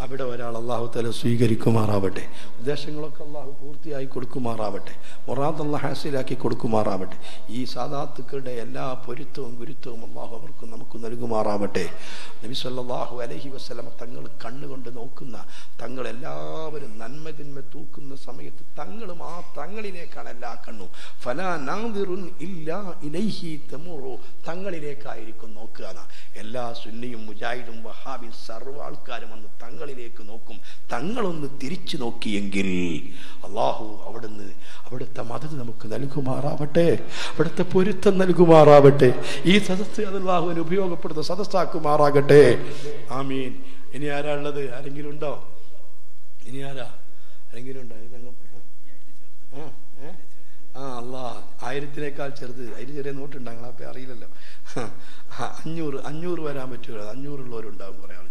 അവിടെ ഒരാൾ അള്ളാഹു തല സ്വീകരിക്കുമാറാവട്ടെ. ഉദ്ദേശങ്ങളൊക്കെ അള്ളാഹു പൂർത്തിയായി കൊടുക്കുമാറാവട്ടെ. മൊറാദ് അള്ളാഹ് ഹാസിലാക്കി കൊടുക്കുമാറാവട്ടെ. ഈ സാധാത്തുക്കളുടെ എല്ലാ പൊരുത്തവും ഗുരുത്വവും അള്ളാഹു അവർക്ക് നമുക്ക് നൽകുമാറാവട്ടെ. നബിസ്വല്ലാഹു അലഹി വസ്ലമ തങ്ങൾ കണ്ണുകൊണ്ട് നോക്കുന്ന തങ്ങൾ എല്ലാവരും നന്മ തിന്മ തൂക്കുന്ന സമയത്ത് തങ്ങളും ആ തങ്ങളിലേക്കാണ് എല്ലാ കണ്ണും. ഫലാ നാദിറുൻ ഇല്ലാ ഇലൈഹി തമുറു. തങ്ങളിലേക്കായിരിക്കും നോക്കുക എല്ലാ സുന്നിയും മുജാഹിദും വഹാബിൻ സർവ ആൾക്കാരും വന്ന് തങ്ങളിലേക്ക് നോക്കും. തങ്ങളൊന്ന് തിരിച്ചു നോക്കിയെങ്കിൽ അള്ളാഹു അവിടുന്ന് അവിടുത്തെ മതത് നമുക്ക് നൽകുമാറാവട്ടെ. അവിടുത്തെ പൊരുത്തം നൽകുമാറാവട്ടെ. ഈ സദസ്സ് അള്ളാഹുവിന് ഉപയോഗപ്പെടുന്ന സദസ്സാക്കുമാറാകട്ടെ. ആമീൻ. ഇനി ആരാ ഉള്ളത്? ആരെങ്കിലും ഉണ്ടോ? ഇനി ആരാ? ആരെങ്കിലും ഉണ്ടോ? അങ്ങ് ആ, ഏ? ആയിരത്തിനേക്കാൾ ചെറുത്. അതിന് ചെറിയ നോട്ടുണ്ട് അപ്പം അറിയില്ലല്ലോ. അഞ്ഞൂറ് അഞ്ഞൂറ് വരാൻ പറ്റുമോ? അഞ്ഞൂറുള്ളവരുണ്ടാവും കുറേ ആൾക്കാർ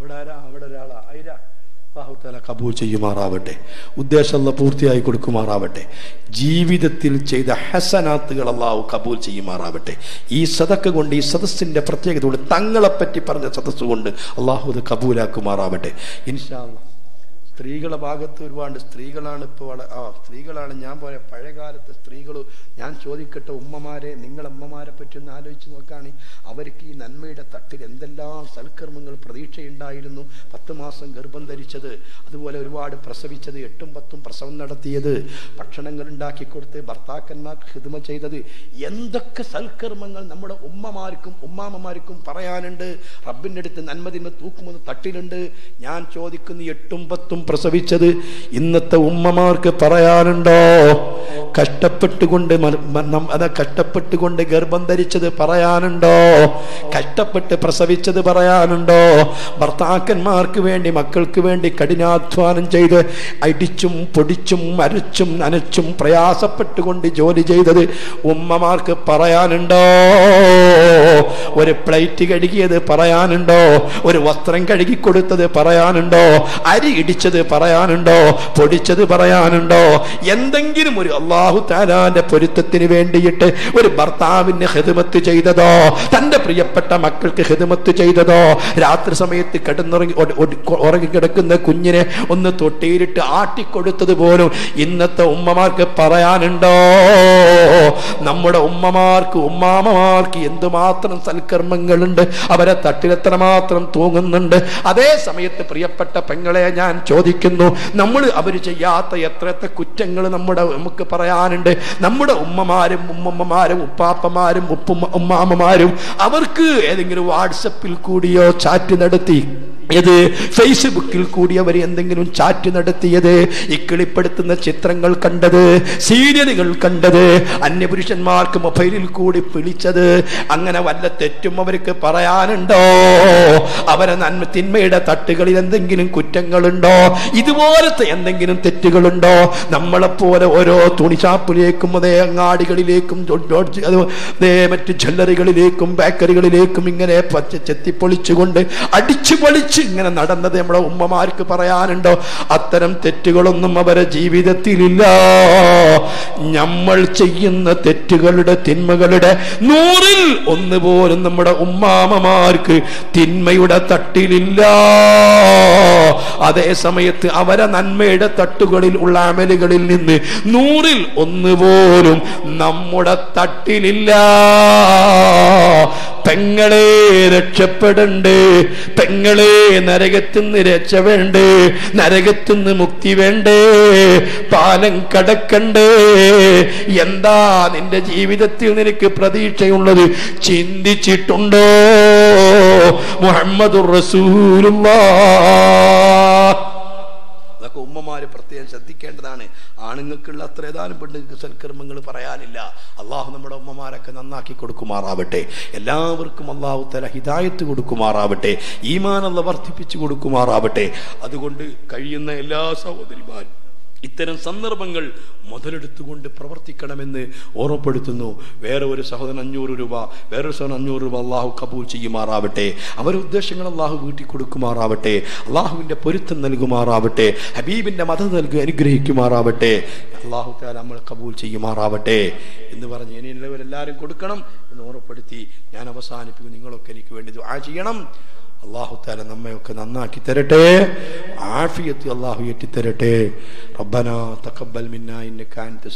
അവിടെ ആരാ? അവിടെ ഒരാളാ. ആയിരാ അള്ളാഹുത്താല കബൂൽ ചെയ്യുമാറാവട്ടെ. ഉദ്ദേശമുള്ള പൂർത്തിയായി കൊടുക്കുമാറാവട്ടെ. ജീവിതത്തിൽ ചെയ്ത ഹസനാത്തുകൾ അള്ളാഹു കബൂൽ ചെയ്യുമാറാവട്ടെ. ഈ സദക്ക കൊണ്ട് ഈ സദസ്സിന്റെ പ്രത്യേകത കൊണ്ട് തങ്ങളെപ്പറ്റി പറഞ്ഞ സദസ്സുകൊണ്ട് അള്ളാഹു അത് കബൂലാക്കുമാറാവട്ടെ. ഇൻഷാ സ്ത്രീകളെ ഭാഗത്ത് ഒരുപാട് സ്ത്രീകളാണ് ഇപ്പോൾ വള ആ സ്ത്രീകളാണ്. ഞാൻ പോലെ പഴയകാലത്തെ സ്ത്രീകൾ ഞാൻ ചോദിക്കട്ടെ ഉമ്മമാരെ നിങ്ങളമ്മമാരെ പറ്റി ഒന്ന് ആലോചിച്ച് നോക്കുകയാണെങ്കിൽ അവർക്ക് ഈ നന്മയുടെ തട്ടിൽ എന്തെല്ലാം സൽക്കർമ്മങ്ങൾ പ്രതീക്ഷയുണ്ടായിരുന്നു. പത്ത് മാസം ഗർഭം ധരിച്ചത് അതുപോലെ ഒരുപാട് പ്രസവിച്ചത് എട്ടും പത്തും പ്രസവം നടത്തിയത് ഭക്ഷണങ്ങൾ ഉണ്ടാക്കി കൊടുത്ത് ഭർത്താക്കന്മാർക്ക് ഹിതമ ചെയ്തത്. എന്തൊക്കെ സൽക്കർമ്മങ്ങൾ നമ്മുടെ ഉമ്മമാർക്കും ഉമ്മാമ്മമാർക്കും പറയാനുണ്ട്. റബ്ബിന്റെ അടുത്ത് നന്മതിന്മ തൂക്കുമെന്ന് തട്ടിലുണ്ട്. ഞാൻ ചോദിക്കുന്ന എട്ടും പത്തും പ്രസവിച്ചത് ഇന്നത്തെ ഉമ്മമാർക്ക് പറയാനുണ്ടോ? കഷ്ടപ്പെട്ടുകൊണ്ട് മ- കഷ്ടപ്പെട്ടുകൊണ്ട് ഗർഭം ധരിച്ചത് പറയാനുണ്ടോ? കഷ്ടപ്പെട്ട് പ്രസവിച്ചത് പറയാനുണ്ടോ? ഭർത്താക്കന്മാർക്ക് വേണ്ടി മക്കൾക്ക് വേണ്ടി കഠിനാധ്വാനം ചെയ്ത് അടിച്ചും പൊടിച്ചും അരച്ചും നനച്ചും പ്രയാസപ്പെട്ടുകൊണ്ട് ജോലി ചെയ്തത് ഉമ്മമാർക്ക് പറയാനുണ്ടോ? ഒരു പ്ലേറ്റ് കഴുകിയത് പറയാനുണ്ടോ? ഒരു വസ്ത്രം കഴുകി കൊടുത്തത് പറയാനുണ്ടോ? അരി ഇടിച്ചത് പറയാനുണ്ടോ? പൊടിച്ചത് പറയാനുണ്ടോ? എന്തെങ്കിലും ഒരു അള്ളാഹു താലാന്റെ പൊരുത്തത്തിന് വേണ്ടിയിട്ട് ഒരു ഭർത്താവിന് ഹെതുമത്ത് ചെയ്തതോ? തന്റെ പ്രിയപ്പെട്ട മക്കൾക്ക് ഹെതുമത്ത് ചെയ്തതോ? രാത്രി സമയത്ത് കിടന്നുറങ്ങി ഉറങ്ങിക്കിടക്കുന്ന കുഞ്ഞിനെ ഒന്ന് തൊട്ടിയിലിട്ട് ആട്ടിക്കൊടുത്തത് പോലും ഇന്നത്തെ ഉമ്മമാർക്ക് പറയാനുണ്ടോ? നമ്മുടെ ഉമ്മമാർക്ക് ഉമ്മാമമാർക്ക് എന്തുമാത്രം സൽക്കർമ്മങ്ങളുണ്ട്? അവരെ തട്ടിലെത്ര മാത്രം തൂങ്ങുന്നുണ്ട്? അതേ സമയത്ത് പ്രിയപ്പെട്ട പെങ്ങളെ ഞാൻ ചോദിക്കുന്നു. നമ്മൾ അവർ ചെയ്യാത്ത എത്ര കുറ്റങ്ങൾ നമ്മുടെ നമുക്ക് പറയാനുണ്ട്. നമ്മുടെ ഉമ്മമാരും ഉമ്മമ്മമാരും ഉപ്പാപ്പമാരും ഉപ്പുമ്മ ഉമ്മാമ്മമാരും അവർക്ക് ഏതെങ്കിലും വാട്സപ്പിൽ കൂടിയോ ചാറ്റ് നടത്തി ഇത് ഫേസ്ബുക്കിൽ കൂടി അവർ എന്തെങ്കിലും ചാറ്റ് നടത്തിയത് ഇക്കിളിപ്പെടുത്തുന്ന ചിത്രങ്ങൾ കണ്ടത് സീരിയലുകൾ കണ്ടത് അന്യപുരുഷന്മാർക്ക് മൊബൈലിൽ കൂടി വിളിച്ചത് അങ്ങനെ വല്ല തെറ്റും അവർക്ക് പറയാനുണ്ടോ? അവരെ നന്മ തിന്മയുടെ തട്ടുകളിൽ എന്തെങ്കിലും കുറ്റങ്ങളുണ്ടോ? ഇതുപോലത്തെ എന്തെങ്കിലും തെറ്റുകളുണ്ടോ? നമ്മളെപ്പോലെ ഓരോ തുണിഷാപ്പിലേക്കും അതേ അങ്ങാടികളിലേക്കും അതേ മറ്റ് ജ്വല്ലറികളിലേക്കും ബേക്കറികളിലേക്കും ഇങ്ങനെ പച്ച ചെത്തിപ്പൊളിച്ചുകൊണ്ട് അടിച്ചു പൊളിച്ച് ഇങ്ങനെ നടന്നത് നമ്മളെ ഉമ്മമാർക്ക് പറയാനുണ്ടോ? അത്തരം തെറ്റുകളൊന്നും അവരെ ജീവിതത്തിലില്ല. നമ്മൾ ചെയ്യുന്ന തെറ്റുകളുടെ തിന്മകളുടെ നൂറിൽ ഒന്ന് പോലും നമ്മുടെ ഉമ്മാമമാർക്ക് തിന്മയുടെ തട്ടിലില്ല. അതേ സമയത്ത് അവരെ നന്മയുടെ തട്ടുകളിൽ ഉള്ള അമലുകളിൽ നിന്ന് നൂറിൽ ഒന്ന് പോലും നമ്മുടെ തട്ടിലില്ല. പെങ്ങളെ രക്ഷപ്പെടണ്ടേ പെങ്ങളെ നരകത്തുനിന്ന് രക്ഷ വേണ്ടേ നരകത്തുനിന്ന് മുക്തി വേണ്ടേ പാലം കടക്കണ്ടേ. എന്താ നിന്റെ ജീവിതത്തിൽ നിനക്ക് പ്രതീക്ഷയുള്ളത്? ചിന്തിച്ചിട്ടുണ്ടോ? മുഹമ്മദുർ റസൂലുള്ളാഹ് ഉമ്മമാര് പ്രത്യേകം ശ്രദ്ധിക്കേണ്ടതാണ്. ആണുങ്ങൾക്കുള്ള അത്ര ഏതാനും പെണ്ണുങ്ങൾക്ക് സൽക്കർമ്മങ്ങൾ പറയാനില്ല. അള്ളാഹു നമ്മുടെ ഉമ്മമാരൊക്കെ നന്നാക്കി കൊടുക്കുമാറാവട്ടെ. എല്ലാവർക്കും അള്ളാഹു തല ഹിതായത്ത് കൊടുക്കുമാറാവട്ടെ. ഈമാനല്ല വർദ്ധിപ്പിച്ചു കൊടുക്കുമാറാവട്ടെ. അതുകൊണ്ട് കഴിയുന്ന എല്ലാ സഹോദരിമാരും ഇത്തരം സന്ദർഭങ്ങൾ മുതലെടുത്തുകൊണ്ട് പ്രവർത്തിക്കണമെന്ന് ഓർമ്മപ്പെടുത്തുന്നു. വേറെ ഒരു സഹോദരൻ അഞ്ഞൂറ് രൂപ വേറൊരു സഹോദരൻ അഞ്ഞൂറ് രൂപ അള്ളാഹു കബൂൽ ചെയ്യുമാറാവട്ടെ. അവരുടെ ഉദ്ദേശങ്ങൾ അള്ളാഹു വീട്ടി കൊടുക്കുമാറാവട്ടെ. അള്ളാഹുവിന്റെ പൊരുത്തം നൽകുമാറാവട്ടെ. ഹബീബിന്റെ മതം നൽകി അനുഗ്രഹിക്കുമാറാവട്ടെ. അള്ളാഹു താല നമ്മൾ കബൂൽ ചെയ്യുമാറാവട്ടെ എന്ന് പറഞ്ഞ് ഇനി എല്ലാവരും കൊടുക്കണം എന്ന് ഓർമ്മപ്പെടുത്തി ഞാൻ അവസാനിപ്പിക്കും നിങ്ങളൊക്കെ എനിക്ക് വേണ്ടി ആ ചെയ്യണം. അള്ളാഹു താല നമ്മയൊക്കെ നന്നാക്കി തരട്ടെ. ആഫിയത്ത് അള്ളാഹു ഏറ്റിത്തരട്ടെ. റബ്ബന തക്കബൽ മിന്ന ഇന്നക അൻത